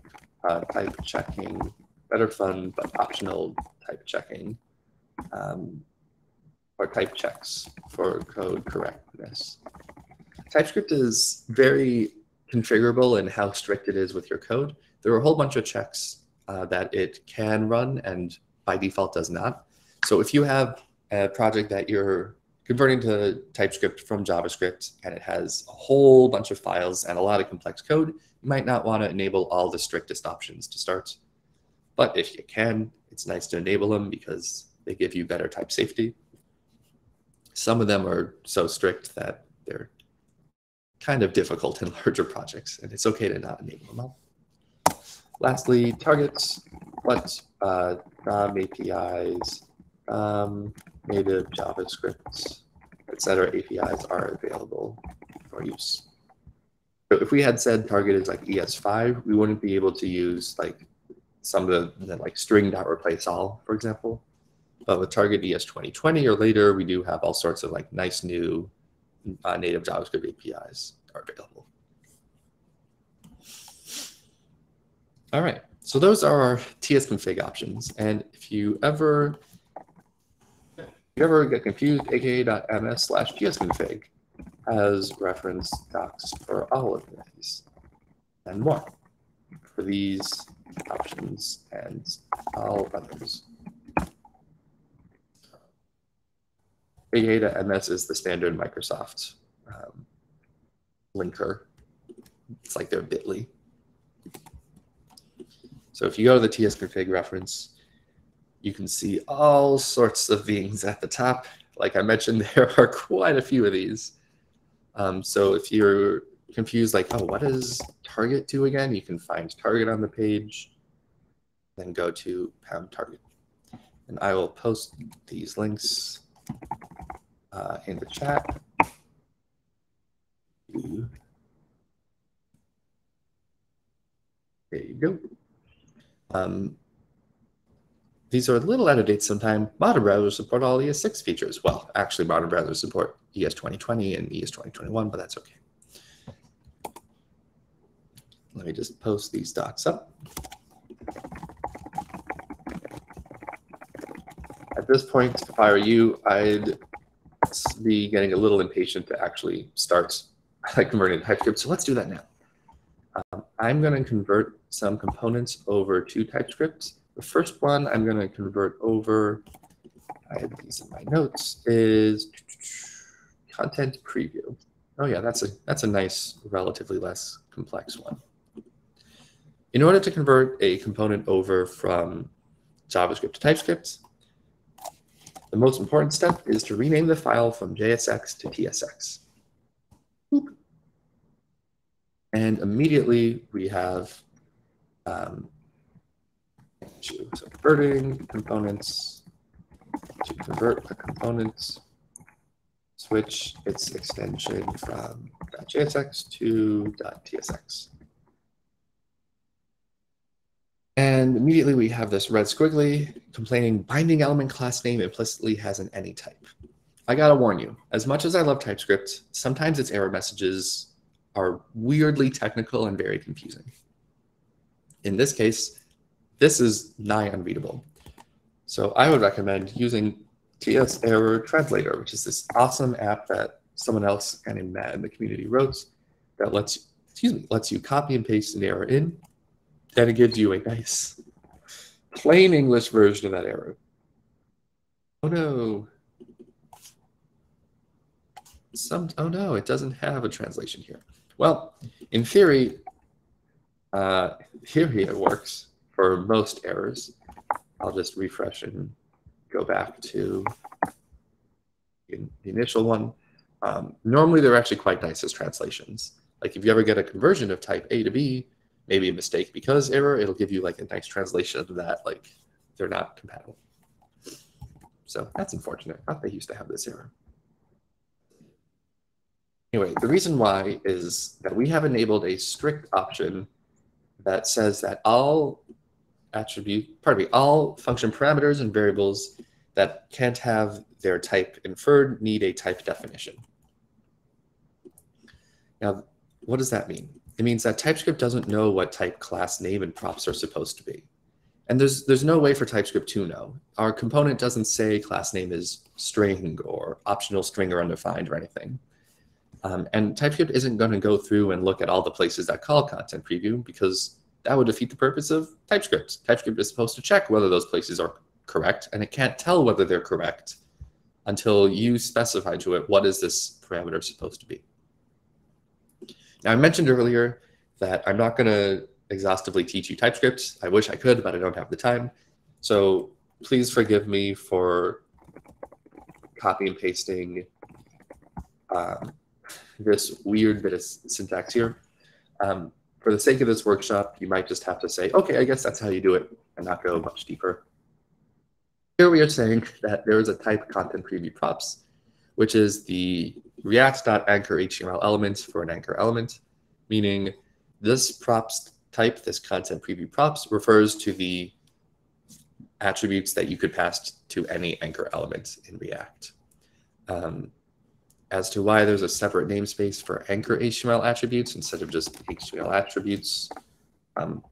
uh, type checking, better fun but optional type checking, um, or type checks for code correctness. TypeScript is very configurable in how strict it is with your code. There are a whole bunch of checks uh, that it can run and by default does not. So if you have a project that you're converting to TypeScript from JavaScript and it has a whole bunch of files and a lot of complex code, you might not want to enable all the strictest options to start. But if you can, it's nice to enable them because they give you better type safety. Some of them are so strict that they're kind of difficult in larger projects, and it's okay to not enable them all. Lastly, targets, what uh, DOM APIs, um, native JavaScript, etc. APIs are available for use. So if we had said target is like ES5, we wouldn't be able to use like some of the, the like string.replace all, for example. But with target ES 2020 or later, we do have all sorts of like nice new uh, native JavaScript APIs are available. All right, so those are our tsconfig options. And if you ever if you ever get confused, aka.ms slash tsconfig has reference docs for all of these and more for these options and all others. aka.ms is the standard Microsoft um, linker. It's like their bit.ly. So if you go to the tsconfig reference, you can see all sorts of things at the top. Like I mentioned, there are quite a few of these. Um, so if you're confused, like, oh, what does target do again? You can find target on the page, then go to pound target. And I will post these links uh, in the chat. There you go. Um, these are a little out of date sometime. Modern browsers support all ES6 features. Well, actually, modern browsers support ES 2020 and ES 2021, but that's okay. Let me just post these docs up. At this point, if I were you, I'd be getting a little impatient to actually start like converting to TypeScript. So let's do that now. Um, I'm going to convert some components over to TypeScript. The first one I'm going to convert over, I have these in my notes, is content preview. Oh yeah, that's a that's a nice, relatively less complex one. In order to convert a component over from JavaScript to TypeScript, the most important step is to rename the file from JSX to TSX. And immediately we have um, so converting components to convert a component, switch its extension from .jsx to .tsx. And immediately we have this red squiggly complaining binding element class name implicitly has an any type. I gotta warn you, as much as I love TypeScript, sometimes its error messages are weirdly technical and very confusing. In this case, this is nigh unreadable. So I would recommend using TS Error Translator, which is this awesome app that someone else and in Matt in the community wrote that lets excuse me lets you copy and paste an error in, and it gives you a nice plain English version of that error. Oh no. Some oh no, it doesn't have a translation here. Well, in theory, uh, here it works for most errors. I'll just refresh and go back to the initial one. Um, normally, they're actually quite nice as translations. Like if you ever get a conversion of type A to B, maybe a mistake because error, it'll give you like a nice translation of that, like they're not compatible. So that's unfortunate. I thought they used to have this error. Anyway, the reason why is that we have enabled a strict option that says that all attribute, pardon me, all function parameters and variables that can't have their type inferred need a type definition. Now, what does that mean? It means that TypeScript doesn't know what type class name and props are supposed to be. And there's there's no way for TypeScript to know. Our component doesn't say class name is string or optional string or undefined or anything. Um, and TypeScript isn't going to go through and look at all the places that call content preview because that would defeat the purpose of TypeScript. TypeScript is supposed to check whether those places are correct, and it can't tell whether they're correct until you specify to it what is this parameter supposed to be. I mentioned earlier that I'm not going to exhaustively teach you TypeScript. I wish I could, but I don't have the time. So please forgive me for copy and pasting um, this weird bit of syntax here. Um, for the sake of this workshop, you might just have to say, okay, I guess that's how you do it and not go much deeper. Here we are saying that there is a type content preview props, which is the react.anchor HTML element for an anchor element, meaning this props type, this content preview props, refers to the attributes that you could pass to any anchor element in React. Um, as to why there's a separate namespace for anchor HTML attributes instead of just HTML attributes. Um,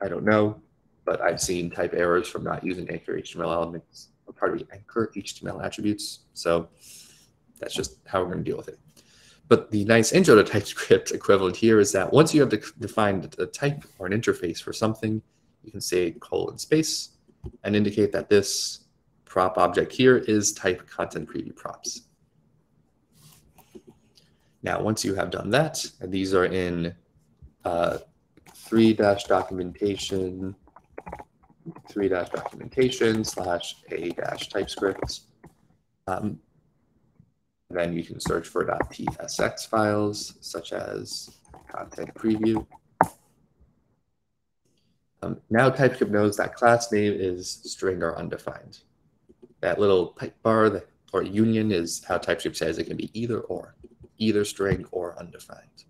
I don't know, but I've seen type errors from not using anchor HTML elements or part of anchor HTML attributes. So that's just how we're going to deal with it. But the nice intro to TypeScript equivalent here is that once you have defined a type or an interface for something, you can say colon space and indicate that this prop object here is type content preview props. Now, once you have done that, and these are in uh, three dash documentation, three dash documentation slash a dash TypeScript. Um, then you can search for .tsx files such as content preview. Um, now TypeScript knows that class name is string or undefined. That little bar that, or union is how TypeScript says it can be either or, either string or undefined.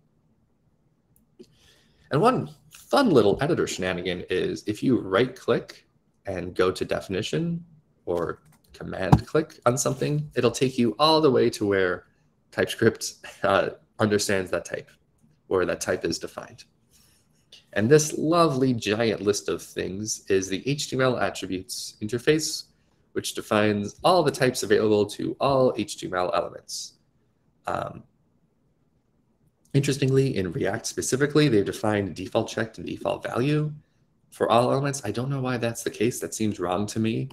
And one fun little editor shenanigan is if you right click and go to definition or command click on something, it'll take you all the way to where TypeScript uh, understands that type, or that type is defined. And this lovely giant list of things is the HTML attributes interface, which defines all the types available to all HTML elements. Um, interestingly, in React specifically, they've defined default checked and default value for all elements. I don't know why that's the case. That seems wrong to me.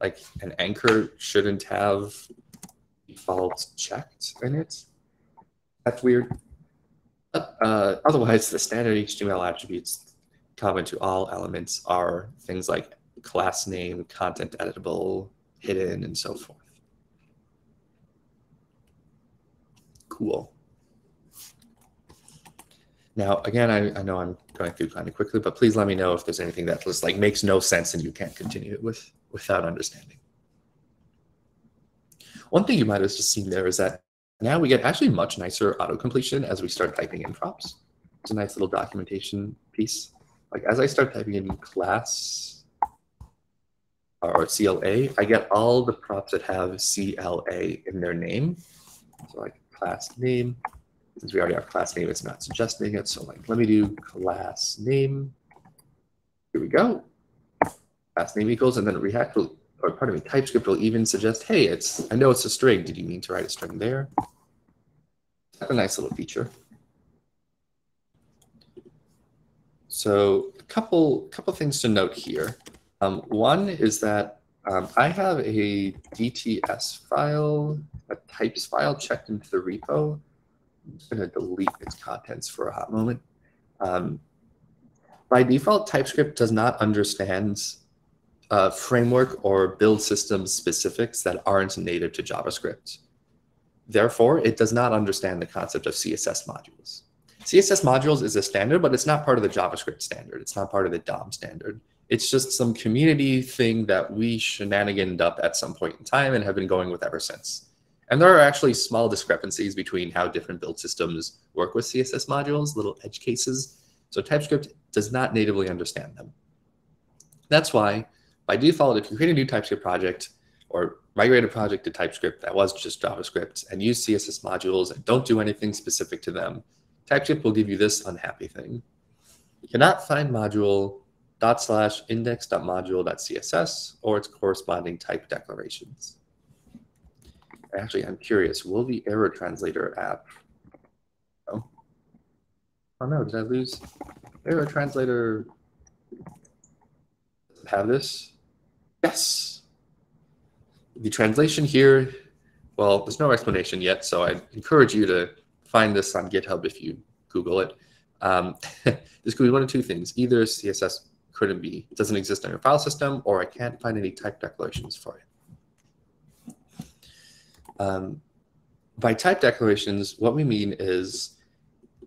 Like an anchor shouldn't have default checked in it. That's weird. Uh, otherwise, the standard HTML attributes common to all elements are things like class name, content editable, hidden, and so forth. Cool. Now, again, I, I know I'm going through kind of quickly, but please let me know if there's anything that just like makes no sense and you can't continue it with without understanding. One thing you might have just seen there is that now we get actually much nicer auto completion as we start typing in props. It's a nice little documentation piece. Like as I start typing in class or CLA, I get all the props that have CLA in their name. So like class name, since we already have class name, it's not suggesting it. So like, let me do class name. Here we go. Name equals, and then React will or pardon me, TypeScript will even suggest, hey, it's I know it's a string. Did you mean to write a string there? That's a nice little feature. So a couple couple things to note here. Um, one is that um, I have a DTS file, a types file checked into the repo. I'm just going to delete its contents for a hot moment. Um, by default, TypeScript does not understand uh, framework or build system specifics that aren't native to JavaScript. Therefore, it does not understand the concept of CSS modules. CSS modules is a standard, but it's not part of the JavaScript standard. It's not part of the DOM standard. It's just some community thing that we shenaniganed up at some point in time and have been going with ever since. And there are actually small discrepancies between how different build systems work with CSS modules, little edge cases. So TypeScript does not natively understand them. That's why by default, if you create a new TypeScript project or migrate a project to TypeScript that was just JavaScript and use CSS modules and don't do anything specific to them, TypeScript will give you this unhappy thing. You cannot find module dot slash index dot module dot css or its corresponding type declarations. Actually, I'm curious, will the error translator app, oh, oh no, did I lose? Error translator have this? Yes. The translation here, well, there's no explanation yet, so I encourage you to find this on GitHub if you Google it. Um, this could be one of two things. Either CSS couldn't be, doesn't exist on your file system, or I can't find any type declarations for it. Um, by type declarations, what we mean is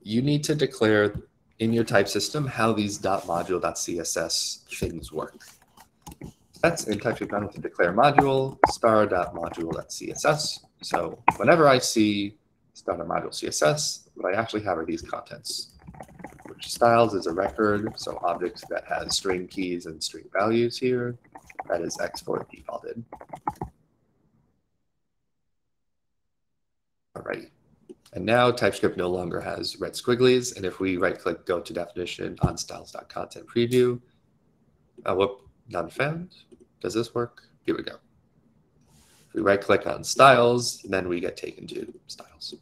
you need to declare in your type system how these .module.css things work. That's in TypeScript I'm going to declare module star.module.css. So whenever I see star.module CSS, what I actually have are these contents, which styles is a record, so object that has string keys and string values here. That is export defaulted. Alrighty. And now TypeScript no longer has red squigglies. And if we right click, go to definition on styles.content preview, Oh, whoop, not found. Does this work? Here we go. If we right click on styles, and then we get taken to styles.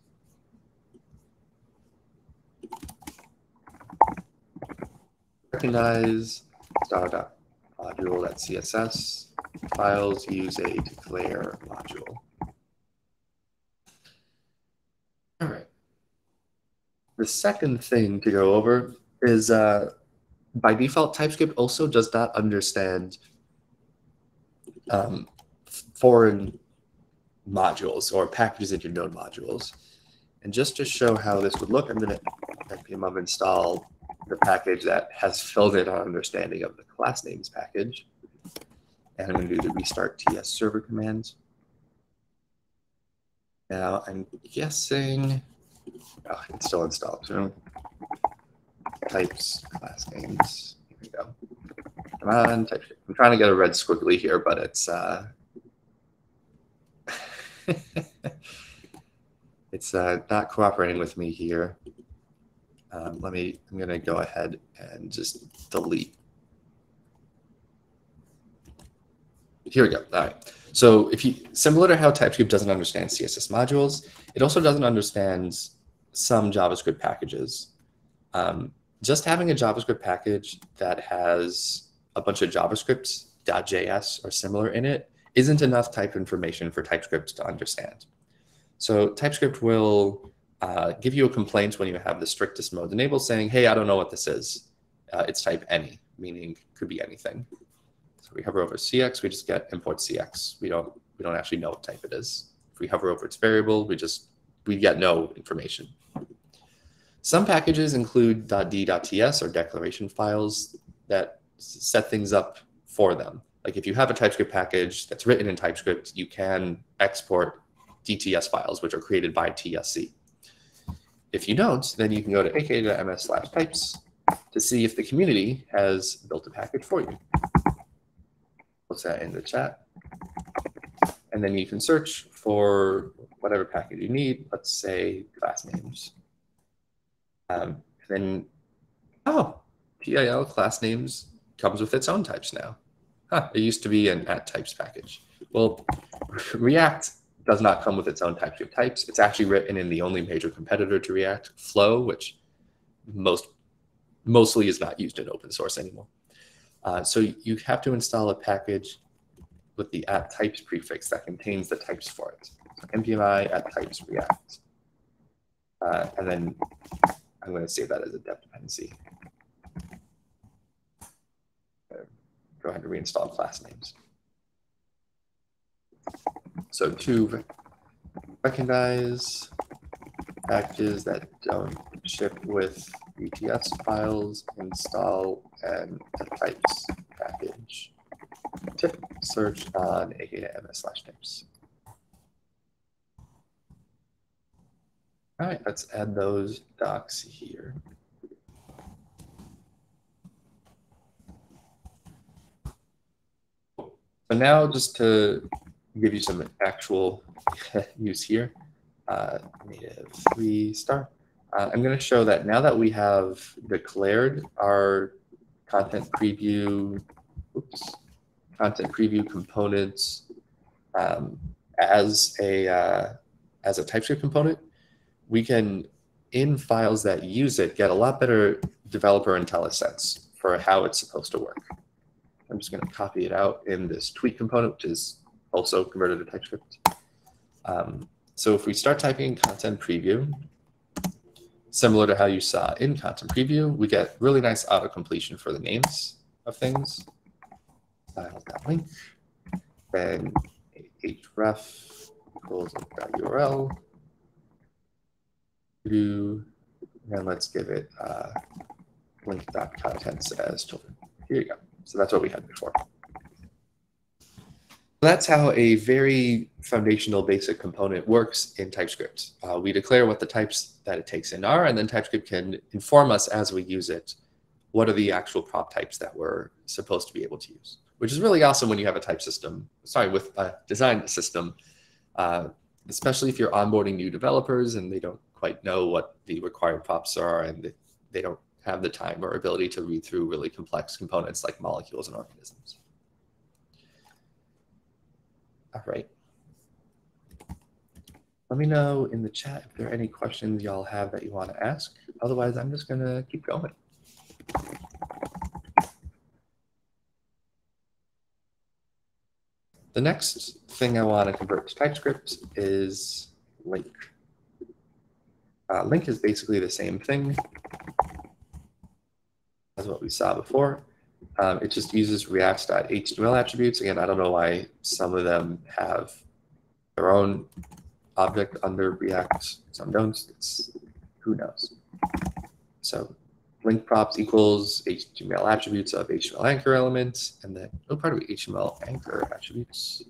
Recognize style.module.css files use a declare module. All right. The second thing to go over is uh, by default, TypeScript also does not understand um, foreign modules or packages into node modules. And just to show how this would look, I'm going to npm install the package that has filled in our understanding of the class names package. And I'm going to do the restart TS server command. Now I'm guessing, oh, it's still installed. So types, class names. Here we go. Come on. I'm trying to get a red squiggly here, but it's uh, it's uh, not cooperating with me here. Um, let me, I'm going to go ahead and just delete Here we go. All right. So if you similar to how TypeScript doesn't understand CSS modules, it also doesn't understand some JavaScript packages. Um, just having a JavaScript package that has a bunch of JavaScript.js or similar in it isn't enough type information for TypeScript to understand. So TypeScript will uh, give you a complaint when you have the strictest mode enabled saying, hey, I don't know what this is. Uh, it's type any, meaning could be anything. So we hover over CX, we just get import CX. We don't we don't actually know what type it is. If we hover over its variable, we just we get no information. Some packages include .d.ts or declaration files that set things up for them. Like if you have a TypeScript package that's written in TypeScript, you can export DTS files, which are created by TSC. If you don't, then you can go to aka.ms slash types to see if the community has built a package for you post that in the chat. And then you can search for whatever package you need. Let's say class names. Um, then, oh, PIL class names comes with its own types now. Huh, it used to be an at types package. Well, React does not come with its own TypeScript types. It's actually written in the only major competitor to React, Flow, which most mostly is not used in open source anymore. Uh, so you have to install a package with the at types prefix that contains the types for it. So npmi at types react. Uh, and then I'm going to save that as a dev dependency. Go ahead and reinstall class names. So to recognize packages that don't ship with DTS files, install and types package. Tip search on aka.ms slash types. All right, let's add those docs here. So now just to give you some actual use here, uh, native three star. Uh, I'm going to show that now that we have declared our content preview, oops, content preview components um, as a uh, as a TypeScript component, we can in files that use it get a lot better developer IntelliSense for how it's supposed to work. I'm just going to copy it out in this tweak component, which is also converted to TypeScript. Um, so if we start typing content preview, similar to how you saw in content preview, we get really nice auto completion for the names of things. Style.link, then href equals URL. Do, and let's give it uh, link.contents as children. Here you go. So that's what we had before. That's how a very foundational basic component works in TypeScript. Uh, we declare what the types that it takes in are, and then TypeScript can inform us as we use it what are the actual prop types that we're supposed to be able to use, which is really awesome when you have a type system, sorry, with a design system, uh, especially if you're onboarding new developers and they don't quite know what the required props are and they don't have the time or ability to read through really complex components like molecules and organisms. All right. Let me know in the chat if there are any questions y'all have that you want to ask. Otherwise, I'm just going to keep going. The next thing I want to convert to TypeScript is Link. Uh, Link is basically the same thing as what we saw before. Um, it just uses React.html attributes. Again, I don't know why some of them have their own object under React, some don't. It's, who knows? So Link props equals HTML attributes of HTML anchor elements, and then, oh, part of HTML anchor attributes.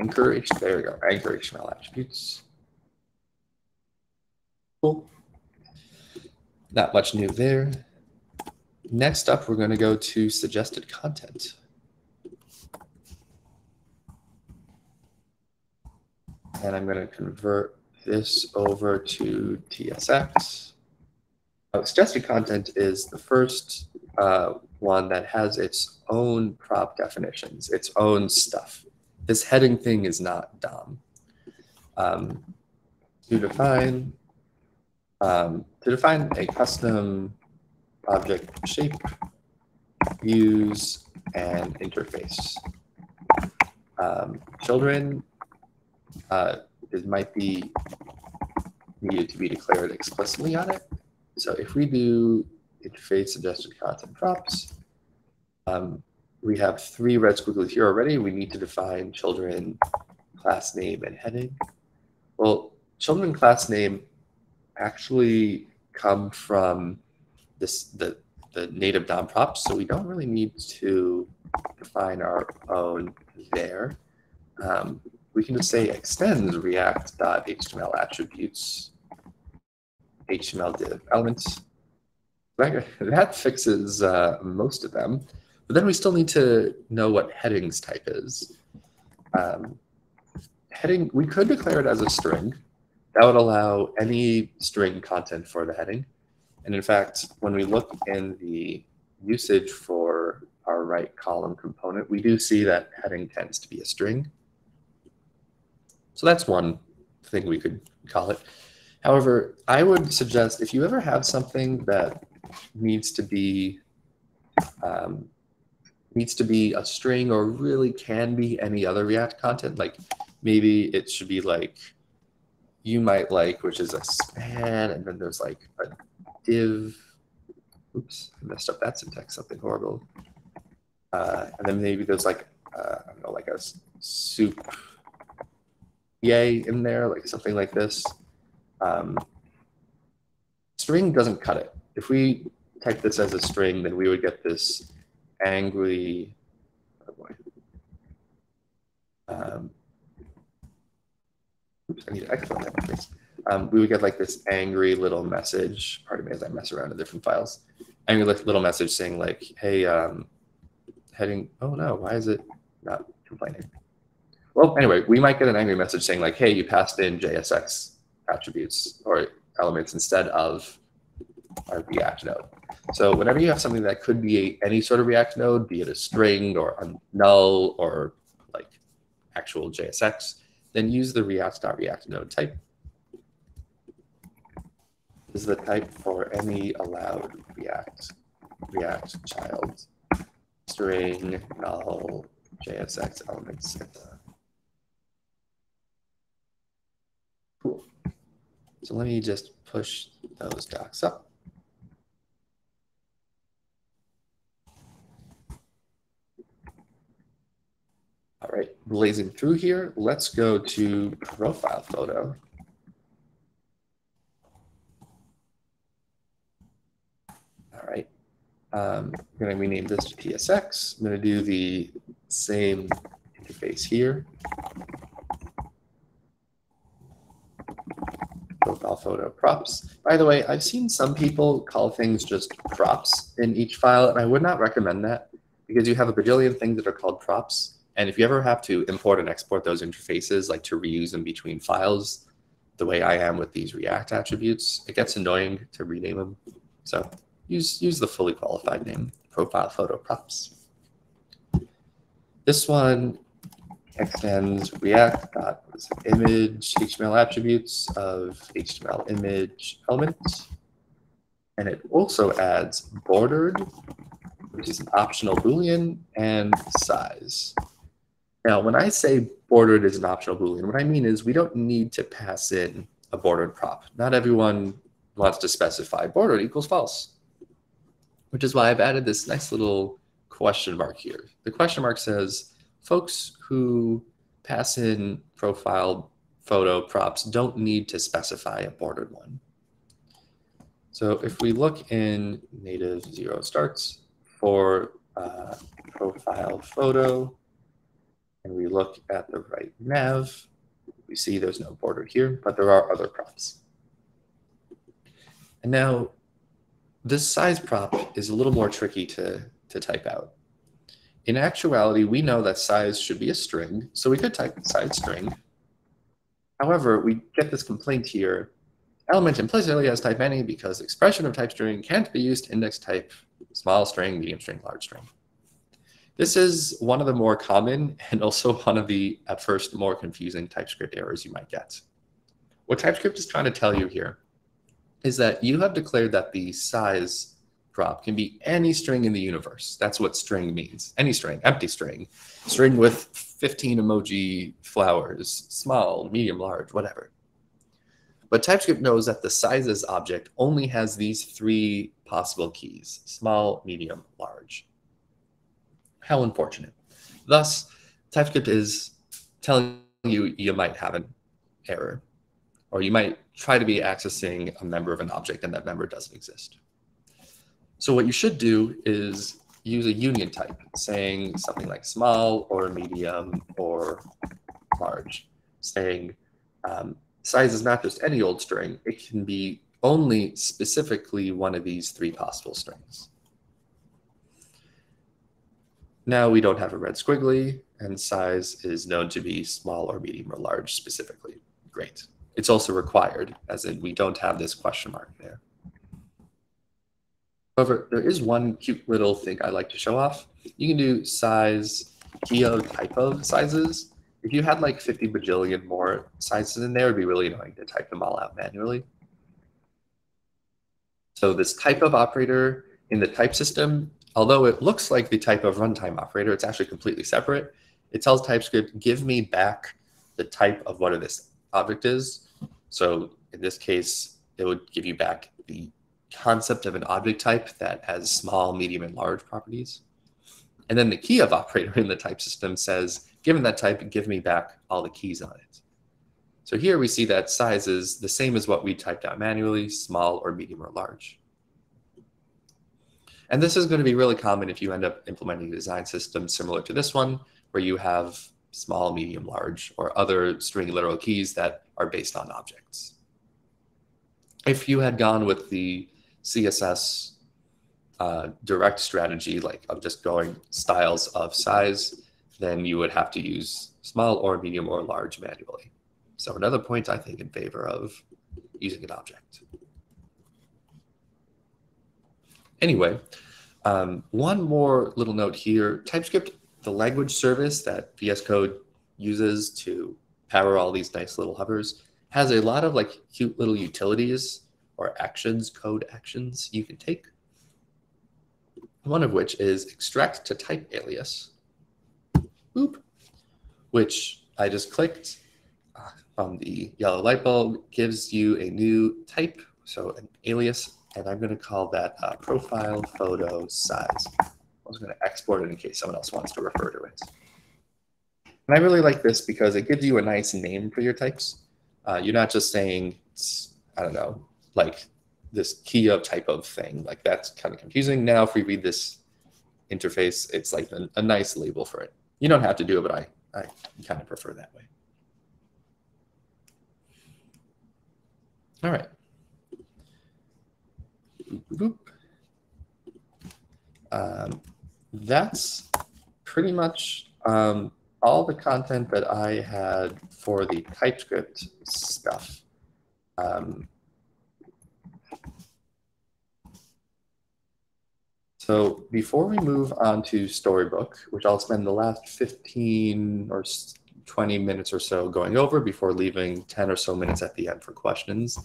Anchor, there we go, anchor HTML attributes. Cool. Not much new there. Next up, we're going to go to suggested content. And I'm going to convert this over to TSX. Oh, suggested content is the first uh, one that has its own prop definitions, its own stuff. This heading thing is not DOM. Um, to define um, to define a custom object shape, views, and interface. Um, children, uh, it might be needed to be declared explicitly on it. So if we do interface suggested content props, um, we have three red squiggles here already. We need to define children, class name, and heading. Well, children class name actually come from this the the native DOM props, so we don't really need to define our own there. Um, we can just say extend react.html attributes HTML div elements. That, that fixes uh, most of them, but then we still need to know what headings type is. Um, heading, we could declare it as a string, that would allow any string content for the heading. And in fact, when we look in the usage for our right column component, we do see that heading tends to be a string. So that's one thing we could call it. However, I would suggest if you ever have something that needs to be um, needs to be a string or really can be any other React content, like maybe it should be like you might like, which is a span, and then there's like a div. Oops, I messed up that syntax, something horrible. Uh, and then maybe there's like, uh, I don't know, like a soup yay in there, like something like this. Um, string doesn't cut it. If we type this as a string, then we would get this angry. Um, I need to export that place. Um, we would get like this angry little message. Pardon me as I mess around in different files. Angry little message saying like, hey, um, heading, oh no, why is it not complaining? Well, anyway, we might get an angry message saying like, hey, you passed in JSX attributes or elements instead of our React node. So whenever you have something that could be a, any sort of React node, be it a string or a null or like actual JSX, then use the react.react node type. This is the type for any allowed React, React child, string, null, JSX elements, Cool. So let me just push those docs up. All right, blazing through here, let's go to profile photo. All right, um, I'm going to rename this to TSX. I'm to do the same interface here. Profile photo props. By the way, I've seen some people call things just props in each file, and I would not recommend that because you have a bajillion things that are called props And if you ever have to import and export those interfaces, like to reuse them between files, the way I am with these React attributes, it gets annoying to rename them. So use, use the fully qualified name, profile photo props. This one extends React dot image HTML attributes of HTML image elements. And it also adds bordered, which is an optional Boolean, and size. Now, when I say bordered is an optional Boolean, what I mean is we don't need to pass in a bordered prop. Not everyone wants to specify bordered equals false, which is why I've added this nice little question mark here. The question mark says, folks who pass in profile photo props don't need to specify a bordered one. So if we look in native zero starts for uh, profile photo, and we look at the right nav, we see there's no border here, but there are other props. And now this size prop is a little more tricky to, to type out. In actuality, we know that size should be a string, so we could type size string. However, we get this complaint here, element implicitly has type any because expression of type string can't be used to index type small string, medium string, large string. This is one of the more common and also one of the, at first, more confusing TypeScript errors you might get. What TypeScript is trying to tell you here is that you have declared that the size prop can be any string in the universe. That's what string means. Any string, empty string, string with 15 emoji flowers, small, medium, large, whatever. But TypeScript knows that the sizes object only has these three possible keys, small, medium, large. How unfortunate. Thus, TypeScript is telling you you might have an error, or you might try to be accessing a member of an object and that member doesn't exist. So what you should do is use a union type, saying something like small or medium or large, saying um, size is not just any old string, it can be only specifically one of these three possible strings. Now we don't have a red squiggly, and size is known to be small or medium or large specifically. Great. It's also required, as in we don't have this question mark there. However, there is one cute little thing I like to show off. You can do size, geo type of sizes. If you had like 50 bajillion more sizes in there, it'd be really annoying to type them all out manually. So this type of operator in the type system although it looks like the type of runtime operator, it's actually completely separate. It tells TypeScript, give me back the type of what this object is. So in this case, it would give you back the concept of an object type that has small, medium, and large properties. And then the key of operator in the type system says, given that type, give me back all the keys on it. So here we see that size is the same as what we typed out manually, small or medium or large. And this is going to be really common if you end up implementing a design system similar to this one, where you have small, medium, large, or other string literal keys that are based on objects. If you had gone with the CSS uh, direct strategy, like of just going styles of size, then you would have to use small or medium or large manually. So another point I think in favor of using an object. Anyway, um, one more little note here. TypeScript, the language service that VS Code uses to power all these nice little hovers, has a lot of like cute little utilities or actions, code actions you can take. One of which is extract to type alias, boop, which I just clicked uh, on the yellow light bulb, gives you a new type, so an alias and I'm going to call that uh, profile photo size. I was going to export it in case someone else wants to refer to it. And I really like this because it gives you a nice name for your types. Uh, you're not just saying, I don't know, like this key of type of thing. Like that's kind of confusing. Now, if we read this interface, it's like a, a nice label for it. You don't have to do it, but I, I kind of prefer that way. All right. Boop. Um, that's pretty much um, all the content that I had for the TypeScript stuff. Um, so before we move on to Storybook, which I'll spend the last 15 or 20 minutes or so going over before leaving 10 or so minutes at the end for questions.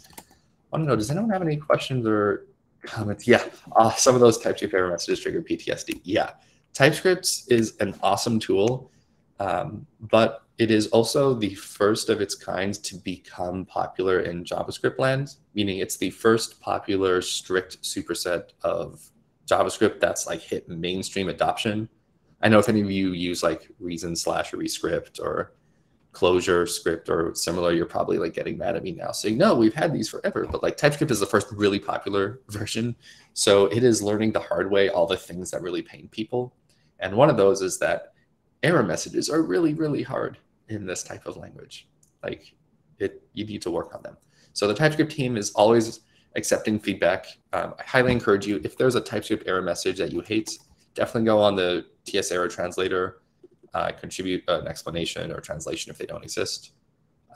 I don't know, does anyone have any questions or comments? Yeah, uh, some of those TypeScript error messages trigger PTSD. Yeah, TypeScript is an awesome tool, um, but it is also the first of its kind to become popular in JavaScript land, meaning it's the first popular strict superset of JavaScript that's like hit mainstream adoption. I know if any of you use like Reason slash Rescript or Clojure script or similar, you're probably like getting mad at me now saying, no, we've had these forever. But like TypeScript is the first really popular version. So it is learning the hard way all the things that really pain people. And one of those is that error messages are really, really hard in this type of language. Like it, you need to work on them. So the TypeScript team is always accepting feedback. Um, I highly encourage you, if there's a TypeScript error message that you hate, definitely go on the TS error translator, uh, contribute an explanation or translation if they don't exist,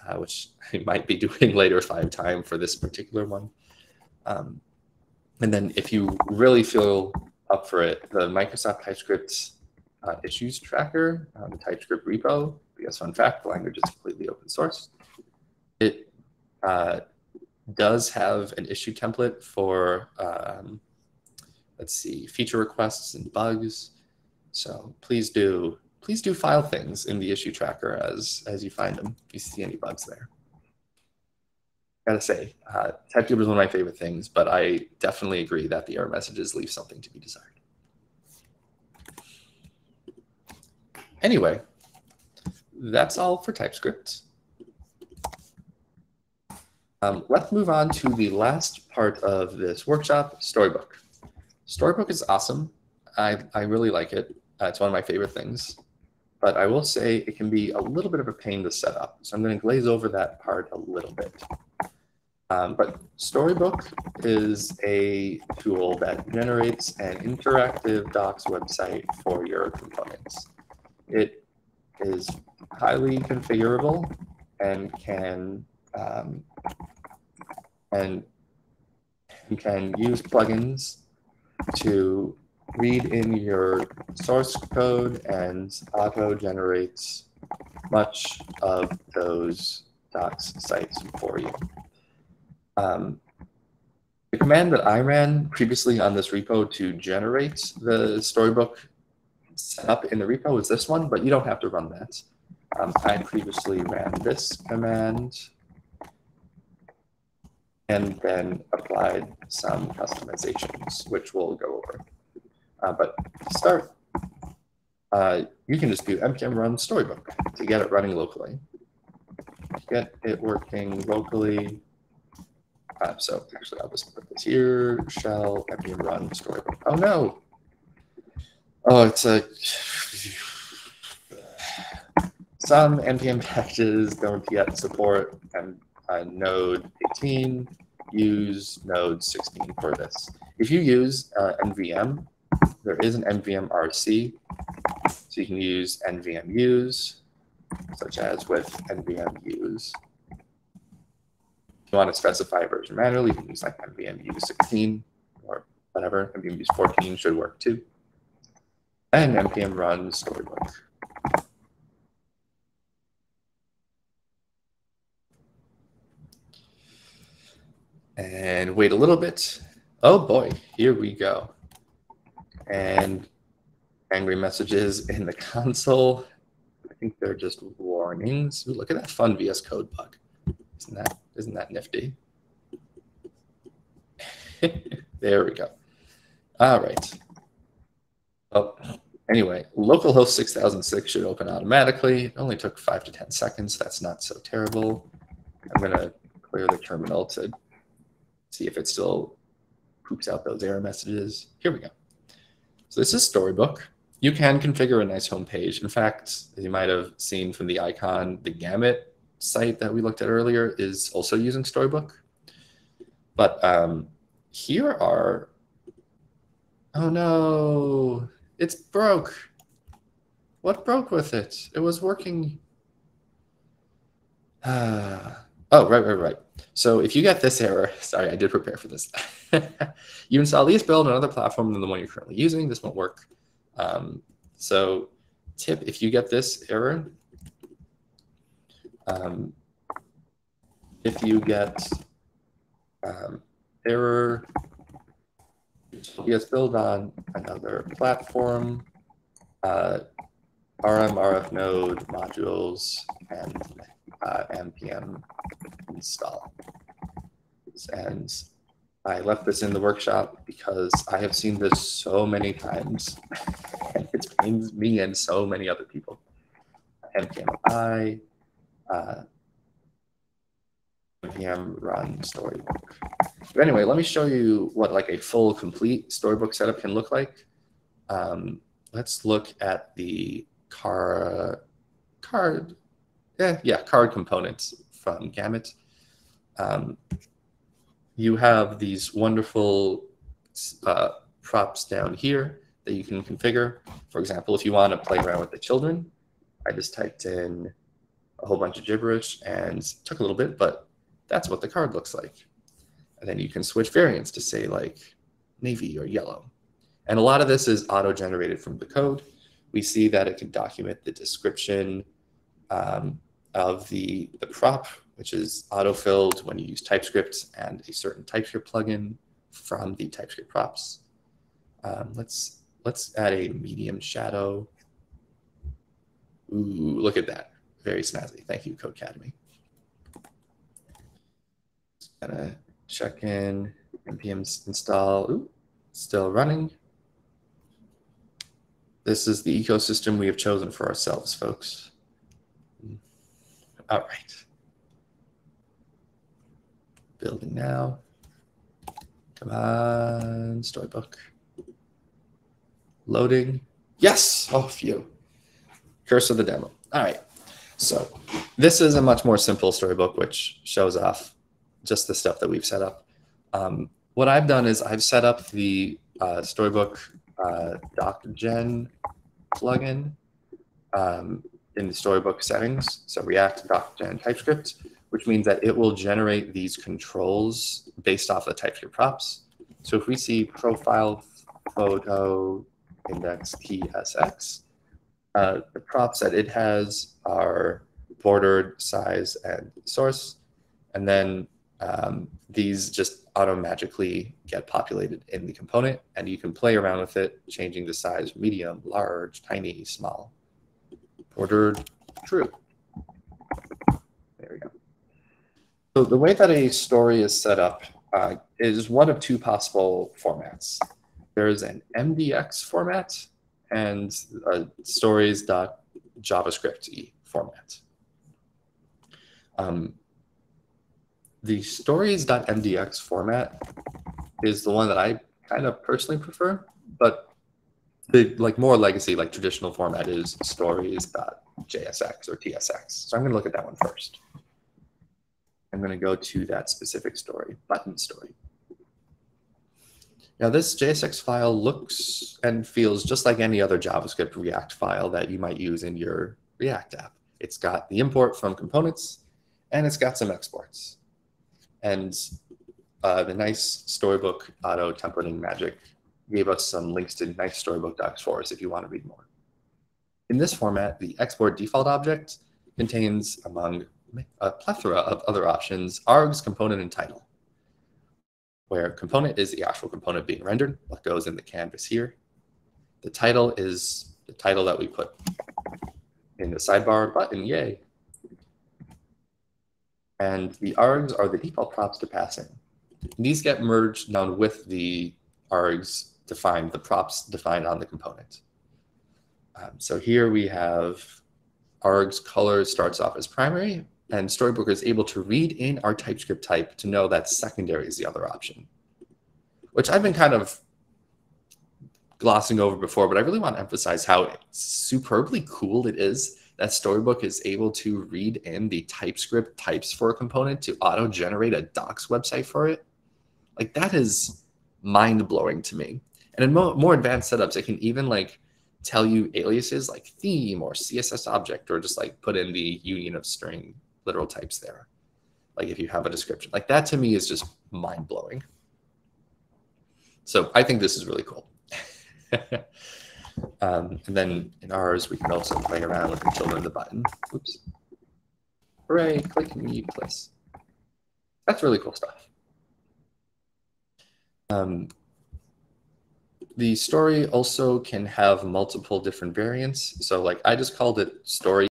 uh, which I might be doing later if I have time for this particular one. Um, and then if you really feel up for it, the Microsoft TypeScript uh, issues tracker, uh, the TypeScript repo, because fun fact, the language is completely open source. It uh, does have an issue template for, um, let's see, feature requests and bugs. So please do, please do file things in the issue tracker as, as you find them, if you see any bugs there. Gotta say, uh, is one of my favorite things, but I definitely agree that the error messages leave something to be desired. Anyway, that's all for TypeScript. Um, let's move on to the last part of this workshop, Storybook. Storybook is awesome. I, I really like it. Uh, it's one of my favorite things. But I will say it can be a little bit of a pain to set up. So I'm going to glaze over that part a little bit. Um, but Storybook is a tool that generates an interactive docs website for your components. It is highly configurable and can um, and you can use plugins to read in your source code and auto generates much of those docs sites for you. Um, the command that I ran previously on this repo to generate the storybook setup in the repo is this one, but you don't have to run that. Um, I previously ran this command and then applied some customizations, which we'll go over. Uh, but to start, uh, you can just do npm run storybook to get it running locally. Get it working locally. Uh, so actually, I'll just put this here, shell npm run storybook. Oh no, Oh, it's a some npm packages don't yet support and uh, Node 18. Use Node 16 for this. If you use uh, NVM, there is an NVM RC, so you can use NVM use, such as with NVM use. If you want to specify a version manually, you can use like NVM use 16 or whatever. NVM use 14 should work too and npm run storybook. And wait a little bit. Oh boy, here we go. And angry messages in the console. I think they're just warnings. Ooh, look at that fun VS Code bug. Isn't that isn't that nifty? there we go. All right. Oh, anyway, localhost 6006 should open automatically. It only took five to 10 seconds. That's not so terrible. I'm going to clear the terminal to see if it still poops out those error messages. Here we go. So this is Storybook. You can configure a nice home page. In fact, as you might have seen from the icon, the Gamut site that we looked at earlier is also using Storybook. But um, here are, oh no, it's broke. What broke with it? It was working. Uh, oh, right, right, right. So if you get this error, sorry, I did prepare for this. you install esbuild on another platform than the one you're currently using. This won't work. Um, so tip, if you get this error, um, if you get um, error yes build on another platform uh, rm rf node modules and uh, npm install and i left this in the workshop because i have seen this so many times and it pains me and so many other people npm i uh, npm run storybook. But anyway, let me show you what like a full complete storybook setup can look like. Um, let's look at the car card, yeah, yeah, card components from Gamut. Um, you have these wonderful uh, props down here that you can configure. For example, if you want to play around with the children, I just typed in a whole bunch of gibberish and took a little bit, but that's what the card looks like. And then you can switch variants to say like navy or yellow. And a lot of this is auto-generated from the code. We see that it can document the description um, of the, the prop, which is auto-filled when you use TypeScript and a certain TypeScript plugin from the TypeScript props. Um, let's let's add a medium shadow. Ooh, look at that. Very snazzy. Thank you, Codecademy. Just gonna check in, npm install, Ooh, still running. This is the ecosystem we have chosen for ourselves, folks. All right. Building now. Come on, storybook. Loading. Yes. Oh, phew. Curse of the demo. All right. So this is a much more simple storybook, which shows off just the stuff that we've set up. Um, what I've done is I've set up the uh, Storybook uh, DocGen plugin um, in the Storybook settings. So React DocGen TypeScript, which means that it will generate these controls based off the TypeScript props. So if we see profile photo index tsx, uh, the props that it has are bordered, size, and source. And then um, these just automatically get populated in the component and you can play around with it, changing the size, medium, large, tiny, small, ordered, true. There we go. So the way that a story is set up uh, is one of two possible formats. There's an MDX format and a stories.javascript format. Um, the stories.mdx format is the one that I kind of personally prefer, but the like more legacy, like traditional format is stories.jsx or tsx. So I'm going to look at that one first. I'm going to go to that specific story, button story. Now this JSX file looks and feels just like any other JavaScript React file that you might use in your React app. It's got the import from components and it's got some exports. And uh, the nice storybook auto templating magic gave us some links to nice storybook docs for us if you want to read more. In this format, the export default object contains, among a plethora of other options, args, component, and title, where component is the actual component being rendered, what goes in the canvas here. The title is the title that we put in the sidebar button, yay and the args are the default props to pass in. These get merged down with the args defined, the props defined on the component. Um, so here we have args color starts off as primary, and Storybook is able to read in our TypeScript type to know that secondary is the other option, which I've been kind of glossing over before, but I really want to emphasize how superbly cool it is that Storybook is able to read in the TypeScript types for a component to auto generate a docs website for it. Like that is mind blowing to me. And in mo more advanced setups, it can even like tell you aliases like theme or CSS object, or just like put in the union of string literal types there. Like if you have a description, like that to me is just mind blowing. So I think this is really cool. um, and then in ours, we can also play around with the children the button. Oops. Hooray, click me place. That's really cool stuff. Um, the story also can have multiple different variants. So like I just called it story